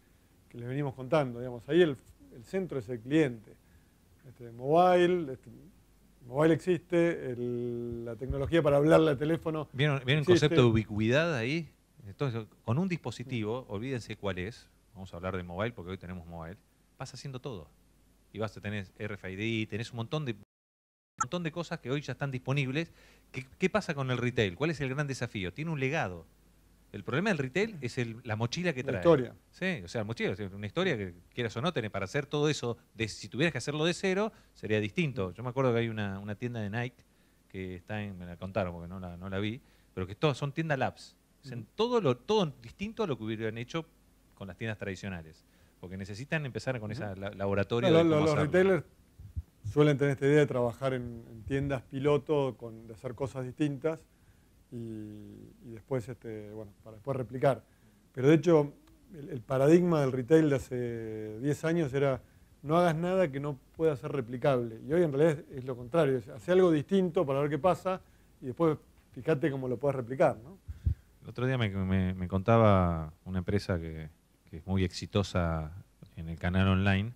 que les venimos contando. Digamos. Ahí el, el centro es el cliente. Este, mobile, este, mobile existe, el- la tecnología para hablarle al teléfono
¿Vieron, vieron el concepto de ubicuidad ahí? Entonces, con un dispositivo, olvídense cuál es, vamos a hablar de mobile porque hoy tenemos mobile, vas haciendo todo. Y vas a tener RFID, tenés un montón de, un montón de cosas que hoy ya están disponibles. ¿Qué, qué pasa con el retail? ¿Cuál es el gran desafío? Tiene un legado. El problema del retail es el- la mochila que
La
trae.
historia.
Sí, o sea, mochila, o sea, una historia que quieras o no, tenés para hacer todo eso, de, si tuvieras que hacerlo de cero, sería distinto. Yo me acuerdo que hay una, una tienda de Nike que está en, me la contaron porque no la, no la vi, pero que todas son tiendas labs. Hacen todo, lo, todo distinto a lo que hubieran hecho con las tiendas tradicionales. Porque necesitan empezar con ese laboratorio.
No,
de
lo- los retailers suelen tener esta idea de trabajar en, en tiendas piloto, con, de hacer cosas distintas y, y después, este, bueno, para después replicar. Pero de hecho, el, el paradigma del retail de hace 10 años era no hagas nada que no pueda ser replicable. Y hoy en realidad es, es lo contrario, es hacer algo distinto para ver qué pasa y después fíjate cómo lo puedes replicar. ¿no?
El otro día me, me- contaba una empresa que, es muy exitosa en el canal online,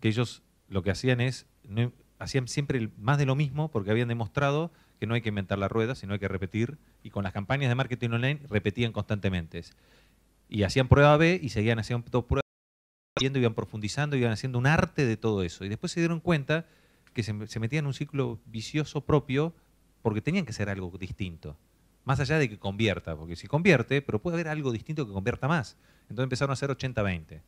que ellos lo que hacían es, no- hacían siempre más de lo mismo porque habían demostrado que no hay que inventar la rueda, sino hay que repetir, y con las campañas de marketing online repetían constantemente. Y hacían prueba B y seguían haciendo prueba viendo, iban profundizando, iban haciendo un arte de todo eso. Y después se dieron cuenta que se metían en un ciclo vicioso propio porque tenían que hacer algo distinto. Más allá de que convierta, porque si convierte, pero puede haber algo distinto que convierta más. Entonces empezaron a hacer 80-20.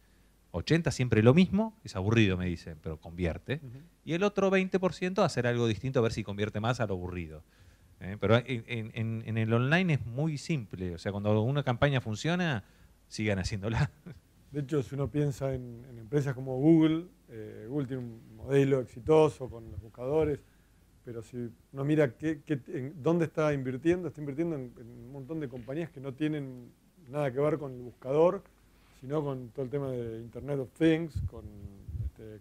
80 siempre lo mismo, es aburrido, me dicen, pero convierte. Y el otro 20% a hacer algo distinto, a ver si convierte más a lo aburrido. ¿eh? Pero en, en- en- en el online es muy simple. O sea, cuando una campaña funciona, sigan haciéndola.
De hecho, si uno piensa en, en empresas como Google, eh, Google tiene un modelo exitoso con los buscadores, pero si uno mira qué, dónde está invirtiendo, está invirtiendo en, un montón de compañías que no tienen nada que ver con el buscador, sino con todo el tema de Internet of Things, con, este,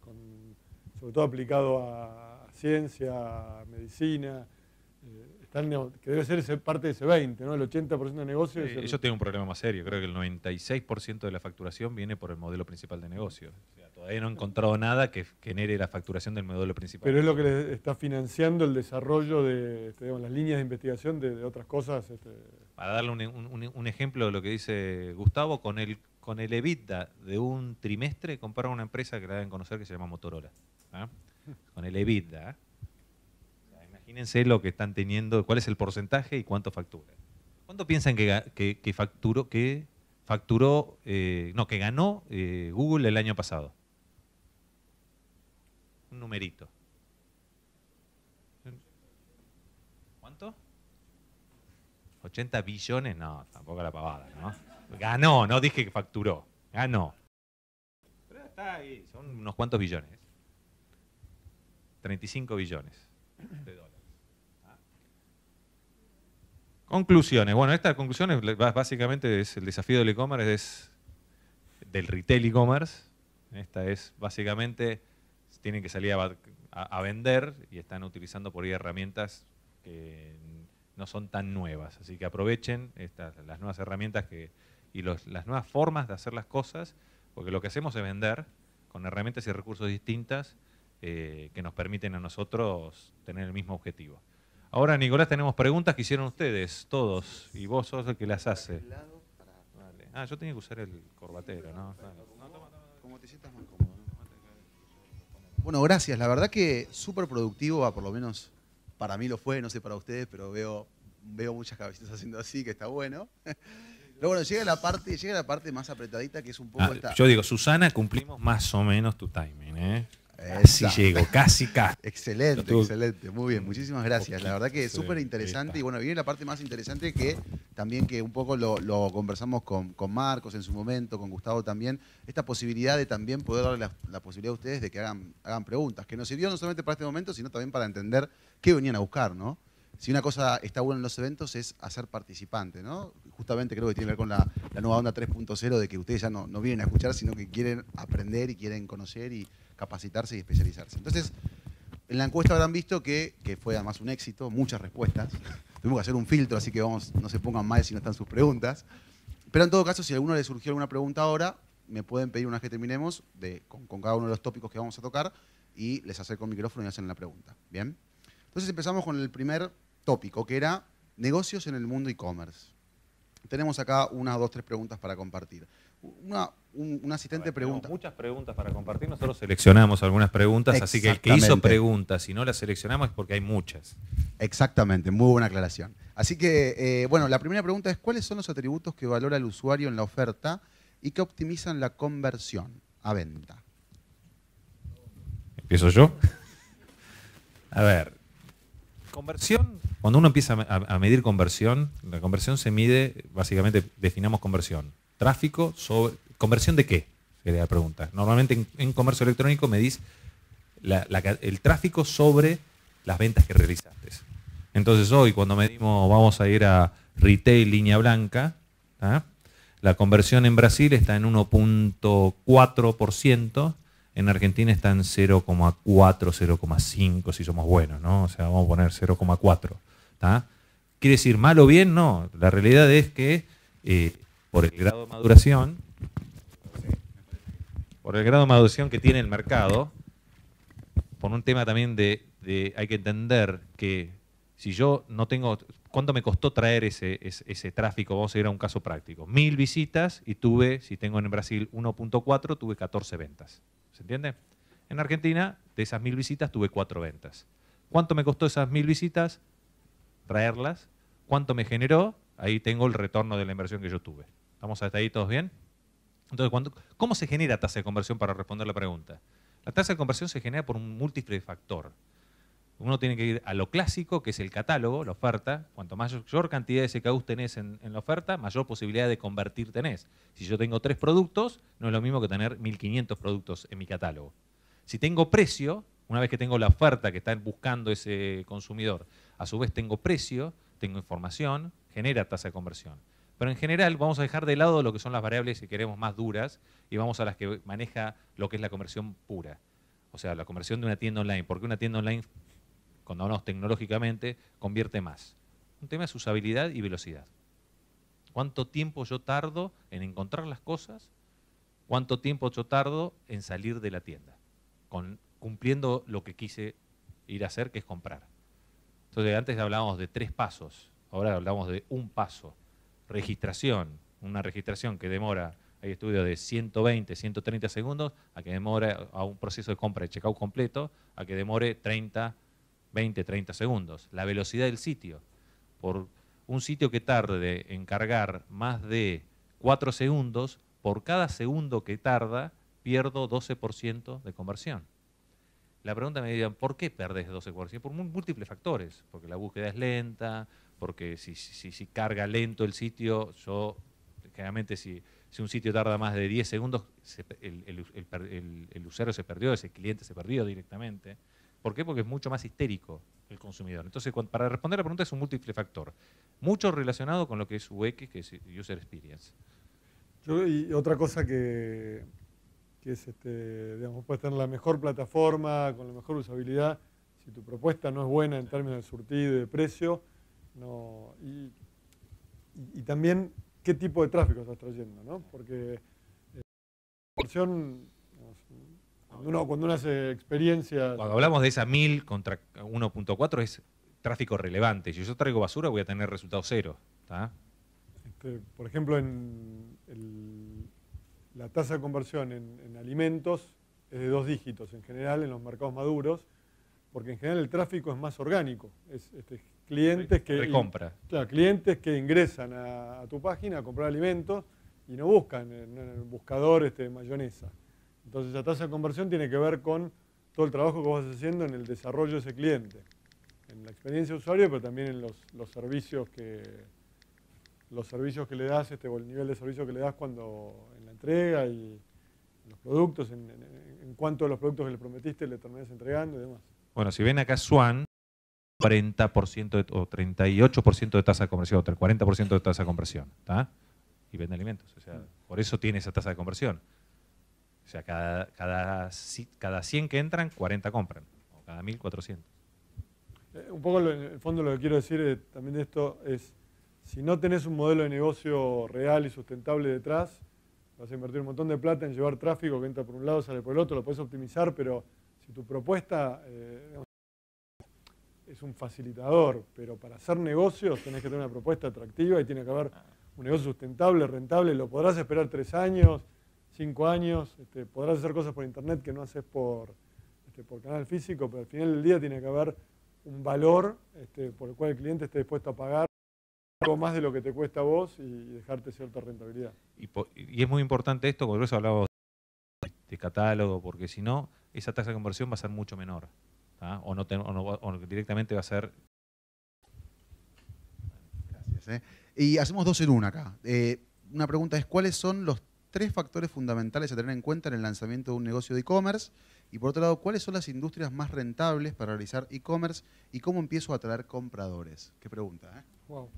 sobre todo aplicado a, ciencia, medicina. eh, están, que debe ser ese parte de ese 20, ¿no? El 80% de negocio
Sí,
el-
ellos tienen un problema más serio. Creo que el 96% de la facturación viene por el modelo principal de negocio. O sea, todavía no he encontrado nada que genere la facturación del modelo principal.
Pero es lo que le está financiando el desarrollo de este, digamos, las líneas de investigación de, de otras cosas. este,
Para darle un, un- un- un ejemplo de lo que dice Gustavo, con el, con el EBITDA de un trimestre compara una empresa que la deben conocer que se llama Motorola. ¿ah? Con el EBITDA. Imagínense lo que están teniendo, cuál es el porcentaje y cuánto factura. ¿Cuánto piensan que facturó, que facturó, eh, no, que ganó eh, Google el año pasado? Un numerito. ¿Cuánto? 80 billones, no, tampoco la pavada, ¿no? Ganó, no dije que facturó, ganó. Pero está ahí, son unos cuantos billones. 35 billones de dólares. ¿ah? Conclusiones. Bueno, estas conclusiones básicamente es el desafío del e-commerce, es del retail e-commerce. Esta es básicamente, tienen que salir a vender y están utilizando por ahí herramientas que no son tan nuevas. Así que aprovechen estas, las nuevas herramientas que, y los- las nuevas formas de hacer las cosas, porque lo que hacemos es vender con herramientas y recursos distintas eh, que nos permiten a nosotros tener el mismo objetivo. Ahora, Nicolás, tenemos preguntas que hicieron ustedes, todos, y vos sos el que las hace. Vale. Ah, yo tenía que usar el corbatero, ¿no?
Como te sientas más cómodo. ¿no? Bueno, gracias. La verdad que súper productivo, por lo menos para mí lo fue, no sé para ustedes, pero veo, veo muchas cabecitas haciendo así, que está bueno. Pero bueno, llega la parte, llega la parte más apretadita, que es un poco
Ah,
esta.
yo digo, Susana, cumplimos más o menos tu timing, ¿eh? Casi
Exacto.
llego, casi, casi.
Excelente, excelente. Muy bien, muchísimas gracias. La verdad que es súper interesante. Y bueno, viene la parte más interesante que también que un poco lo, lo conversamos con, con Marcos en su momento, con Gustavo también. Esta posibilidad de también poder darle la, la posibilidad a ustedes de que hagan, hagan preguntas, que nos sirvió no solamente para este momento, sino también para entender qué venían a buscar, ¿no? Si una cosa está buena en los eventos es hacer participante, ¿no? Justamente creo que tiene que ver con la, la nueva onda 3.0 de que ustedes ya no, no vienen a escuchar, sino que quieren aprender y quieren conocer y capacitarse y especializarse. Entonces, en la encuesta habrán visto que, que fue además un éxito, muchas respuestas. Tuvimos que hacer un filtro, así que vamos, no se pongan mal si no están sus preguntas. Pero en todo caso, si a alguno le surgió alguna pregunta ahora, me pueden pedir una vez que terminemos de, con, cada uno de los tópicos que vamos a tocar y les acerco el micrófono y hacen la pregunta. ¿Bien? Entonces empezamos con el primer tópico, que era negocios en el mundo e-commerce. Tenemos acá unas, dos, tres preguntas para compartir. Una, un, un asistente pregunta...
Tenemos muchas preguntas para compartir. Nosotros seleccionamos algunas preguntas, así que el que hizo preguntas, si no las seleccionamos es porque hay muchas.
Exactamente, muy buena aclaración. Así que, eh, bueno, la primera pregunta es, ¿cuáles son los atributos que valora el usuario en la oferta y que optimizan la conversión a venta?
¿Empiezo yo? A ver, conversión, cuando uno empieza a medir conversión, la conversión se mide, básicamente definamos conversión. Tráfico sobre... ¿Conversión de qué? Sería la pregunta. Normalmente en, comercio electrónico medís el tráfico sobre las ventas que realizaste. Entonces hoy cuando medimos, vamos a ir a retail línea blanca, ¿ah? la conversión en Brasil está en 1.4%, en Argentina está en 0,4, 0,5 si somos buenos, ¿no? O sea, vamos a poner 0,4. ¿tá? ¿Quiere decir mal o bien? No. La realidad es que eh, por el grado de maduración, por el grado de maduración que tiene el mercado, por un tema también de, hay que entender que si yo no tengo, ¿cuánto me costó traer ese, ese, ese tráfico? Vamos a ir a un caso práctico. Mil visitas y tuve, si tengo en Brasil 1.4, tuve 14 ventas. ¿Se entiende? En Argentina, de esas mil visitas, tuve cuatro ventas. ¿Cuánto me costó esas mil visitas? Traerlas. ¿Cuánto me generó? Ahí tengo el retorno de la inversión que yo tuve. ¿Estamos hasta ahí todos bien? Entonces, cuando- ¿cómo se genera tasa de conversión para responder la pregunta? La tasa de conversión se genera por un múltiple factor. Uno tiene que ir a lo clásico, que es el catálogo, la oferta. Cuanto mayor cantidad de SKUs tenés en, en la oferta, mayor posibilidad de convertir tenés. Si yo tengo tres productos, no es lo mismo que tener 1500 productos en mi catálogo. Si tengo precio, una vez que tengo la oferta que está buscando ese consumidor, a su vez tengo precio, tengo información, genera tasa de conversión. Pero en general vamos a dejar de lado lo que son las variables, si queremos, más duras y vamos a las que maneja lo que es la conversión pura. O sea, la conversión de una tienda online. Porque una tienda online, cuando hablamos tecnológicamente, convierte más. un tema es usabilidad y velocidad. ¿Cuánto tiempo yo tardo en encontrar las cosas? ¿Cuánto tiempo yo tardo en salir de la tienda? Con, cumpliendo lo que quise ir a hacer, que es comprar. Entonces, antes hablábamos de tres pasos, ahora hablamos de un paso. Registración, una registración que demora, hay estudios de 120, 130 segundos, a que demore a un proceso de compra de checkout completo, a que demore 30, 20, 30 segundos. La velocidad del sitio. Por un sitio que tarde en cargar más de 4 segundos, por cada segundo que tarda, pierdo 12% de conversión. La pregunta me dirían, ¿por qué perdés 12%? Por múltiples factores, porque la búsqueda es lenta, porque si, si, si carga lento el sitio, yo, generalmente si, si, un sitio tarda más de 10 segundos, el, el, el, usuario se perdió, ese cliente se perdió directamente. ¿Por qué? Porque es mucho más histérico el consumidor. Entonces, para responder a la pregunta es un múltiple factor. Mucho relacionado con lo que es UX, que es User Experience.
Yo, y otra cosa que, que es, este, digamos, puedes tener la mejor plataforma, con la mejor usabilidad, si tu propuesta no es buena en términos de surtido y de precio, no, y, y, también qué tipo de tráfico estás trayendo, ¿no? Porque eh, cuando uno, cuando uno hace experiencias...
Cuando hablamos de esa 1000 contra 1.4 es tráfico relevante. Si yo traigo basura voy a tener resultado cero.
Este, por ejemplo, en el, la tasa de conversión en, alimentos es de dos dígitos en general en los mercados maduros, porque en general el tráfico es más orgánico. Es este, clientes que,
Recompra.
Claro, clientes que ingresan a, tu página a comprar alimentos y no buscan en, el buscador este, mayonesa. Entonces la tasa de conversión tiene que ver con todo el trabajo que vas haciendo en el desarrollo de ese cliente, en la experiencia de usuario, pero también en los, los servicios que, los servicios que le das este, o el nivel de servicio que le das cuando en la entrega y los productos, en, cuanto a los productos que le prometiste le terminas entregando y demás.
Bueno, si ven acá Swan, 40% o 38% de tasa de conversión, o 40% de tasa de conversión, ¿está? Y vende alimentos, o sea, por eso tiene esa tasa de conversión. O sea, cada, cada, cada 100 que entran, 40 compran, o cada 1400.
Eh, un poco en el fondo lo que quiero decir eh, también de esto es si no tenés un modelo de negocio real y sustentable detrás, vas a invertir un montón de plata en llevar tráfico que entra por un lado, sale por el otro, lo puedes optimizar, pero si tu propuesta eh, es un facilitador, pero para hacer negocios tenés que tener una propuesta atractiva y tiene que haber un negocio sustentable, rentable, lo podrás esperar tres años, cinco años, este, podrás hacer cosas por internet que no haces por, este, por canal físico, pero al final del día tiene que haber un valor este, por el cual el cliente esté dispuesto a pagar algo más de lo que te cuesta a vos y dejarte cierta rentabilidad.
Y, es muy importante esto, por eso de catálogo, porque si no, esa tasa de conversión va a ser mucho menor. O, no o, directamente va a ser...
Gracias. ¿eh? Y hacemos dos en una acá. Eh, una pregunta es, ¿cuáles son los tres factores fundamentales a tener en cuenta en el lanzamiento de un negocio de e-commerce? Y por otro lado, ¿cuáles son las industrias más rentables para realizar e-commerce y cómo empiezo a atraer compradores? Qué pregunta, ¿eh?
Wow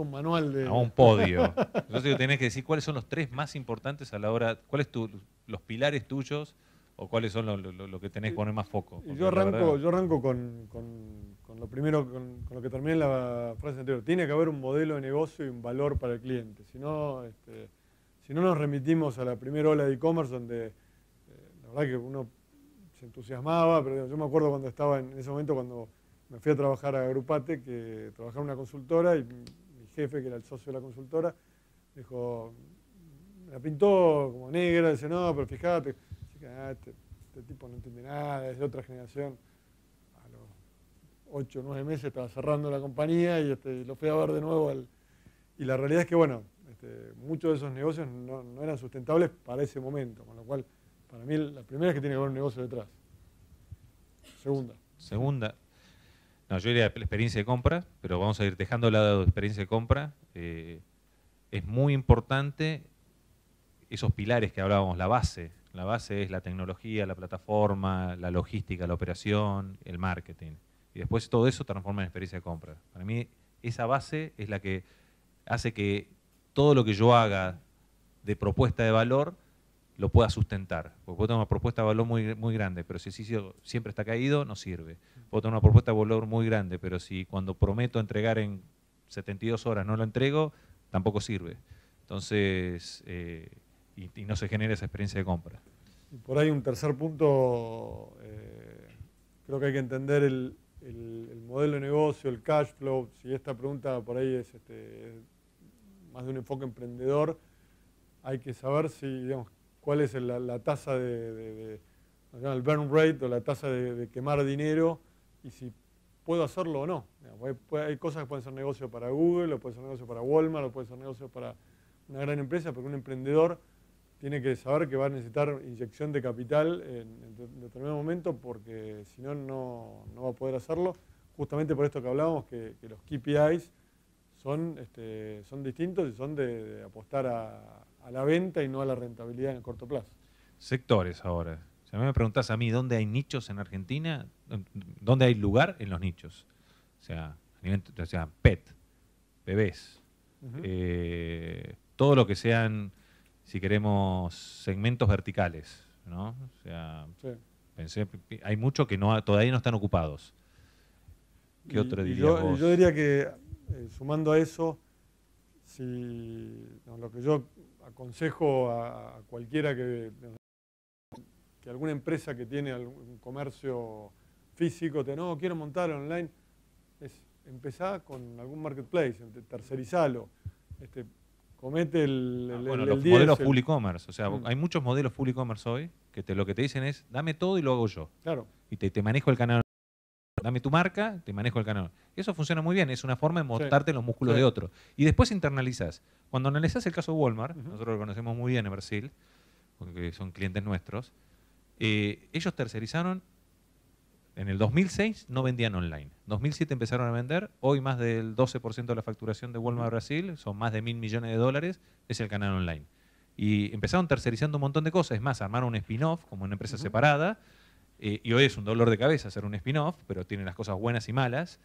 un manual de...
A un podio. Entonces tenés que decir cuáles son los tres más importantes a la hora, cuáles tu, los pilares tuyos o cuáles son lo, que tenés que poner más foco.
yo arranco, yo arranco con, lo primero, con, lo que terminé en la frase anterior. Tiene que haber un modelo de negocio y un valor para el cliente. Si no, este, si no nos remitimos a la primera ola de e-commerce donde eh, la verdad que uno se entusiasmaba, pero yo me acuerdo cuando estaba en, ese momento cuando me fui a trabajar a Grupate, que trabajaba en una consultora y jefe, que era el socio de la consultora, dijo, me la pintó como negra, dice, no, pero fíjate, este, este, tipo no entiende nada, es de otra generación. A los ocho o nueve meses estaba cerrando la compañía y este, lo fui a ver de nuevo. y la realidad es que, bueno, este, muchos de esos negocios no, no, eran sustentables para ese momento, con lo cual, para mí, la primera es que tiene que haber un negocio detrás. Segunda.
Segunda, no, yo iría a la experiencia de compra, pero vamos a ir dejando de lado la experiencia de compra. Eh, es muy importante esos pilares que hablábamos, la base. La base es la tecnología, la plataforma, la logística, la operación, el marketing. Y después todo eso transforma en experiencia de compra. Para mí esa base es la que hace que todo lo que yo haga de propuesta de valor lo pueda sustentar. Porque puedo tener una propuesta de valor muy, muy grande, pero si el sitio siempre está caído, no sirve. Puedo tener una propuesta de valor muy grande, pero si cuando prometo entregar en 72 horas no lo entrego, tampoco sirve. Entonces, eh, y, y no se genera esa experiencia de compra.
Y por ahí un tercer punto, eh, creo que hay que entender el, el- el modelo de negocio, el cash flow. Si esta pregunta por ahí es este, más de un enfoque emprendedor, hay que saber si, digamos, cuál es la, la tasa de, el burn rate o la tasa de, quemar dinero y si puedo hacerlo o no. Hay, hay cosas que pueden ser negocio para Google, o puede ser negocio para Walmart, o puede ser negocio para una gran empresa, pero un emprendedor tiene que saber que va a necesitar inyección de capital en, en de- determinado momento porque si no, no va a poder hacerlo. Justamente por esto que hablábamos, que, que los KPIs son, este, son distintos y son de, de apostar a, a la venta y no a la rentabilidad en el corto plazo.
Sectores ahora. Si a mí me preguntas a mí dónde hay nichos en Argentina, dónde hay lugar en los nichos. O sea, a nivel, o sea pet, bebés,
Ujú.
eh, todo lo que sean, si queremos, segmentos verticales. ¿no? O sea,
Sí.
pensé, hay muchos que no, todavía no están ocupados. ¿Qué
Y-
otro dirías
yo, y
vos?
yo diría que, eh, sumando a eso, si no, lo que yo aconsejo a, a cualquiera que, que alguna empresa que tiene algún comercio físico, te no, quiero montar online, es empezar con algún marketplace, tercerizalo, este, comete el,
Ah,
el,
bueno,
el-
los
el 10,
modelos full e-commerce. O sea,
Mm.
hay muchos modelos full e-commerce hoy que te, lo que te dicen es, dame todo y lo hago yo.
Claro,
Y te, te manejo el canal. Dame tu marca, te manejo el canal. Eso funciona muy bien, es una forma de montarte los músculos
Sí.
de otro. Y después internalizas. Cuando analizas el caso de Walmart, nosotros lo conocemos muy bien en Brasil, porque son clientes nuestros, eh, ellos tercerizaron, en el 2006 no vendían online. 2007 empezaron a vender, hoy más del 12% de la facturación de Walmart Brasil, son más de mil millones de dólares, es el canal online. Y empezaron tercerizando un montón de cosas, es más, armaron un spin-off como una empresa separada, eh, y hoy es un dolor de cabeza hacer un spin-off, pero tiene las cosas buenas y malas,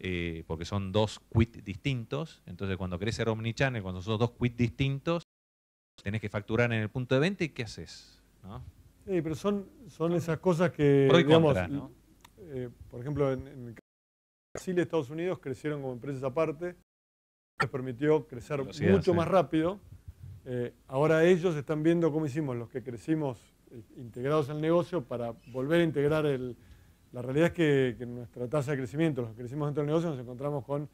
eh, porque son dos quits distintos. Entonces, cuando querés ser omnichannel, cuando son dos quits distintos, tenés que facturar en el punto de venta y ¿qué haces? ¿No?
Sí, pero son, son esas cosas que,
Pro y
digamos,
contra, ¿no?
Eh, por ejemplo, en, en Brasil y Estados Unidos crecieron como empresas aparte, les permitió crecer
Velocidad,
mucho
sí.
más rápido. Eh, ahora ellos están viendo cómo hicimos los que crecimos eh, integrados al negocio para volver a integrar el... La realidad es que, que en nuestra tasa de crecimiento, los que crecimos dentro del negocio, nos encontramos con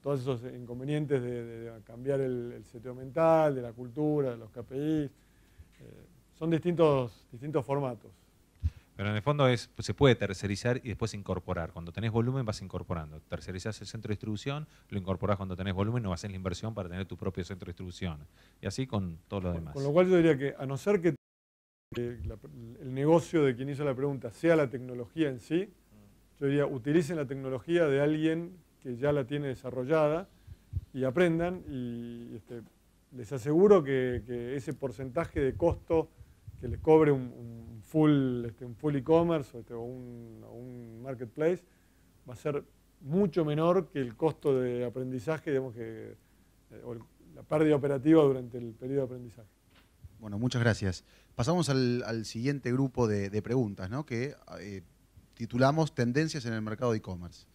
todos esos inconvenientes de, de- de cambiar el, el seteo mental, de la cultura, de los KPIs. Eh, son distintos, distintos formatos.
Pero en el fondo es, se puede tercerizar y después incorporar. Cuando tenés volumen vas incorporando. Tercerizás el centro de distribución, lo incorporás cuando tenés volumen, no haces la inversión para tener tu propio centro de distribución. Y así con todo lo demás.
Con lo cual yo diría que a no ser que eh, el negocio de quien hizo la pregunta sea la tecnología en sí, yo diría utilicen la tecnología de alguien que ya la tiene desarrollada y aprendan y este, les aseguro que, que ese porcentaje de costo que les cobre un, un este, un full e-commerce o, este, o un, marketplace va a ser mucho menor que el costo de aprendizaje, digamos que, eh, o la pérdida operativa durante el periodo de aprendizaje.
Bueno, muchas gracias. Pasamos al, siguiente grupo de, de preguntas, ¿no? que eh, titulamos Tendencias en el mercado de e-commerce.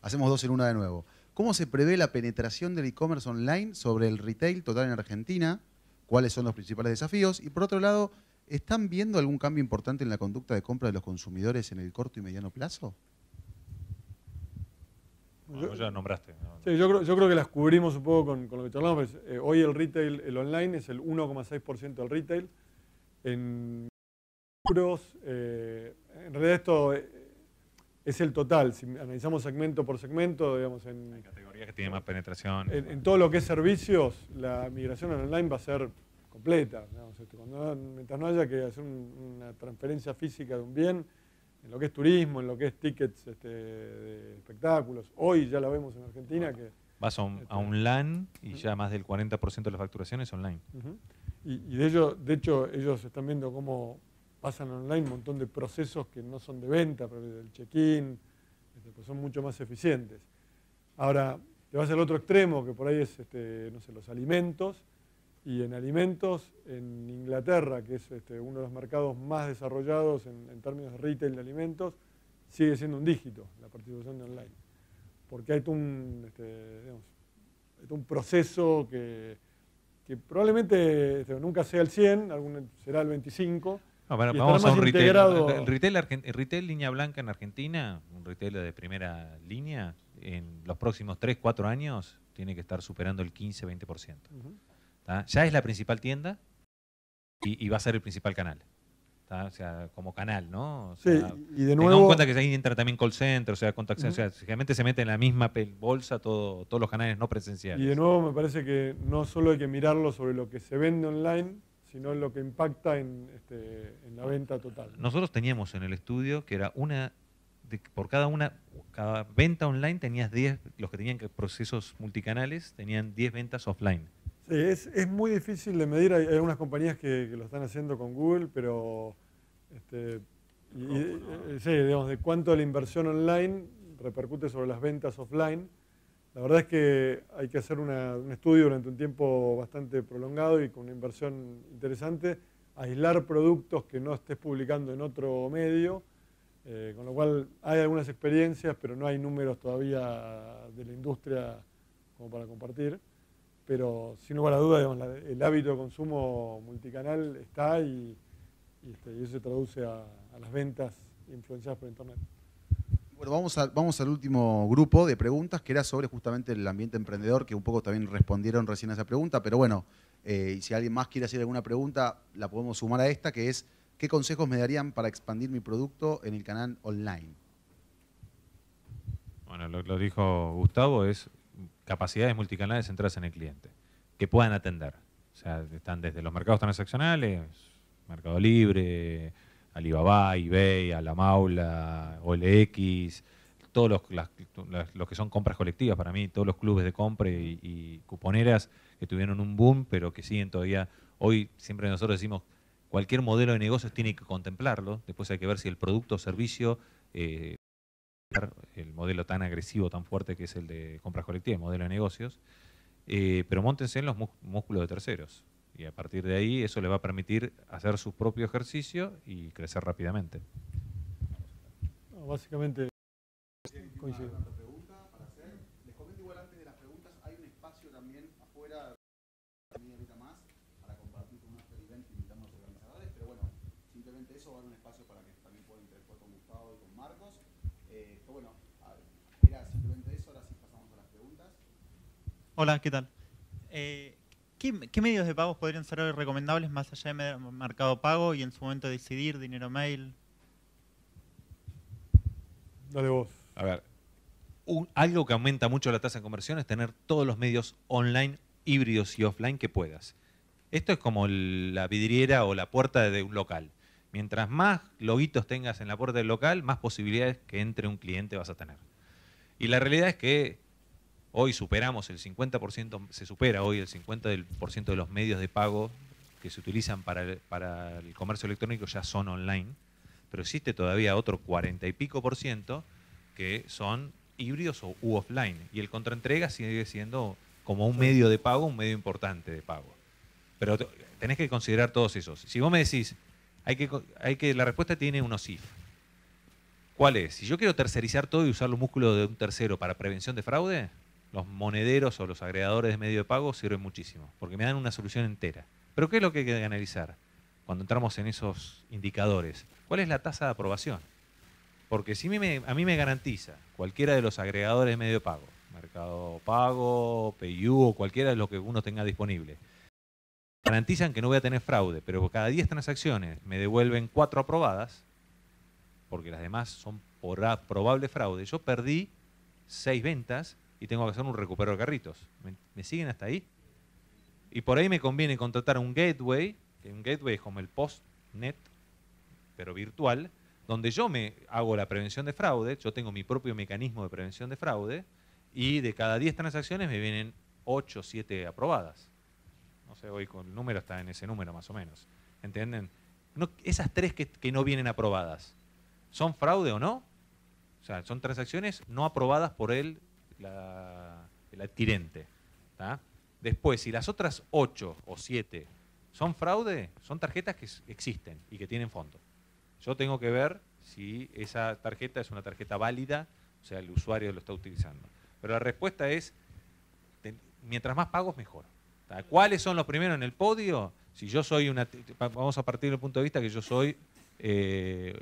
Hacemos dos en una de nuevo. ¿Cómo se prevé la penetración del e-commerce online sobre el retail total en Argentina? ¿Cuáles son los principales desafíos? Y por otro lado, ¿están viendo algún cambio importante en la conducta de compra de los consumidores en el corto y mediano plazo?
Bueno, ya nombraste. ¿no?
Sí, yo creo, yo creo que las cubrimos un poco con, con lo que charlamos. pues, eh, hoy el retail, el online es el 1,6% del retail. En euros, eh, en realidad esto eh, es el total. Si analizamos segmento por segmento, digamos, en,
Hay categorías que tienen más penetración.
en, en todo lo que es servicios, la migración al online va a ser completa. digamos, este, cuando- mientras no haya que hacer un- una transferencia física de un bien, en lo que es turismo, en lo que es tickets este, de espectáculos, hoy ya la vemos en Argentina que
Vas a un, a un LAN y ya más del 40% de la facturación es online.
Y de, ello, de hecho, ellos están viendo cómo pasan online un montón de procesos que no son de venta, pero del check-in, este, pues son mucho más eficientes. Ahora, te vas al otro extremo, que por ahí es, este, no sé, los alimentos, y en alimentos, en Inglaterra, que es este, uno de los mercados más desarrollados en, en términos de retail de alimentos, sigue siendo un dígito la participación de online. Porque hay un, este, digamos, un proceso que, que probablemente este, nunca sea el 100, algún, será el 25.
No,
y
vamos a un retail.
integrado-
El retail, el retail línea blanca en Argentina, un retail de primera línea, en los próximos 3, 4 años tiene que estar superando el 15-20%.
Ujú.
¿Tá? Ya es la principal tienda y, y va a ser el principal canal. ¿tá? O sea, como canal, ¿no? O
Sí,
sea,
y de
Tengamos en
nuevo,
cuenta que ahí entra también call center, o sea, contact o sea, realmente se mete en la misma bolsa todo, todos los canales no
y
presenciales.
de nuevo me parece que no solo hay que mirarlo sobre lo que se vende online, sino en lo que impacta en, este, en la venta total.
Nosotros teníamos en el estudio que era una, por cada una, cada venta online tenías 10, los que tenían procesos multicanales tenían 10 ventas offline.
Sí, es, es muy difícil de medir. Hay, hay algunas compañías que, que lo están haciendo con Google, pero este, y- y- eh, sí, digamos, de cuánto la inversión online repercute sobre las ventas offline. La verdad es que hay que hacer una- un estudio durante un tiempo bastante prolongado y con una inversión interesante, aislar productos que no estés publicando en otro medio, eh, con lo cual hay algunas experiencias, pero no hay números todavía de la industria como para compartir pero sin lugar a duda digamos, la- el hábito de consumo multicanal está y, y, este, y eso se traduce a, a las ventas influenciadas por Internet.
Bueno, vamos, a- vamos al último grupo de preguntas que era sobre justamente el ambiente emprendedor, que un poco también respondieron recién a esa pregunta, pero bueno, eh, y si alguien más quiere hacer alguna pregunta, la podemos sumar a esta, que es, ¿qué consejos me darían para expandir mi producto en el canal online?
Bueno, lo, lo dijo Gustavo, es capacidades multicanales centradas en el cliente, que puedan atender. O sea, están desde los mercados transaccionales, Mercado Libre, Alibaba, eBay, Alamaula, OLX, todos los, las- las- los que son compras colectivas para mí, todos los clubes de compra y, cuponeras que tuvieron un boom, pero que siguen todavía, hoy siempre nosotros decimos, cualquier modelo de negocios tiene que contemplarlo, después hay que ver si el producto o servicio eh, el modelo tan agresivo, tan fuerte que es el de compras colectivas, el modelo de negocios, eh, pero montense en los mús- músculos de terceros. Y a partir de ahí eso les va a permitir hacer su propio ejercicio y crecer rápidamente.
No, básicamente coincido.
Les comento igual antes de las preguntas, hay un espacio también afuera, media horita más, para compartir con un after event que invitamos a los organizadores, pero bueno, simplemente eso va a dar un espacio para que también puedan interactuar con Gustavo y con Marcos. Eh, pero bueno, a ver, era simplemente eso, ahora sí pasamos a las preguntas.
Hola, ¿qué tal? Eh, ¿qué, qué medios de pagos podrían ser hoy recomendables más allá de Mer- Mercado Pago y en su momento decidir dinero mail?
Dale vos.
A ver, un- algo que aumenta mucho la tasa de conversión es tener todos los medios online, híbridos y offline que puedas. Esto es como el- la vidriera o la puerta de un local. Mientras más loguitos tengas en la puerta del local, más posibilidades que entre un cliente vas a tener. Y la realidad es que hoy superamos el 50%, se supera hoy el 50% de los medios de pago que se utilizan para el, para el comercio electrónico ya son online, pero existe todavía otro 40 y pico por ciento que son híbridos o u offline. Y el contraentrega sigue siendo como un medio de pago, un medio importante de pago. Pero te- tenés que considerar todos esos. Si vos me decís, hay que, hay que, la respuesta tiene unos if. ¿Cuál es? Si yo quiero tercerizar todo y usar los músculos de un tercero para prevención de fraude, los monederos o los agregadores de medio de pago sirven muchísimo, porque me dan una solución entera. Pero ¿qué es lo que hay que analizar cuando entramos en esos indicadores? ¿Cuál es la tasa de aprobación? Porque si a mí me, garantiza cualquiera de los agregadores de medio de pago, Mercado Pago, PayU o cualquiera de los que uno tenga disponible, garantizan que no voy a tener fraude, pero cada 10 transacciones me devuelven 4 aprobadas, porque las demás son por probable fraude, yo perdí 6 ventas y tengo que hacer un recupero de carritos. ¿Me, siguen hasta ahí? Y por ahí me conviene contratar un gateway, que un gateway es como el postnet, pero virtual, donde yo me hago la prevención de fraude, yo tengo mi propio mecanismo de prevención de fraude, y de cada 10 transacciones me vienen 8 o 7 aprobadas. No sé, hoy el número está en ese número más o menos. ¿Entienden? Esas tres que, que no vienen aprobadas, ¿son fraude o no? O sea, son transacciones no aprobadas por el, la- el adquirente. ¿tá? Después, si las otras 8 o 7 son fraude, son tarjetas que existen y que tienen fondo. Yo tengo que ver si esa tarjeta es una tarjeta válida, o sea, el usuario lo está utilizando. Pero la respuesta es, mientras más pagos, mejor. ¿Cuáles son los primeros en el podio? Si yo soy una... Vamos a partir del punto de vista que yo soy eh,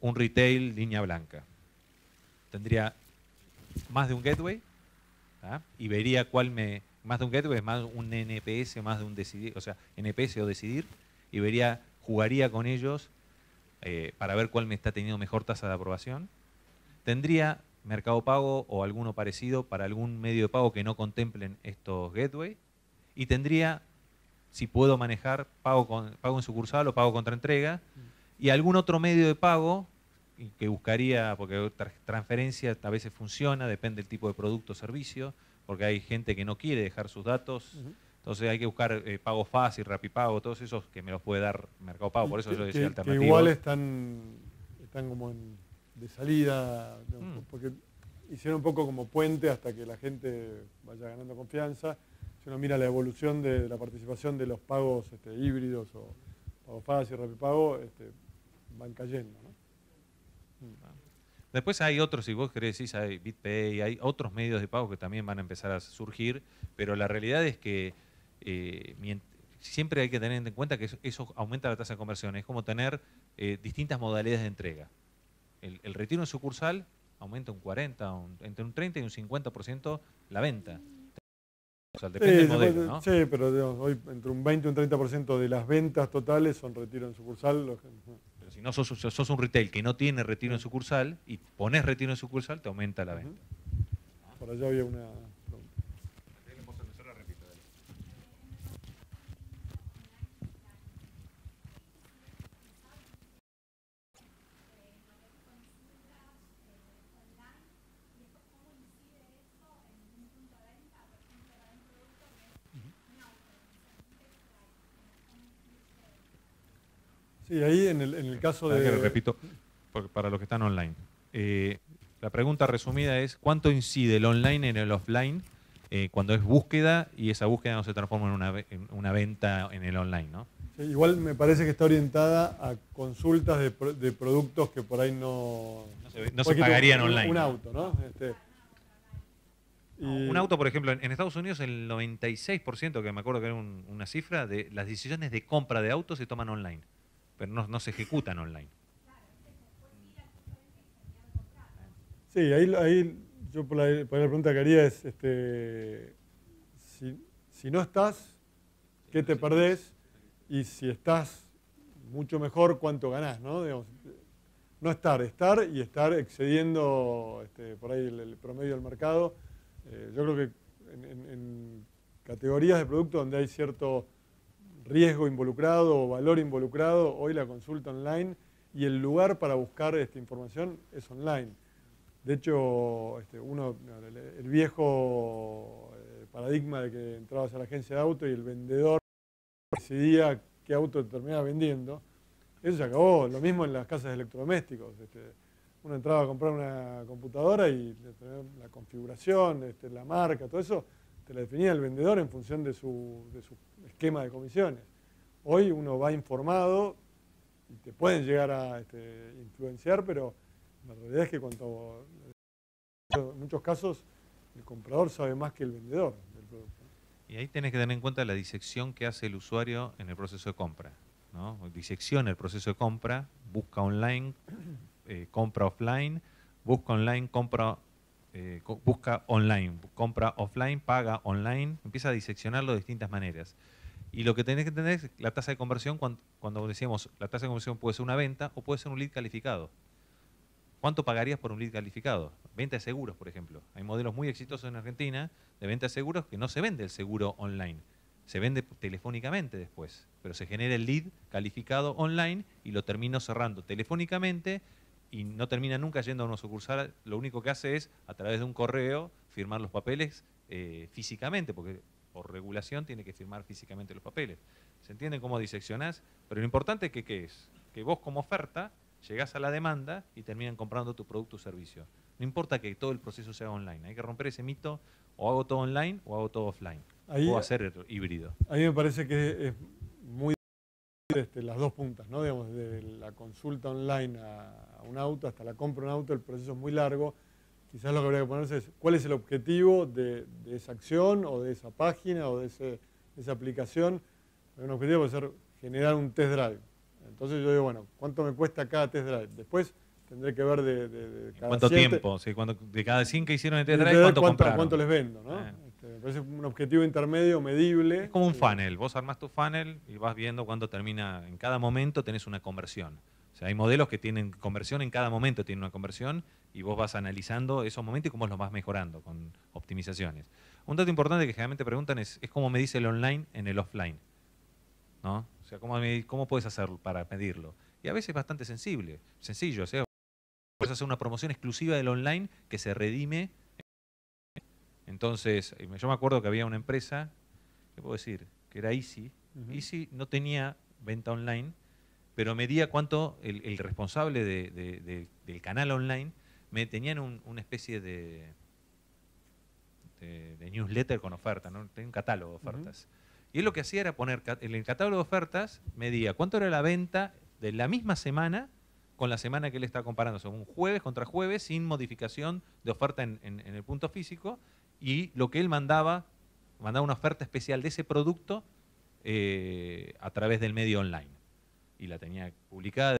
un retail línea blanca. Tendría más de un gateway ¿tá? y vería cuál me... Más de un gateway es más un NPS, más de un decidir, o sea, NPS o decidir, y vería, jugaría con ellos eh, para ver cuál me está teniendo mejor tasa de aprobación. Tendría Mercado Pago o alguno parecido para algún medio de pago que no contemplen estos gateway. Y tendría, si puedo manejar, pago, con, pago en sucursal o pago contra entrega. Y algún otro medio de pago que buscaría, porque tra- transferencia a veces funciona, depende del tipo de producto o servicio, porque hay gente que no quiere dejar sus datos. Entonces hay que buscar eh, pago fácil, rapipago, todos esos que me los puede dar Mercado Pago. Por eso
que,
yo decía
que- que
alternativos.
igual están, están como en- de salida,
Mm.
porque hicieron un poco como puente hasta que la gente vaya ganando confianza. Si uno mira la evolución de la participación de los pagos este, híbridos o pago fácil, rapipago, este, van cayendo. ¿no?
Después hay otros, si vos querés decís, hay BitPay, hay otros medios de pago que también van a empezar a surgir, pero la realidad es que eh, siempre hay que tener en cuenta que eso, eso aumenta la tasa de conversión. Es como tener eh, distintas modalidades de entrega. El, el retiro en sucursal aumenta un 40, un- entre un 30 y un 50% la venta. O sea, depende
Sí,
del modelo, ¿no?
sí, pero digamos, hoy entre un 20 y un 30% de las ventas totales son retiro en sucursal. los
si no sos, sos- un retail que no tiene retiro en sucursal y pones retiro en sucursal, te aumenta la venta.
Por allá había una pregunta. Sí, ahí en el, en el caso de...
que lo repito, para los que están online. Eh, la pregunta resumida es, ¿cuánto incide el online en el offline eh, cuando es búsqueda y esa búsqueda no se transforma en una, en una venta en el online? ¿no?
Sí, igual me parece que está orientada a consultas de, de productos que por ahí no...
No se, no se pagarían
un,
online.
Un auto, ¿no? Este, y-
Un auto, por ejemplo, en en Estados Unidos el 96%, que me acuerdo que era un- una cifra, de las decisiones de compra de autos se toman online, pero no, se ejecutan online.
Sí, ahí, yo por la, la pregunta que haría es, este, si, no estás, ¿qué te perdés? Y si estás mucho mejor, ¿cuánto ganás? ¿no? Digamos, no estar, estar y estar excediendo este, por ahí el, promedio del mercado. Eh, yo creo que en, en- en categorías de productos donde hay cierto riesgo involucrado o valor involucrado, hoy la consulta online y el lugar para buscar esta información es online. De hecho, este, el, viejo eh, paradigma de que entrabas a la agencia de auto y el vendedor decidía qué auto te terminaba vendiendo, eso se acabó. Lo mismo en las casas de electrodomésticos. este, uno entraba a comprar una computadora y la configuración, este, la marca, todo eso, te la definía el vendedor en función de su, de su esquema de comisiones. Hoy uno va informado y te pueden llegar a este, influenciar, pero la realidad es que cuanto, en muchos casos el comprador sabe más que el vendedor del producto.
Y ahí tenés que tener en cuenta la disección que hace el usuario en el proceso de compra. ¿no? Disecciona el proceso de compra, busca online, eh, compra offline, busca online, compra, eh, busca online, compra offline, paga online, empieza a diseccionarlo de distintas maneras. Y lo que tenés que tener es la tasa de conversión, cuando, cuando decíamos la tasa de conversión puede ser una venta o puede ser un lead calificado. ¿Cuánto pagarías por un lead calificado? Venta de seguros, por ejemplo. Hay modelos muy exitosos en Argentina de venta de seguros que no se vende el seguro online. Se vende telefónicamente después, pero se genera el lead calificado online y lo termino cerrando telefónicamente y no termina nunca yendo a una sucursal. Lo único que hace es, a través de un correo, firmar los papeles eh, físicamente, porque por regulación tiene que firmar físicamente los papeles. ¿Se entiende cómo diseccionás? Pero lo importante es que ¿qué es? Que vos como oferta llegás a la demanda y terminan comprando tu producto o servicio. No importa que todo el proceso sea online, hay que romper ese mito, o hago todo online o hago todo offline.
Ahí-
o hacer híbrido.
A mí me parece que es muy este, las dos puntas, ¿no? Digamos, de la consulta online a, a un auto hasta la compra de un auto, el proceso es muy largo quizás lo que habría que ponerse es cuál es el objetivo de, de esa acción o de esa página o de, ese- de esa aplicación. Un objetivo puede ser generar un test drive. Entonces yo digo, bueno, ¿cuánto me cuesta cada test drive? Después tendré que ver de, de- de cada
¿Cuánto tiempo? Sí, cuánto- de cada 100 que hicieron
de-
test drive, ¿cuánto,
cuánto,
compraron?
cuánto les vendo, ¿no?
Eh.
Este, me parece un objetivo intermedio, medible.
Es como un funnel. Vos armás tu funnel y vas viendo cuándo termina. En cada momento tenés una conversión. O sea, hay modelos que tienen conversión en cada momento, tienen una conversión y vos vas analizando esos momentos y cómo los vas mejorando con optimizaciones. Un dato importante que generalmente preguntan es, es cómo me dice el online en el offline. ¿No? O sea, ¿cómo, me- cómo puedes hacer para medirlo? Y a veces es bastante sensible, sencillo. O sea, puedes hacer una promoción exclusiva del online que se redime. Entonces, eh, yo me acuerdo que había una empresa, ¿qué puedo decir? Que era Easy.
Ujú.
Easy no tenía venta online, pero medía cuánto el, el responsable de- de- de- del canal online me tenían un- una especie de, newsletter con ofertas, ¿no? tenía un catálogo de ofertas. Y él lo que hacía era poner en el catálogo de ofertas, medía cuánto era la venta de la misma semana con la semana que él está comparando, o sea, un jueves contra jueves sin modificación de oferta en, en- en el punto físico, y lo que él mandaba, mandaba una oferta especial de ese producto eh, a través del medio online. Y la tenía publicada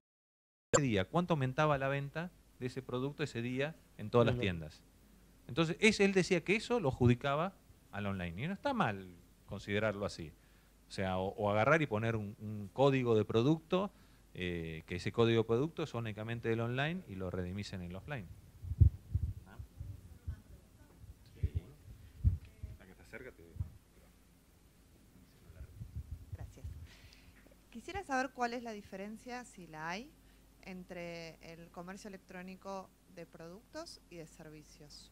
ese día. ¿Cuánto aumentaba la venta de ese producto ese día en todas las tiendas? Entonces, él decía que eso lo adjudicaba al online. Y no está mal considerarlo así. O sea, o, o agarrar y poner un, un código de producto, eh, que ese código de producto es únicamente del online y lo redimís en el offline. ¿Ah? La que está cerca te-
Gracias. Quisiera saber cuál es la diferencia, si la hay, entre el comercio electrónico de productos y de servicios.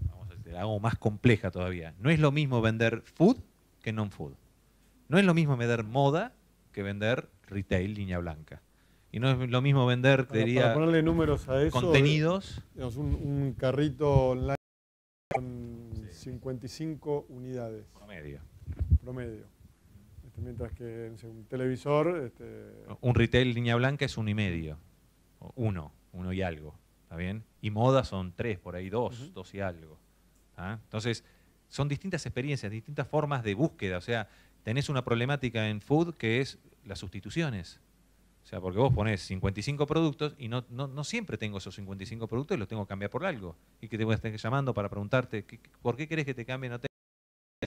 Vamos a la hago más compleja todavía. No es lo mismo vender food que non-food. No es lo mismo vender moda que vender retail, línea blanca. Y no es lo mismo vender,
Para,
diría,
para ponerle números a eso.
contenidos.
digamos, un, un carrito online con 55 unidades
promedio.
promedio. Mientras que sé, un televisor. Este,
Un retail línea blanca es uno y medio. Uno, uno y algo. ¿Está bien? Y moda son tres, por ahí dos, dos y algo. ¿tá? Entonces, son distintas experiencias, distintas formas de búsqueda. O sea, tenés una problemática en food que es las sustituciones. O sea, porque vos ponés 55 productos y no, no, no siempre tengo esos 55 productos y los tengo que cambiar por algo. Y que te voy a estar llamando para preguntarte, ¿qué- qué- ¿por qué querés que te cambie? No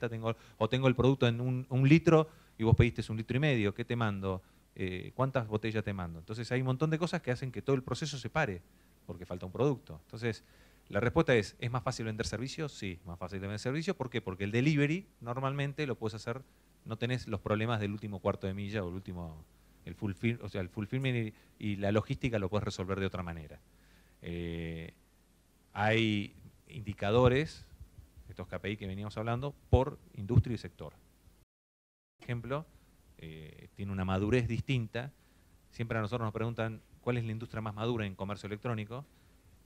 tengo, o tengo el producto en un, un litro y vos pediste un litro y medio, ¿qué te mando? Eh, ¿Cuántas botellas te mando? Entonces hay un montón de cosas que hacen que todo el proceso se pare, porque falta un producto. Entonces, la respuesta es, ¿es más fácil vender servicios? Sí, más fácil vender servicios. ¿Por qué? Porque el delivery normalmente lo puedes hacer, no tenés los problemas del último cuarto de milla o el último, el fulfill, o sea, el fulfillment y, la logística lo puedes resolver de otra manera. Eh, hay indicadores, estos KPI que veníamos hablando, por industria y sector. Ejemplo, eh, tiene una madurez distinta. Siempre a nosotros nos preguntan cuál es la industria más madura en comercio electrónico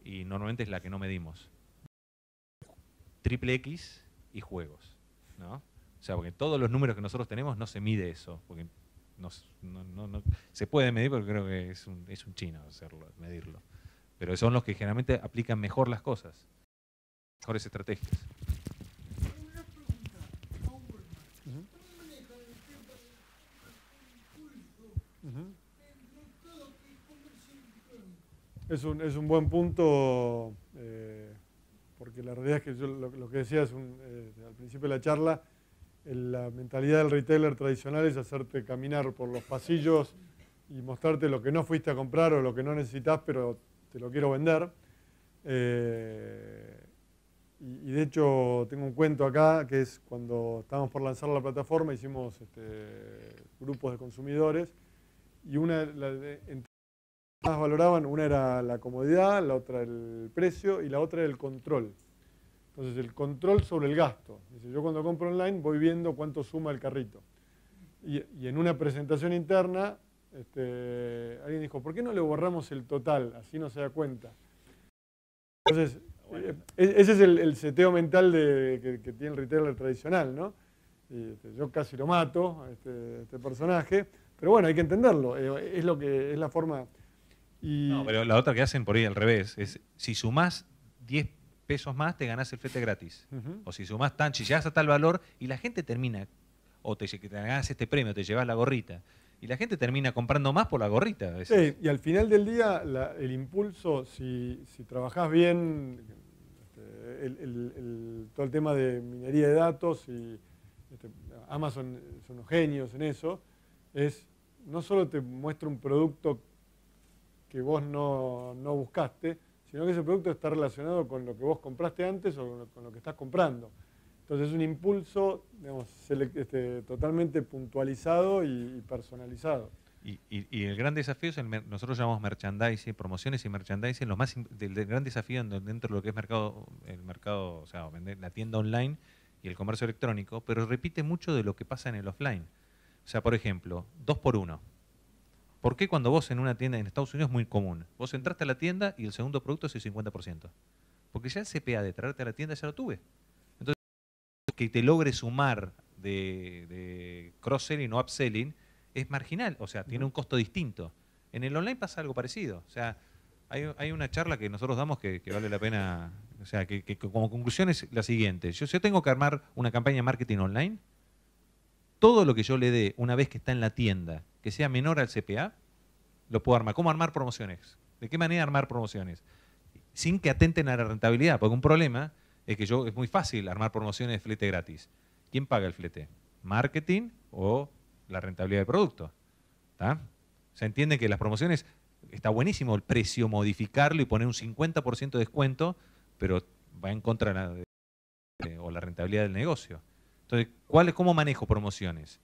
y normalmente es la que no medimos. Triple X y juegos. ¿no? O sea, porque todos los números que nosotros tenemos no se mide eso. Porque nos- no, no- no- se puede medir, pero creo que es un, es un chino hacerlo, medirlo. Pero son los que generalmente aplican mejor las cosas, mejores estrategias.
Es un, es un buen punto, eh, porque la realidad es que yo lo, que decía es eh, al principio de la charla, la mentalidad del retailer tradicional es hacerte caminar por los pasillos y mostrarte lo que no fuiste a comprar o lo que no necesitas, pero te lo quiero vender. Eh, y, de hecho tengo un cuento acá que es cuando estábamos por lanzar la plataforma, hicimos este, grupos de consumidores y una la más valoraban, una era la comodidad, la otra el precio y la otra el control. Entonces el control sobre el gasto. Dice, yo cuando compro online voy viendo cuánto suma el carrito. Y, y en una presentación interna, este, alguien dijo, ¿por qué no le borramos el total? Así no se da cuenta. Entonces, eh, e- ese es el, el seteo mental de- que, que tiene el retailer tradicional, ¿no? Y, este, yo casi lo mato, este, este personaje, pero bueno, hay que entenderlo. eh, es, lo que, es la forma. Y
No, pero la otra que hacen por ahí al revés es si sumás 10 pesos más, te ganás el flete gratis. O si sumás tan, si llegas a tal valor y la gente termina, o te, te ganas este premio, te llevas la gorrita. Y la gente termina comprando más por la gorrita. a veces.
Sí, y al final del día, la- el impulso, si, si trabajás bien, este, el- el- el- todo el tema de minería de datos y este, Amazon son genios en eso, es no solo te muestra un producto que vos no, no buscaste, sino que ese producto está relacionado con lo que vos compraste antes o con lo, con lo que estás comprando. Entonces es un impulso digamos, este, totalmente puntualizado y, y personalizado.
Y, y- y el gran desafío es, el nosotros llamamos merchandising, promociones y merchandising, lo más del, gran desafío en- dentro de lo que es mercado, el mercado, o sea, vender la tienda online y el comercio electrónico, pero repite mucho de lo que pasa en el offline. O sea, por ejemplo, dos por uno. ¿Por qué cuando vos en una tienda en Estados Unidos es muy común? Vos entraste a la tienda y el segundo producto es el 50%. Porque ya el CPA de traerte a la tienda ya lo tuve. Entonces, que te logre sumar de, de cross-selling o upselling es marginal, o sea, tiene un costo distinto. En el online pasa algo parecido. O sea, hay, hay una charla que nosotros damos que, que vale la pena, o sea, que, que como conclusión es la siguiente. Yo, yo tengo que armar una campaña de marketing online, todo lo que yo le dé una vez que está en la tienda, que sea menor al CPA, lo puedo armar. ¿Cómo armar promociones? ¿De qué manera armar promociones? Sin que atenten a la rentabilidad, porque un problema es que yo es muy fácil armar promociones de flete gratis. ¿Quién paga el flete? ¿Marketing o la rentabilidad del producto? ¿Está? Se entiende que las promociones está buenísimo el precio, modificarlo y poner un 50% de descuento, pero va en contra de la, o la rentabilidad del negocio. Entonces, ¿cuál, ¿cómo manejo promociones?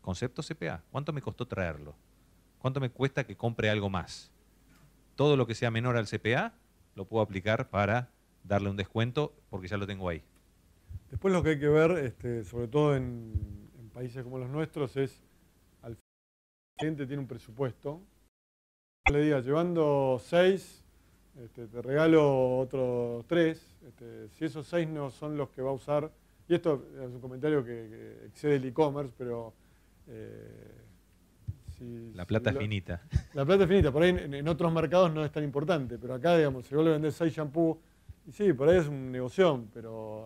Concepto CPA. ¿Cuánto me costó traerlo? ¿Cuánto me cuesta que compre algo más? Todo lo que sea menor al CPA lo puedo aplicar para darle un descuento porque ya lo tengo ahí.
Después lo que hay que ver, este, sobre todo en, países como los nuestros, es al cliente tiene un presupuesto. Le diga, llevando seis, este, te regalo otros tres. Este, si esos seis no son los que va a usar, y esto es un comentario que, que excede el e-commerce, pero eh, si-
La
si
plata es finita.
La plata es finita, por ahí en, en otros mercados no es tan importante, pero acá, digamos, si vos le vendés seis shampoos, y sí, por ahí es un negocio, pero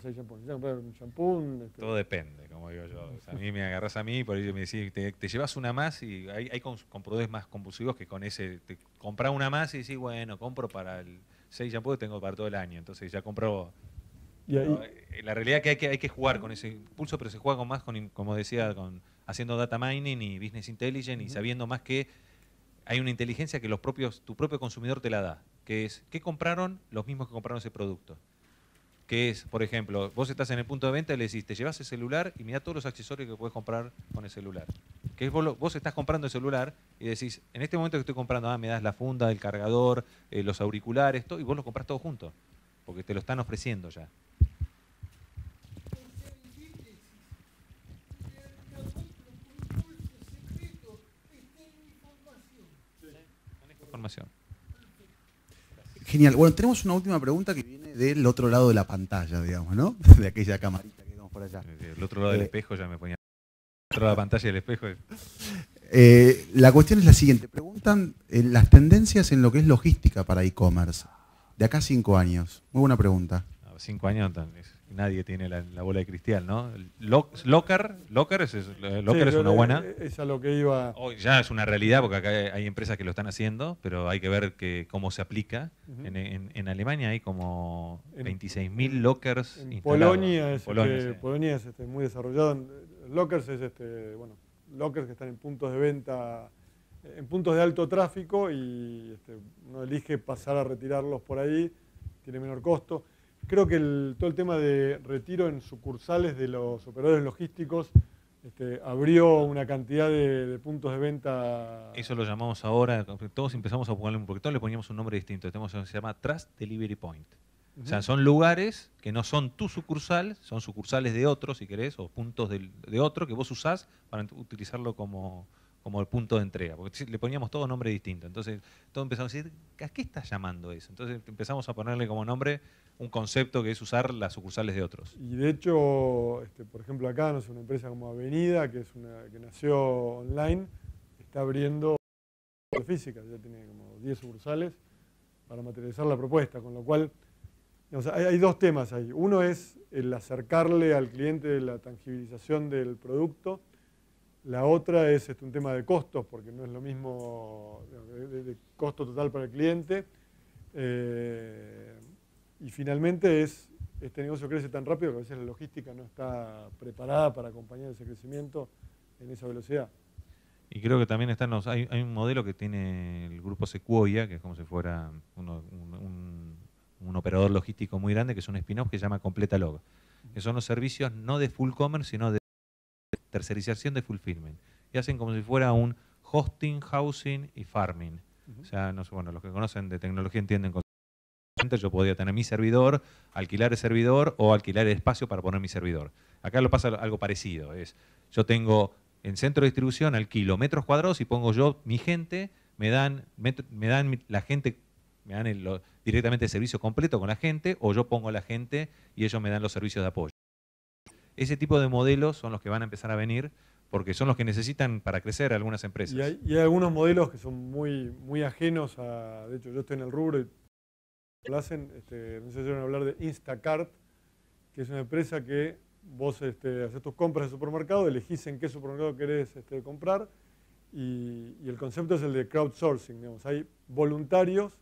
seis shampoos. Si comprar un shampoo, un, este,
Todo depende, como digo yo. O sea, a mí me agarras a mí, por ahí me decís, te, te llevas una más y hay, hay compradores más compulsivos que con ese, te compras una más y decís, bueno, compro para el 6 shampoo que tengo para todo el año. Entonces ya compro.
Y ahí-
No, eh, la realidad es que hay, que hay que jugar con ese impulso, pero se juega con más, con, como decía, con haciendo data mining y business intelligence y sabiendo más que hay una inteligencia que los propios, tu propio consumidor te la da, que es, ¿qué compraron los mismos que compraron ese producto? que es, por ejemplo, vos estás en el punto de venta y le decís, te llevas el celular y mira todos los accesorios que puedes comprar con el celular. Que es vos, lo- vos estás comprando el celular y decís, en este momento que estoy comprando, ah, me das la funda, el cargador, eh, los auriculares, todo, y vos lo compras todo junto, porque te lo están ofreciendo ya. Información.
Genial. Bueno, tenemos una última pregunta que viene del otro lado de la pantalla, digamos, ¿no? De aquella camarita que tenemos por allá.
El otro lado del
Eh,
espejo ya me ponía. El otro lado de la pantalla del espejo. es-
Eh, la cuestión es la siguiente. Preguntan eh, las tendencias en lo que es logística para e-commerce. De acá a cinco años. Muy buena pregunta.
Cinco años nadie tiene la, la bola de cristal, ¿no? Lo- Locker, Locker es, es- Locker
Sí,
es una
le-
buena.
Es a lo que iba.
Hoy ya es una realidad porque acá hay, empresas que lo están haciendo, pero hay que ver que, cómo se aplica. En, en- en Alemania hay como
En-
26.000 lockers
En
instalados.
Polonia es,
Polonia,
este,
sí.
Polonia es, este, muy desarrollado. Lockers es este, bueno, lockers que están en puntos de venta, en puntos de alto tráfico y este, uno elige pasar a retirarlos por ahí, tiene menor costo. Creo que el- todo el tema de retiro en sucursales de los operadores logísticos este, abrió una cantidad de, de puntos de venta.
Eso lo llamamos ahora, todos empezamos a ponerle un poquito, le poníamos un nombre distinto. Tenemos, se llama Trust Delivery Point. O sea, son lugares que no son tu sucursal, son sucursales de otro, si querés, o puntos del- de otro que vos usás para utilizarlo como, como el punto de entrega. Porque le poníamos todo nombre distinto. Entonces, todos empezamos a decir, ¿a qué estás llamando eso? Entonces empezamos a ponerle como nombre un concepto que es usar las sucursales de otros.
Y de hecho, este, por ejemplo, acá, no sé, una empresa como Avenida, que es una que nació online, está abriendo sucursal física, ya tiene como 10 sucursales para materializar la propuesta, con lo cual hay, hay dos temas ahí. Uno es el acercarle al cliente la tangibilización del producto. La otra es este, un tema de costos, porque no es lo mismo de, costo total para el cliente. Eh, y finalmente es, este negocio crece tan rápido que a veces la logística no está preparada para acompañar ese crecimiento en esa velocidad.
Y creo que también están los, hay, un modelo que tiene el grupo Sequoia, que es como si fuera un- un operador logístico muy grande, que es un spin-off que se llama Completa Log, que son los servicios no de full commerce, sino de tercerización de fulfillment. Y hacen como si fuera un hosting, housing y farming. O sea, no sé, bueno, los que conocen de tecnología entienden con yo podía tener mi servidor, alquilar el servidor o alquilar el espacio para poner mi servidor. Acá lo pasa algo parecido. Es, yo tengo en centro de distribución alquilo metros cuadrados y pongo yo mi gente, me dan, me dan la gente, me dan el- lo- directamente el servicio completo con la gente, o yo pongo la gente y ellos me dan los servicios de apoyo. Ese tipo de modelos son los que van a empezar a venir porque son los que necesitan para crecer algunas empresas.
Y hay, y hay algunos modelos que son muy, muy ajenos a. De hecho, yo estoy en el rubro y lo hacen. Este, no sé si oyeron hablar de Instacart, que es una empresa que vos este, haces tus compras de supermercado, elegís en qué supermercado querés este, comprar. Y, y el concepto es el de crowdsourcing. Digamos. Hay voluntarios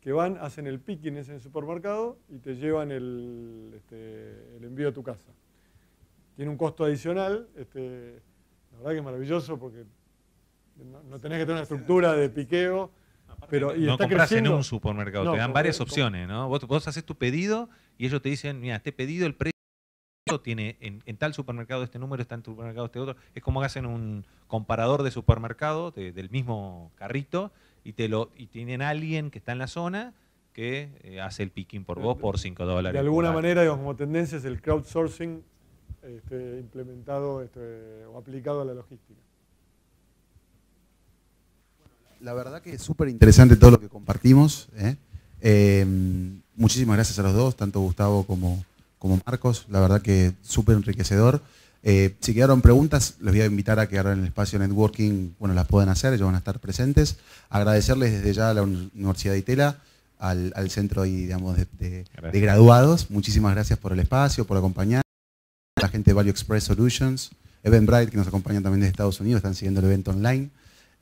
que van, hacen el picking en ese supermercado y te llevan el, este, el envío a tu casa. Tiene un costo adicional. Este, la verdad que es maravilloso porque no, no tenés que tener una estructura de piqueo. Pero, y
no
está
compras en
creciendo.
un supermercado,
No,
te dan varias opciones, ¿no? Vos, vos haces tu pedido y ellos te dicen, mira, este pedido, el precio tiene en, en tal supermercado este número, está en tu supermercado este otro. Es como que hacen un comparador de supermercado de- del mismo carrito y te lo y tienen alguien que está en la zona que eh, hace el picking por vos por 5 dólares.
De alguna manera, digamos, como tendencia es el crowdsourcing este, implementado este, o aplicado a la logística.
La verdad que es súper interesante todo lo que compartimos. ¿eh? Eh, muchísimas gracias a los dos, tanto Gustavo como, como Marcos. La verdad que súper enriquecedor. Eh, si quedaron preguntas, les voy a invitar a que ahora en el espacio networking bueno, las puedan hacer, ellos van a estar presentes. Agradecerles desde ya a la Uni- Universidad de Itela, al, al centro digamos, de, de- de graduados. Muchísimas gracias por el espacio, por acompañar. La gente de Value Express Solutions, Eventbrite, que nos acompañan también desde Estados Unidos, están siguiendo el evento online.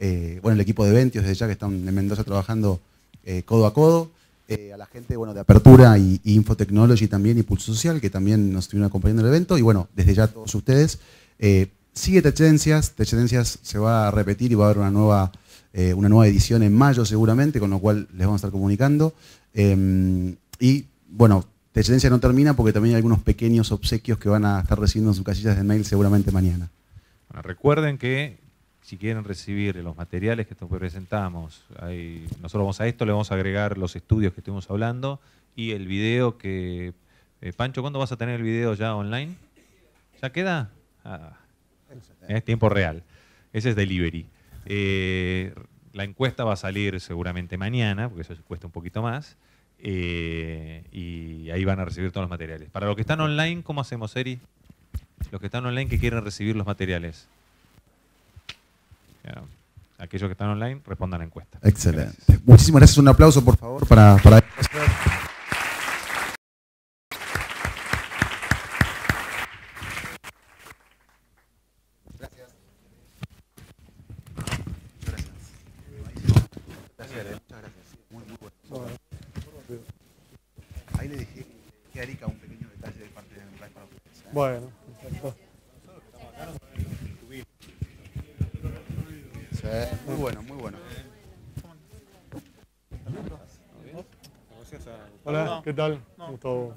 Eh, bueno, el equipo de Ventios desde ya que están en Mendoza trabajando eh, codo a codo. Eh, a la gente bueno, de Apertura y, y Infotechnology también y Pulso Social, que también nos estuvieron acompañando en el evento. Y bueno, desde ya todos ustedes. Sigue Tendencias, Tendencias se va a repetir y va a haber una nueva, una nueva edición en mayo seguramente, con lo cual les vamos a estar comunicando. Eh, y bueno, Tendencia no termina porque también hay algunos pequeños obsequios que van a estar recibiendo en sus casillas de mail seguramente mañana.
Recuerden que si quieren recibir los materiales que presentamos, nosotros vamos a esto, le vamos a agregar los estudios que estuvimos hablando y el video que... eh, Pancho, ¿cuándo vas a tener el video ya online? ¿Ya queda? Ah, es tiempo real. Ese es delivery. Eh, la encuesta va a salir seguramente mañana, porque eso cuesta un poquito más. Eh, y ahí van a recibir todos los materiales. Para los que están online, ¿cómo hacemos, Eri? Los que están online que quieren recibir los materiales. Ya, Aquellos que están online, respondan a la encuesta.
Excelente. Muchísimas gracias. Un aplauso, por favor, para... para... Erika un pequeño detalle de parte de Enrique para ustedes. ¿eh?
Bueno, perfecto.
Sí, muy bueno, muy bueno.
Hola, ¿qué tal? Gustavo.